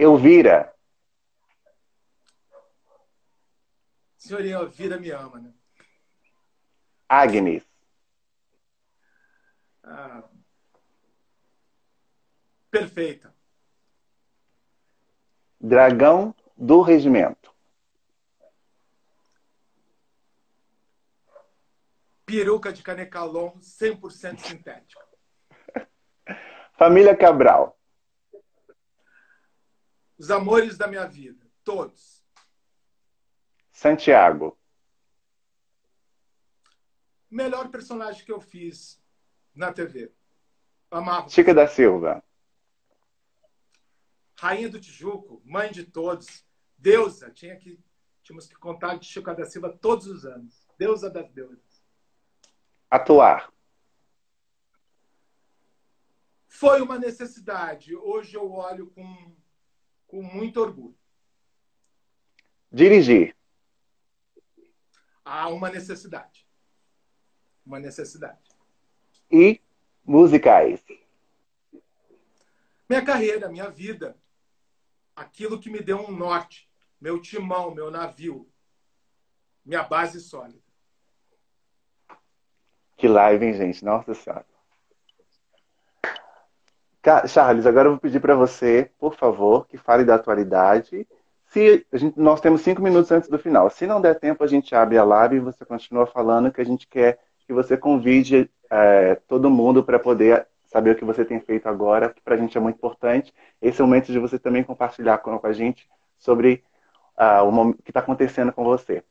Elvira. Senhoria Elvira me ama, né? Agnes. Ah, perfeita. Dragão do regimento. Peruca de canecalon 100% sintética. Família Cabral. Os amores da minha vida, todos. Santiago. Melhor personagem que eu fiz na TV. Amava. Chica da Silva. Rainha do Tijuco, mãe de todos, deusa. Tinha que, tínhamos que contar de Chica da Silva todos os anos. Deusa das deusas. Atuar. Foi uma necessidade. Hoje eu olho com com muito orgulho. Dirigir. Há uma necessidade. Uma necessidade. E musicais. Minha carreira, minha vida. Aquilo que me deu um norte. Meu timão, meu navio. Minha base sólida. Que live, hein, gente? Nossa Senhora. Charles, agora eu vou pedir para você, por favor, que fale da atualidade. Se gente, nós temos cinco minutos antes do final. Se não der tempo, a gente abre a live e você continua falando que a gente quer que você convide é, todo mundo para poder saber o que você tem feito agora, que para a gente é muito importante. Esse é o momento de você também compartilhar com a gente sobre uh, o que está acontecendo com você.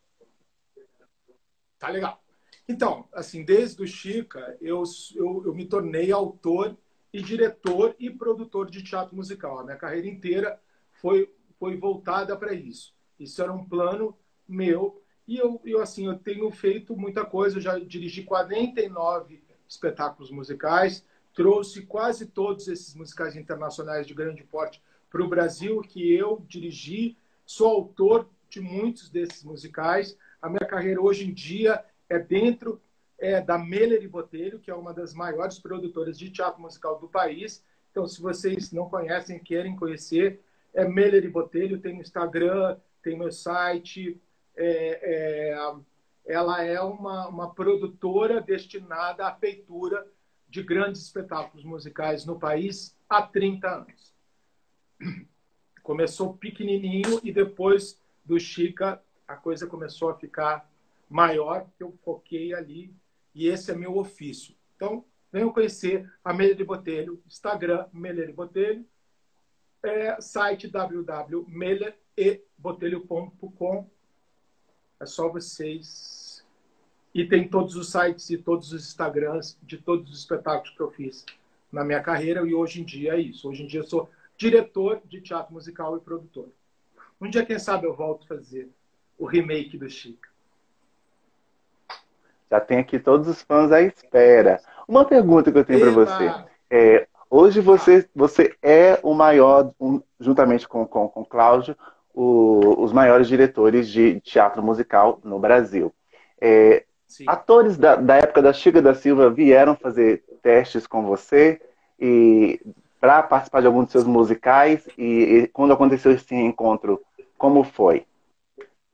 Tá legal. Então, assim, desde o Chica, eu, eu, eu me tornei autor e diretor e produtor de teatro musical. A minha carreira inteira foi, foi voltada para isso. Isso era um plano meu E eu, eu, assim, eu tenho feito muita coisa, eu já dirigi 49 espetáculos musicais, trouxe quase todos esses musicais internacionais de grande porte para o Brasil, que eu dirigi, sou autor de muitos desses musicais. A minha carreira hoje em dia é dentro é, da Meller e Botelho, que é uma das maiores produtoras de teatro musical do país. Então, se vocês não conhecem, querem conhecer, é Meller e Botelho, tem Instagram, tem meu site. É, é, ela é uma, uma produtora destinada à feitura de grandes espetáculos musicais no país há 30 anos. Começou pequenininho e depois do Chica a coisa começou a ficar maior, eu foquei ali e esse é meu ofício. Então, venham conhecer a Melha de Botelho, Instagram Melha de Botelho, é, site www.melhaebotelho.com. É só vocês. E tem todos os sites e todos os Instagrams de todos os espetáculos que eu fiz na minha carreira e hoje em dia é isso. Hoje em dia eu sou diretor de teatro musical e produtor. Um dia, quem sabe, eu volto a fazer o remake do Chica. Já tem aqui todos os fãs à espera. Uma pergunta que eu tenho para você. É, hoje você, você é o maior, um, juntamente com, com, com Cláudio, o, os maiores diretores de teatro musical no Brasil. É, atores da, da, época da Chica da Silva vieram fazer testes com você e para participar de algum dos seus musicais e, e quando aconteceu esse encontro, como foi?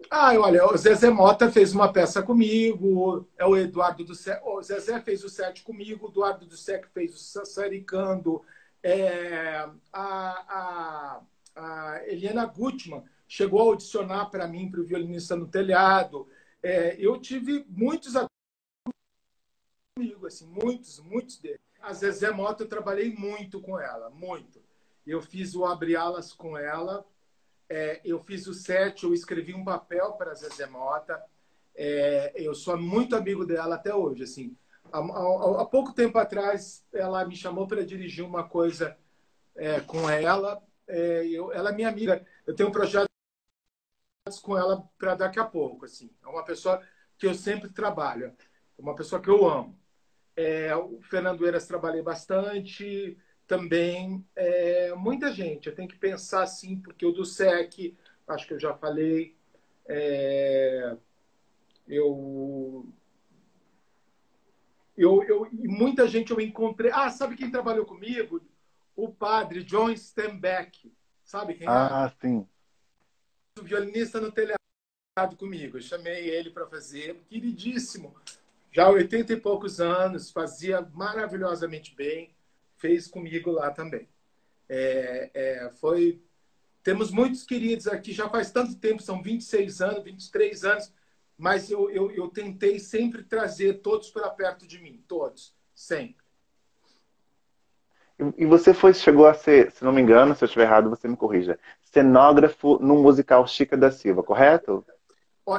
Ah, olha, o Zezé Mota fez uma peça comigo, é o Eduardo do Sec, o Zezé fez o set comigo, o Eduardo do Sec fez o Sassaricando, é, a, a, a Eliana Gutmann chegou a audicionar para mim, para o violinista no telhado. É, eu tive muitos comigo, assim, muitos, muitos deles. A Zezé Mota eu trabalhei muito com ela, muito. Eu fiz o Abre Alas com ela, é, eu fiz o set, eu escrevi um papel para a Zezé Mota. É, eu sou muito amigo dela até hoje. Assim, há, há, há pouco tempo atrás, ela me chamou para dirigir uma coisa é, com ela. É, eu, ela é minha amiga. Eu tenho um projeto com ela para daqui a pouco. Assim, é uma pessoa que eu sempre trabalho, é uma pessoa que eu amo. É, o Fernando Eiras trabalhei bastante também é, muita gente. Eu tenho que pensar assim, porque o do SEC, acho que eu já falei, é, eu, eu, eu, muita gente eu encontrei. Ah, sabe quem trabalhou comigo? O padre John Stenbeck. Sabe quem ah, é? Ah, sim. O violinista no telhado comigo. Eu chamei ele para fazer, queridíssimo. Já há 80 e poucos anos, fazia maravilhosamente bem fez comigo lá também. É, é, foi temos muitos queridos aqui, já faz tanto tempo, são 26 anos, 23 anos, mas eu, eu, eu tentei sempre trazer todos para perto de mim, todos, sempre. E você foi, chegou a ser, se não me engano, se eu estiver errado, você me corrija, cenógrafo no musical Chica da Silva, correto?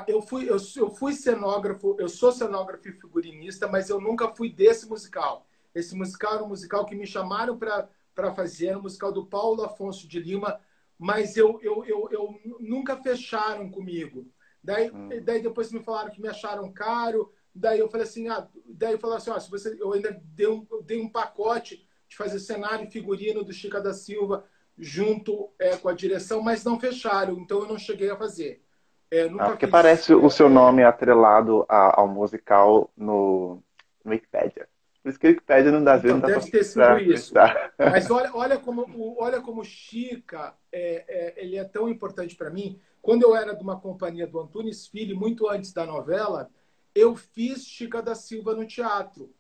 Eu fui, eu, eu fui cenógrafo, eu sou cenógrafo e figurinista, mas eu nunca fui desse musical. Esse musical era um musical que me chamaram para fazer, era um musical do Paulo Afonso de Lima, mas eu, eu, eu, eu nunca fecharam comigo. Daí, hum. daí depois me falaram que me acharam caro. Daí eu falei assim, ah, daí eu falei assim, ó, se você, eu ainda dei um, dei um pacote de fazer cenário e figurino do Chica da Silva junto é, com a direção, mas não fecharam, então eu não cheguei a fazer. É, ah, porque fiz, parece é, o seu nome atrelado a, ao musical no, no Wikipedia. Por isso que a Wikipédia não dá então, não dá Deve ter sido isso. Mas olha, olha como olha como Chica é, é, ele é tão importante para mim. Quando eu era de uma companhia do Antunes Filho, muito antes da novela, eu fiz Chica da Silva no teatro.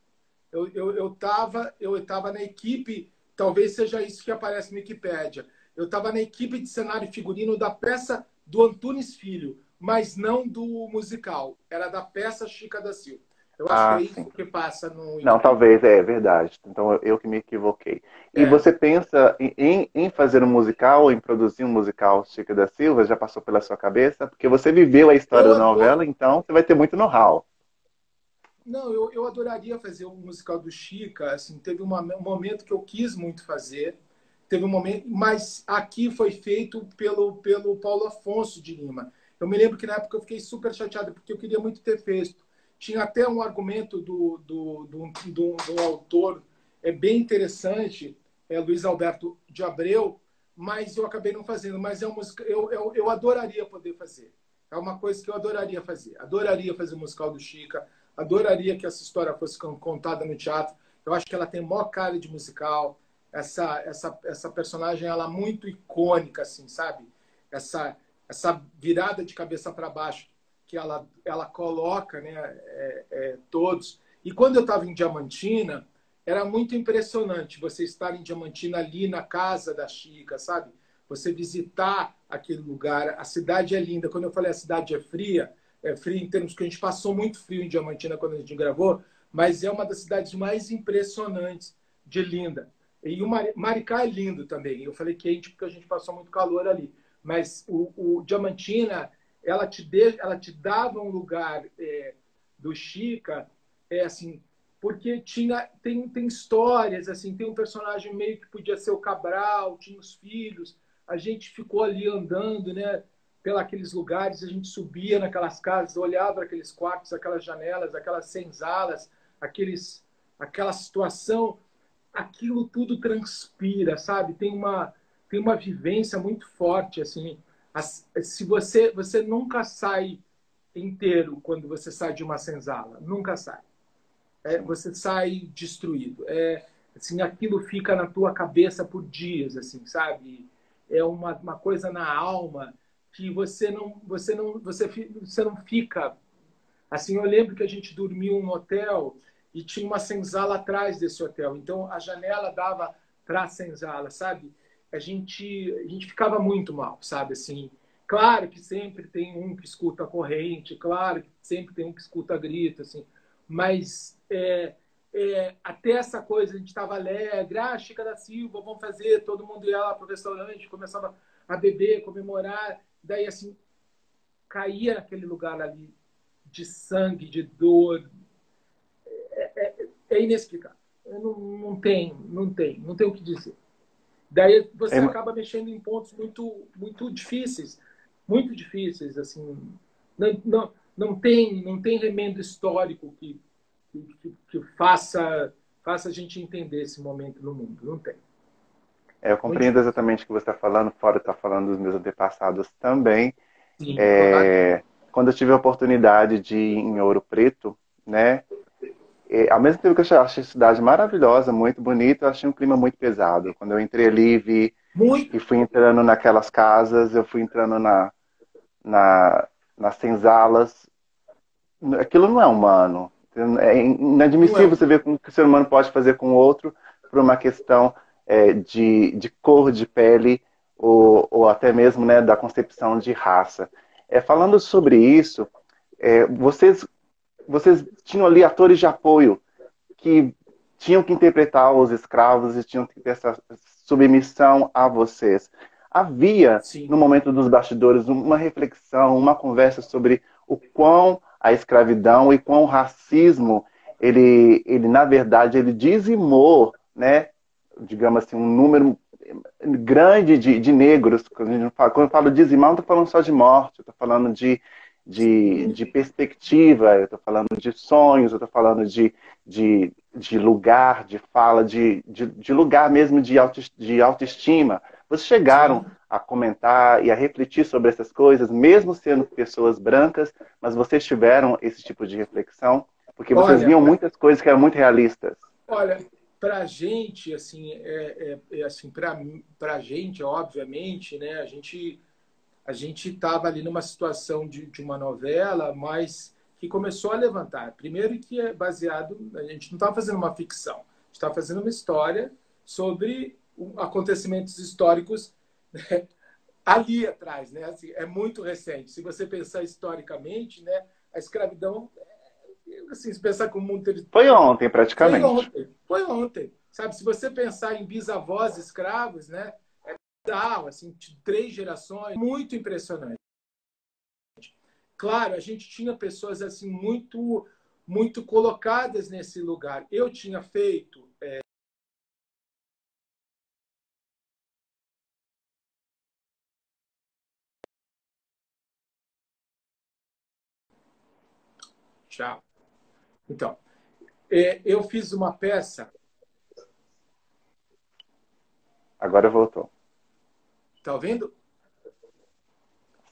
Eu estava eu, eu tava, eu tava na equipe, talvez seja isso que aparece no Wikipédia. Eu estava na equipe de cenário figurino da peça do Antunes Filho, mas não do musical. Era da peça Chica da Silva. Eu acho ah, que é isso que passa no. Não, talvez, é, verdade. Então eu que me equivoquei. É. E você pensa em, em, fazer um musical, em produzir um musical Chica da Silva? Já passou pela sua cabeça? Porque você viveu a história eu, da novela, então você vai ter muito know-how. Não, eu, eu adoraria fazer um musical do Chica. Assim, teve uma, um momento que eu quis muito fazer. Teve um momento, mas aqui foi feito pelo, pelo Paulo Afonso de Lima. Eu me lembro que na época eu fiquei super chateado, porque eu queria muito ter feito. Tinha até um argumento do, do, do, do, do autor é bem interessante, é Luiz Alberto de Abreu, mas eu acabei não fazendo. Mas é uma música, eu, eu, eu adoraria poder fazer. É uma coisa que eu adoraria fazer. Adoraria fazer o musical do Chica, adoraria que essa história fosse contada no teatro. Eu acho que ela tem maior cara de musical. Essa, essa, essa personagem ela é muito icônica, assim, sabe? Essa, essa virada de cabeça para baixo que ela, ela coloca, né? É, é, todos. E quando eu estava em Diamantina, era muito impressionante você estar em Diamantina ali na casa da Chica, sabe? Você visitar aquele lugar. A cidade é linda. Quando eu falei a cidade é fria, é fria em termos que a gente passou muito frio em Diamantina quando a gente gravou, mas é uma das cidades mais impressionantes de linda. E o Maricá é lindo também. Eu falei quente porque a gente passou muito calor ali. Mas o, o Diamantina, ela te, de, ela te dava um lugar é, do Chica, é assim, porque tinha tem, tem histórias, assim, tem um personagem meio que podia ser o Cabral, tinha os filhos. A gente ficou ali andando, né? Pelos lugares, a gente subia naquelas casas, olhava aqueles quartos, aquelas janelas, aquelas senzalas, aqueles, aquela situação, aquilo tudo transpira, sabe? Tem uma, tem uma vivência muito forte, assim. Se você, você nunca sai inteiro quando você sai de uma senzala, nunca sai. É, você sai destruído. É, assim, aquilo fica na tua cabeça por dias, assim, sabe? É uma, uma coisa na alma que você não, você não, você, você não fica. Assim, eu lembro que a gente dormiu no hotel e tinha uma senzala atrás desse hotel. Então a janela dava para a senzala, sabe? A gente a gente ficava muito mal, sabe? Assim, claro que sempre tem um que escuta a corrente, claro que sempre tem um que escuta grito, assim, mas é, é, até essa coisa a gente estava alegre, ah, Chica da Silva, vamos fazer, todo mundo ia lá para o restaurante, começava a beber, comemorar, daí assim caía naquele lugar ali de sangue, de dor, é, é inexplicável. Não, não tem, não tem, não tem o que dizer. Daí você é... acaba mexendo em pontos muito, muito difíceis, muito difíceis, assim. Não, não, não tem, não tem remendo histórico que, que, que faça, faça a gente entender esse momento no mundo. Não tem. É, eu compreendo exatamente o que você está falando, fora estar tá falando dos meus antepassados também. Sim, é, quando eu tive a oportunidade de ir em Ouro Preto, né, e, ao mesmo tempo que eu achei a cidade maravilhosa, muito bonita, eu achei um clima muito pesado. Quando eu entrei ali vi, muito. e fui entrando naquelas casas, eu fui entrando na, na, nas senzalas. Aquilo não é humano. É inadmissível é. você ver o que o ser humano pode fazer com o outro por uma questão é, de, de cor de pele ou, ou até mesmo né, da concepção de raça. É, falando sobre isso, é, vocês vocês tinham ali atores de apoio que tinham que interpretar os escravos e tinham que ter essa submissão a vocês. Havia, Sim. no momento dos bastidores, uma reflexão, uma conversa sobre o quão a escravidão e quão o racismo, ele, ele na verdade, ele dizimou, né, digamos assim, um número grande de, de negros. Quando, eu falo, quando eu falo dizimar, não estou falando só de morte, estou falando de de, de perspectiva, eu estou falando de sonhos, eu estou falando de, de, de lugar, de fala, de, de, de lugar mesmo de, auto, de autoestima. Vocês chegaram a comentar e a refletir sobre essas coisas, mesmo sendo pessoas brancas, mas vocês tiveram esse tipo de reflexão? Porque vocês Olha, viam muitas coisas que eram muito realistas. Olha, para a gente, assim, é, é, é assim para a gente, obviamente, né, a gente a gente estava ali numa situação de, de, uma novela, mas que começou a levantar. Primeiro que é baseado, a gente não estava fazendo uma ficção, a gente estava fazendo uma história sobre acontecimentos históricos né, ali atrás, né? Assim, é muito recente. Se você pensar historicamente, né, a escravidão, assim, se pensar como o mundo teve... foi ontem praticamente. Foi ontem, foi ontem. Sabe, se você pensar em bisavós escravos, né, assim, de três gerações, muito impressionante. Claro, a gente tinha pessoas assim muito muito colocadas nesse lugar. Eu tinha feito é, Tchau. Então, é, eu fiz uma peça. Agora voltou. Tá ouvindo?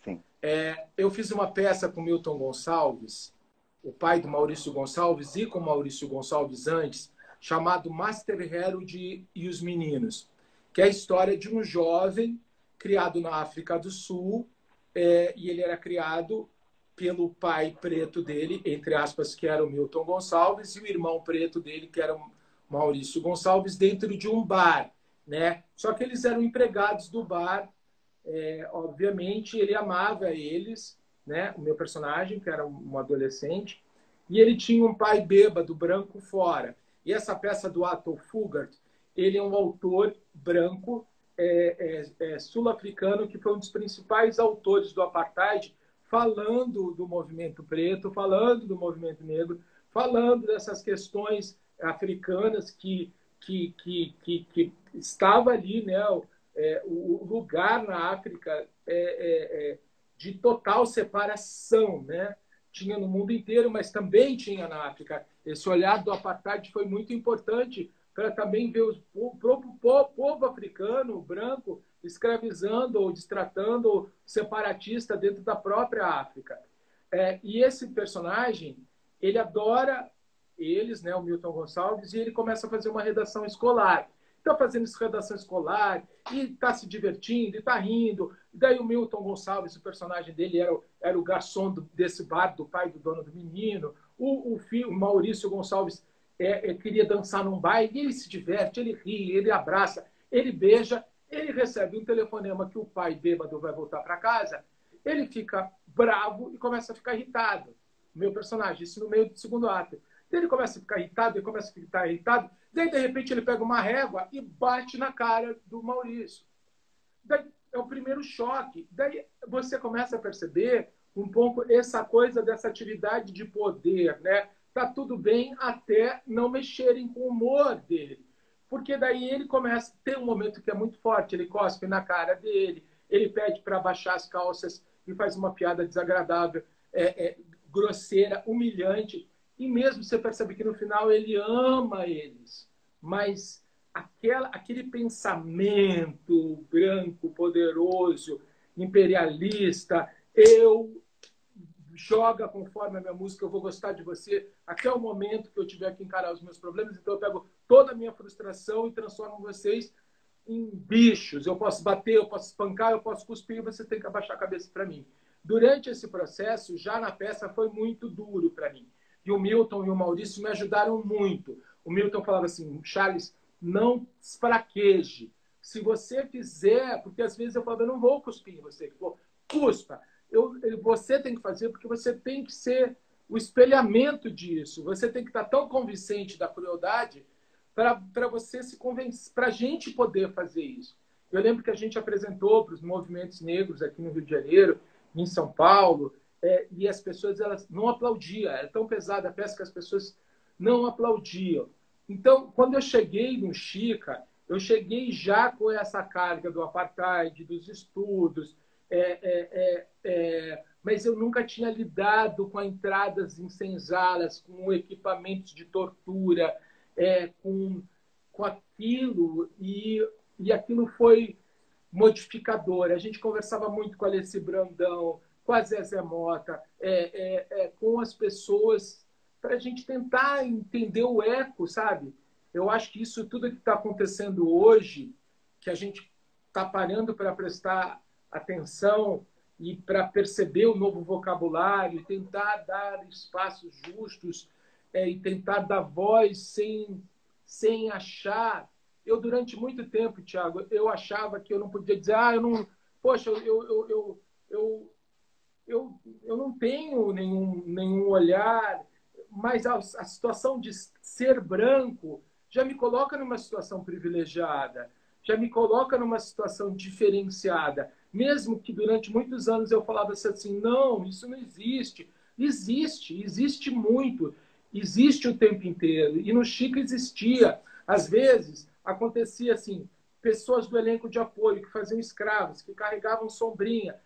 Sim. É, eu fiz uma peça com Milton Gonçalves, o pai do Maurício Gonçalves, e com Maurício Gonçalves antes, chamado Master Herod e os Meninos, que é a história de um jovem criado na África do Sul, é, e ele era criado pelo pai preto dele, entre aspas, que era o Milton Gonçalves, e o irmão preto dele, que era o Maurício Gonçalves, dentro de um bar. Né? Só que eles eram empregados do bar, é, obviamente, ele amava eles, né? o meu personagem, que era um adolescente, e ele tinha um pai bêbado, branco, fora. E essa peça do Atul Fugart, ele é um autor branco, é, é, é sul-africano, que foi um dos principais autores do apartheid, falando do movimento preto, falando do movimento negro, falando dessas questões africanas que, que, que, que, que estava ali, né, é, o lugar na África é, é, é, de total separação, né? Tinha no mundo inteiro, mas também tinha na África. Esse olhar do apartheid foi muito importante para também ver o próprio povo africano, branco, escravizando ou destratando o separatista dentro da própria África. É, e esse personagem, ele adora eles, né, o Milton Gonçalves, e ele começa a fazer uma redação escolar. Está fazendo essa redação escolar e está se divertindo, e está rindo. Daí o Milton Gonçalves, o personagem dele, era, era o garçom do, desse bar do pai do dono do menino. O, o, filho, o Maurício Gonçalves é, é, queria dançar num baile, e ele se diverte, ele ri, ele abraça, ele beija, ele recebe um telefonema que o pai bêbado vai voltar para casa, ele fica bravo e começa a ficar irritado. Meu personagem, isso no meio do segundo ato. Ele começa a ficar irritado, ele começa a ficar irritado, daí de repente ele pega uma régua e bate na cara do Maurício. Daí, é o primeiro choque. Daí você começa a perceber um pouco essa coisa dessa atividade de poder, né? Tá tudo bem até não mexerem com o humor dele porque daí ele começa tem um momento que é muito forte, ele cospe na cara dele, ele pede para baixar as calças e faz uma piada desagradável, é, é, grosseira, humilhante, e mesmo você percebe que no final ele ama eles, mas aquela, aquele pensamento branco, poderoso, imperialista, eu joga conforme a minha música, eu vou gostar de você até o momento que eu tiver que encarar os meus problemas. Então eu pego toda a minha frustração e transformo vocês em bichos. Eu posso bater, eu posso espancar, eu posso cuspir, você tem que abaixar a cabeça para mim. Durante esse processo, já na peça, foi muito duro para mim. E o Milton e o Maurício me ajudaram muito. O Milton falava assim, Charles, não fraqueje. Se você fizer, porque às vezes eu falava, eu não vou cuspir em você. Pô, cuspa eu, você tem que fazer porque você tem que ser o espelhamento disso. Você tem que estar tão convincente da crueldade para você se convencer, para a gente poder fazer isso. Eu lembro que a gente apresentou para os movimentos negros aqui no Rio de Janeiro, em São Paulo, é, e as pessoas elas não aplaudiam. Era tão pesada a peça que as pessoas não aplaudiam. Então, quando eu cheguei no Chica, eu cheguei já com essa carga do apartheid, dos estudos, é, é, é, é, mas eu nunca tinha lidado com entradas em senzalas, com equipamentos de tortura, é, com, com aquilo, e, e aquilo foi modificador. A gente conversava muito com Alessi Brandão, com a Zezé Mota, é, é, com as pessoas, para a gente tentar entender o eco, sabe? Eu acho que isso tudo que está acontecendo hoje, que a gente está parando para prestar atenção e para perceber o novo vocabulário, tentar dar espaços justos é, e tentar dar voz sem, sem achar. Eu, durante muito tempo, Tiago, eu achava que eu não podia dizer, ah, eu não. Poxa, eu, eu, eu, eu, eu, eu não tenho nenhum, nenhum olhar, mas a, a situação de ser branco já me coloca numa situação privilegiada, já me coloca numa situação diferenciada. Mesmo que durante muitos anos eu falava assim, não, isso não existe. Existe, existe muito, existe o tempo inteiro. E no Chico existia. Às vezes acontecia assim, pessoas do elenco de apoio que faziam escravos, que carregavam sombrinha,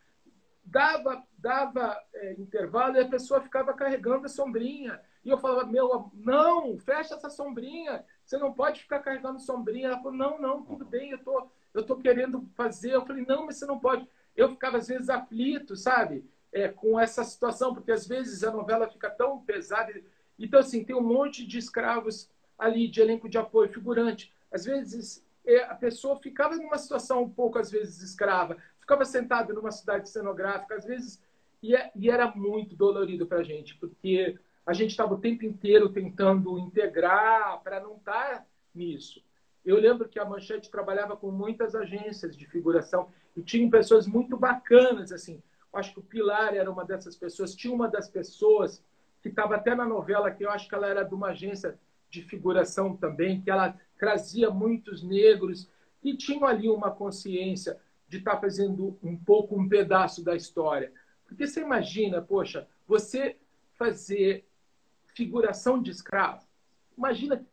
dava, dava é, intervalo e a pessoa ficava carregando a sombrinha. E eu falava, meu, não, fecha essa sombrinha, você não pode ficar carregando sombrinha. Ela falou, não, não, tudo bem, eu tô, eu tô querendo fazer. Eu falei, não, mas você não pode. Eu ficava, às vezes, aflito, sabe? É, com essa situação, porque às vezes a novela fica tão pesada. Então, assim, tem um monte de escravos ali, de elenco de apoio, figurante. Às vezes, é, a pessoa ficava numa situação um pouco, às vezes, escrava ficava sentado numa cidade cenográfica, às vezes, e, é, e era muito dolorido para a gente, porque a gente estava o tempo inteiro tentando integrar para não estar tá nisso. Eu lembro que a Manchete trabalhava com muitas agências de figuração e tinham pessoas muito bacanas, assim. Acho que o Pilar era uma dessas pessoas. Tinha uma das pessoas que estava até na novela, que eu acho que ela era de uma agência de figuração também, que ela trazia muitos negros e tinham ali uma consciência de estar tá fazendo um pouco um pedaço da história. Porque você imagina, poxa, você fazer figuração de escravo. Imagina,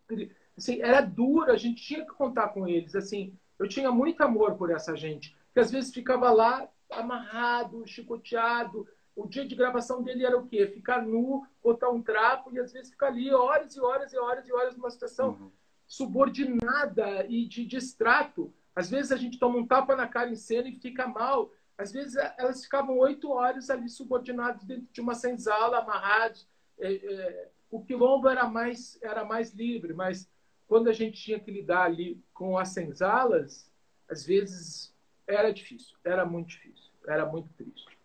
assim, era duro, a gente tinha que contar com eles. Assim, eu tinha muito amor por essa gente, que às vezes ficava lá amarrado, chicoteado. O dia de gravação dele era o quê? Ficar nu, botar um trapo e às vezes ficar ali horas e horas e horas e horas numa situação uhum. subordinada e de distrato. Às vezes a gente toma um tapa na cara em cena e fica mal. Às vezes eh, elas ficavam oito horas ali subordinadas dentro de uma senzala, amarrados. É, é, o quilombo era mais, era mais livre, mas quando a gente tinha que lidar ali com as senzalas, às vezes era difícil, era muito difícil, era muito triste,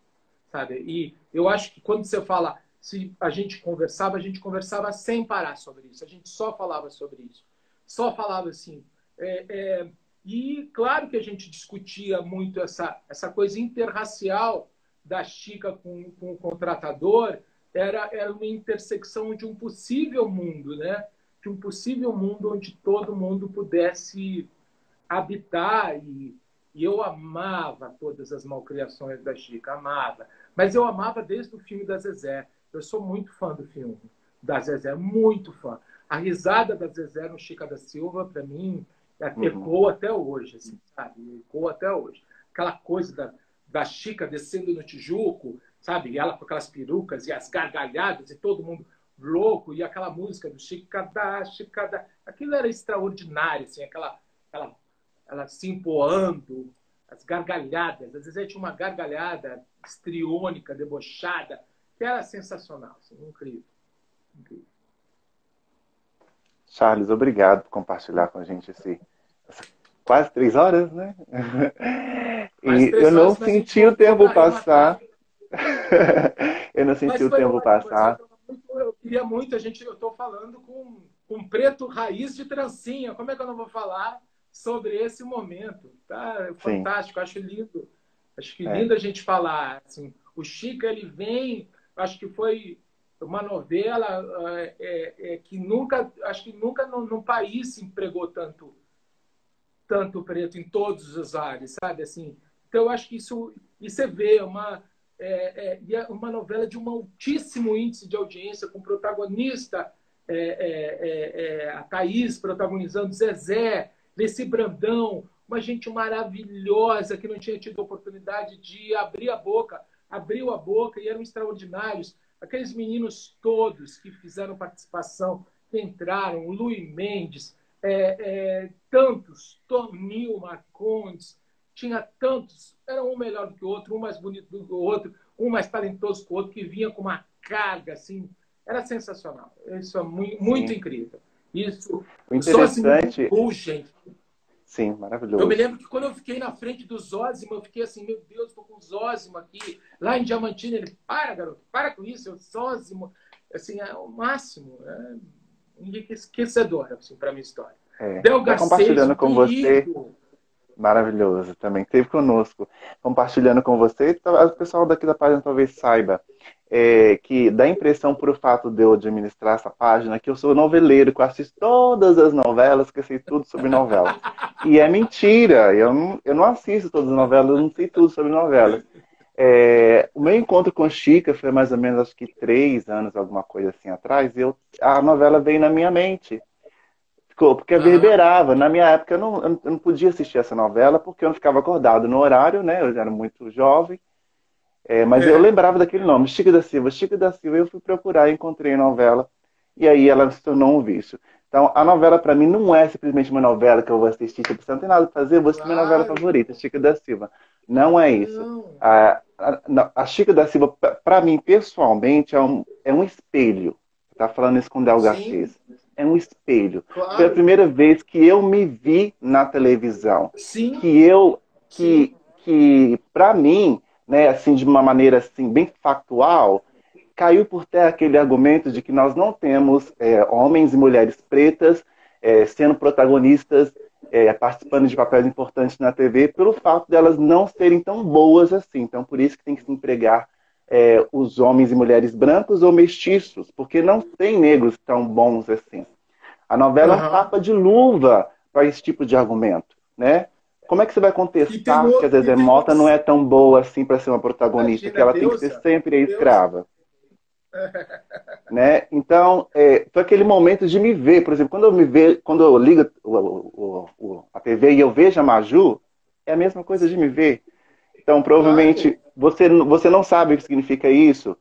sabe? E eu acho que quando você fala, se a gente conversava, a gente conversava sem parar sobre isso, a gente só falava sobre isso, só falava assim, é, é, e claro que a gente discutia muito essa, essa coisa interracial da Chica com, com o contratador, era, era uma intersecção de um possível mundo, né? de um possível mundo onde todo mundo pudesse habitar. E, e eu amava todas as malcriações da Chica, amava. Mas eu amava desde o filme da Zezé. Eu sou muito fã do filme da Zezé, muito fã. A risada da Zezé no Chica da Silva, para mim, uhum. ecoa até hoje, assim, sabe? Ecoa até hoje. Aquela coisa da, da Chica descendo no Tijuco, sabe? E ela com aquelas perucas e as gargalhadas e todo mundo louco e aquela música do Chica da Chica da... Aquilo era extraordinário, assim, aquela, aquela ela se empoando, as gargalhadas. Às vezes tinha uma gargalhada estriônica, debochada, que era sensacional, assim, incrível. incrível. Charles, obrigado por compartilhar com a gente esse, quase três horas, né? e eu não senti o tempo passar. eu não senti o tempo passar. Eu queria muito, a gente, eu estou falando com um preto raiz de trancinha. Como é que eu não vou falar sobre esse momento? Tá fantástico, Sim. acho lindo. Acho que é. lindo a gente falar. Assim, o Chica, ele vem, acho que foi uma novela é, é, é, que nunca, acho que nunca no, no, país se empregou tanto, tanto preto em todos os ares, sabe? Assim, então eu acho que isso, e você vê uma, é, é, é uma novela de um altíssimo índice de audiência, com protagonista a Thaís protagonizando Zezé, Leci Brandão, uma gente maravilhosa que não tinha tido oportunidade de abrir a boca, abriu a boca e eram extraordinários aqueles meninos todos que fizeram participação, que entraram, o Luiz Mendes, é, é, tantos, Toninho Marcondes, tinha tantos, era um melhor do que o outro, um mais bonito do que o outro, um mais talentoso que o outro, que vinha com uma carga assim, era sensacional. Isso é muito, muito incrível. Isso, o interessante... só gente, Sim, maravilhoso. Eu me lembro que quando eu fiquei na frente do Zózimo, eu fiquei assim, meu Deus, estou com o Zózimo aqui. Lá em Diamantina, ele, para, garoto, para com isso, eu Zózimo. Assim, é o máximo. É enriquecedor, assim, para a minha história. É, Del compartilhando com você. Maravilhoso, também esteve conosco. Compartilhando com você, o pessoal daqui da página talvez saiba é, que dá impressão por o fato de eu administrar essa página que eu sou noveleiro, que eu assisto todas as novelas, que eu sei tudo sobre novelas. E é mentira, eu não, eu não assisto todas as novelas, eu não sei tudo sobre novelas. É, o meu encontro com Chica foi mais ou menos, acho que três anos, alguma coisa assim atrás, eu, a novela veio na minha mente. Ficou, porque reverberava. Na minha época eu não, eu não podia assistir essa novela porque eu não ficava acordado no horário, né? Eu já era muito jovem. É, mas é. eu lembrava daquele nome, Chico da Silva. Chico da Silva, eu fui procurar, encontrei a novela, e aí ela se tornou um vício. Então, a novela, para mim, não é simplesmente uma novela que eu vou assistir, tipo, você não tem nada para fazer, eu vou assistir claro. minha novela favorita, Chico da Silva. Não é isso. A, a, a Chico da Silva, para mim, pessoalmente, é um, é um espelho. Tá falando isso com o Del Garcês. É um espelho. Claro. Foi a primeira vez que eu me vi na televisão. Sim. Que eu, que, que para mim, né, assim, de uma maneira assim, bem factual, caiu por terra aquele argumento de que nós não temos é, homens e mulheres pretas é, sendo protagonistas, é, participando de papéis importantes na TV, pelo fato delas não serem tão boas assim. Então, por isso que tem que se empregar é, os homens e mulheres brancos ou mestiços, porque não tem negros tão bons assim. A novela uhum. tapa de luva para esse tipo de argumento, né? Como é que você vai contestar que a Zezé Mota não é tão boa assim para ser uma protagonista, Imagina, que ela Deus, tem que ser sempre a escrava? Né? Então, é, foi aquele momento de me ver, por exemplo, quando eu me vejo, quando eu ligo o, o, o, a TV e eu vejo a Maju, é a mesma coisa de me ver. Então, provavelmente, você, você não sabe o que significa isso,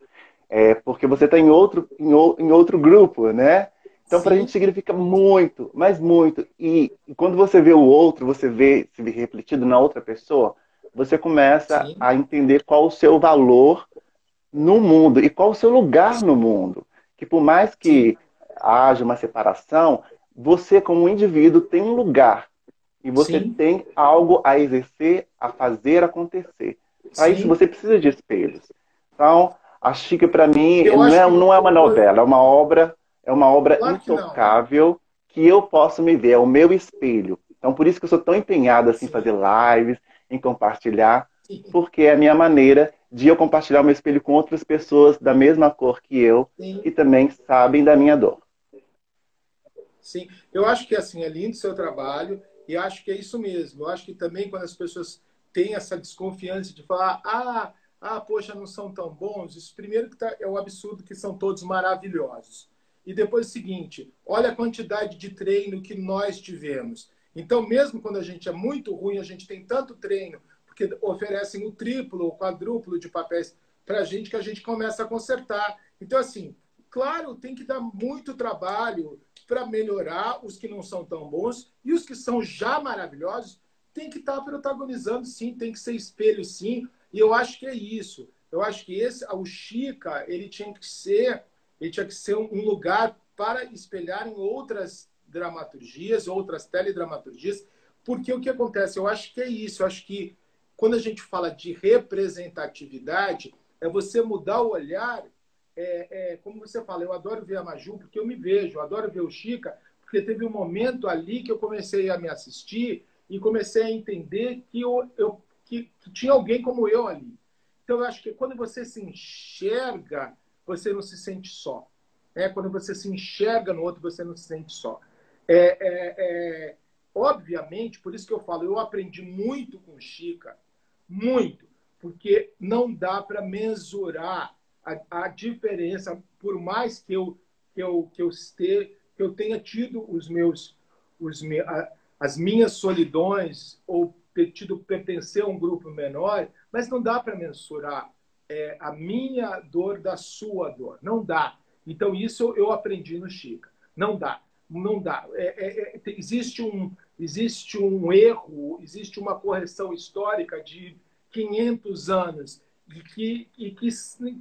é, porque você está em outro, em, em outro grupo, né? Então, para a gente significa muito, mas muito. E, e, quando você vê o outro, você vê se refletido na outra pessoa, você começa Sim. a entender qual o seu valor no mundo e qual o seu lugar no mundo. Que por mais que haja uma separação, você como indivíduo tem um lugar e você Sim. tem algo a exercer, a fazer acontecer. Para isso você precisa de espelhos. Então, a Chica para mim não é, não é uma novela, é uma obra é uma obra claro intocável que, que, eu posso me ver, é o meu espelho. Então, por isso que eu sou tão empenhado assim, em fazer lives, em compartilhar, Sim. porque é a minha maneira de eu compartilhar o meu espelho com outras pessoas da mesma cor que eu, Sim. que também sabem da minha dor. Sim, eu acho que assim, é lindo o seu trabalho e acho que é isso mesmo. Eu acho que também quando as pessoas têm essa desconfiança de falar, ah, ah, poxa, não são tão bons, isso primeiro que tá, é o absurdo que são todos maravilhosos. E depois o seguinte, olha a quantidade de treino que nós tivemos. Então, mesmo quando a gente é muito ruim, a gente tem tanto treino, porque oferecem o triplo ou quadruplo de papéis para a gente que a gente começa a consertar. Então, assim, claro, tem que dar muito trabalho para melhorar os que não são tão bons e os que são já maravilhosos tem que estar tá protagonizando sim, tem que ser espelho sim. E eu acho que é isso. Eu acho que esse, o Chica, ele tinha que ser ele tinha que ser um lugar para espelhar em outras dramaturgias, outras teledramaturgias, porque o que acontece? Eu acho que é isso, eu acho que quando a gente fala de representatividade, é você mudar o olhar, é, é, como você fala, eu adoro ver a Maju, porque eu me vejo, eu adoro ver o Chica, porque teve um momento ali que eu comecei a me assistir e comecei a entender que, eu, eu que, que tinha alguém como eu ali. Então, eu acho que quando você se enxerga você não se sente só. É, quando você se enxerga no outro, você não se sente só. É, é, é, obviamente, por isso que eu falo, eu aprendi muito com Chica, muito, porque não dá para mensurar a, a, diferença, por mais que eu, que eu, que eu, este, que eu tenha tido os meus, os me, a, as minhas solidões ou ter tido pertencer a um grupo menor, mas não dá para mensurar é, a minha dor da sua dor. Não dá. Então, isso eu aprendi no Chica. Não dá. Não dá. É, é, é existe, um, existe um erro, existe uma correção histórica de 500 anos. E que, e que,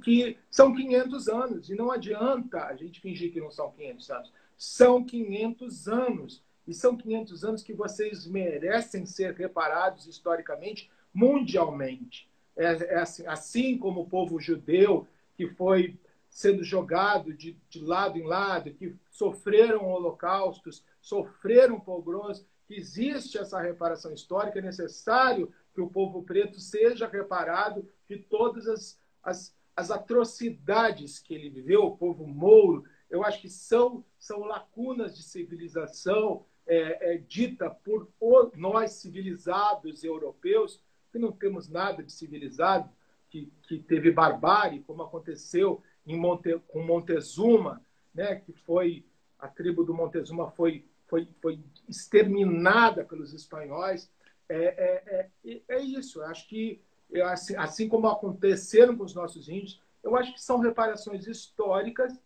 que são 500 anos. E não adianta a gente fingir que não são 500 anos. São 500 anos. E são 500 anos que vocês merecem ser reparados historicamente, mundialmente. É, é assim, assim como o povo judeu, que foi sendo jogado de, de lado em lado, que sofreram holocaustos, sofreram pogroms, existe essa reparação histórica, é necessário que o povo preto seja reparado de todas as, as, as atrocidades que ele viveu, o povo mouro, eu acho que são, são lacunas de civilização é, é, dita por nós civilizados europeus, que não temos nada de civilizado, que, que teve barbárie, como aconteceu em Monte, com Montezuma, né, que foi a tribo do Montezuma foi, foi, foi exterminada pelos espanhóis. É, é, é, é isso. Eu acho que assim, assim como aconteceram com os nossos índios, eu acho que são reparações históricas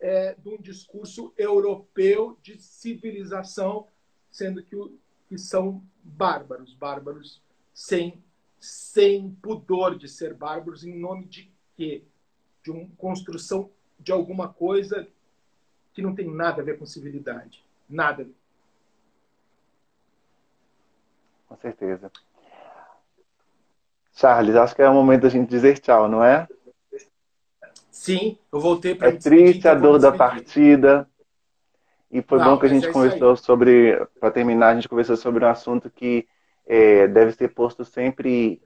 é, de um discurso europeu de civilização, sendo que, que são bárbaros, bárbaros sem, sem pudor de ser bárbaros, em nome de quê? De uma construção de alguma coisa que não tem nada a ver com civilidade. Nada. Com certeza. Charles, acho que é o momento da gente dizer tchau, não é? Sim, eu voltei para É triste a dor da partida. E foi não, bom que a gente é conversou sobre, para terminar, a gente conversou sobre um assunto que é, deve ser posto sempre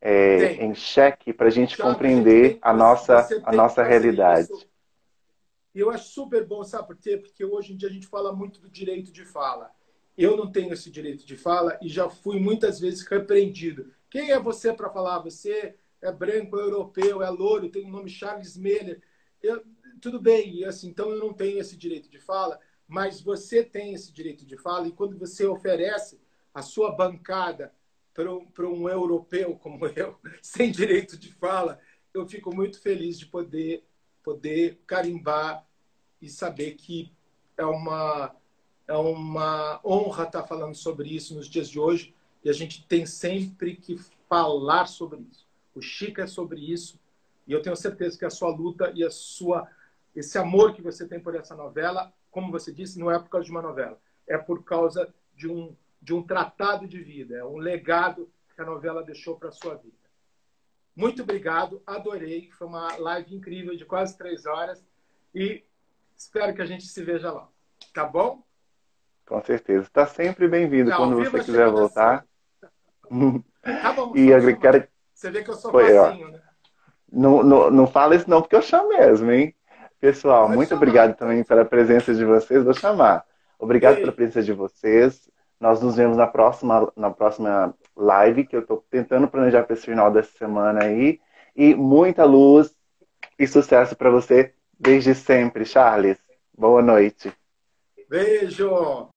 é, em xeque para a gente compreender a, a nossa, a nossa realidade. E eu acho super bom, sabe por quê? Porque hoje em dia a gente fala muito do direito de fala. Eu não tenho esse direito de fala e já fui muitas vezes repreendido. Quem é você para falar? Você é branco, é europeu, é louro, tem o nome Charles Miller. Eu, tudo bem, assim, então eu não tenho esse direito de fala, mas você tem esse direito de fala e quando você oferece a sua bancada para um, para um europeu como eu, sem direito de fala, eu fico muito feliz de poder, poder carimbar e saber que é uma, é uma honra estar falando sobre isso nos dias de hoje e a gente tem sempre que falar sobre isso. O Chica é sobre isso e eu tenho certeza que a sua luta e a sua esse amor que você tem por essa novela, como você disse, não é por causa de uma novela, é por causa de um de um tratado de vida, é um legado que a novela deixou para a sua vida. Muito obrigado, adorei, foi uma live incrível de quase três horas e espero que a gente se veja lá. Tá bom? Com certeza. Está sempre bem-vindo quando você quiser voltar. Tá bom. e eu quero... Você vê que eu sou Foi, facinho, né? Não, não, não fala isso não, porque eu chamo mesmo, hein? Pessoal, Pode muito chamar. obrigado também pela presença de vocês. Vou chamar. Obrigado Ei. pela presença de vocês. Nós nos vemos na próxima, na próxima live, que eu estou tentando planejar para esse final dessa semana aí. E muita luz e sucesso para você desde sempre, Charles. Boa noite. Beijo!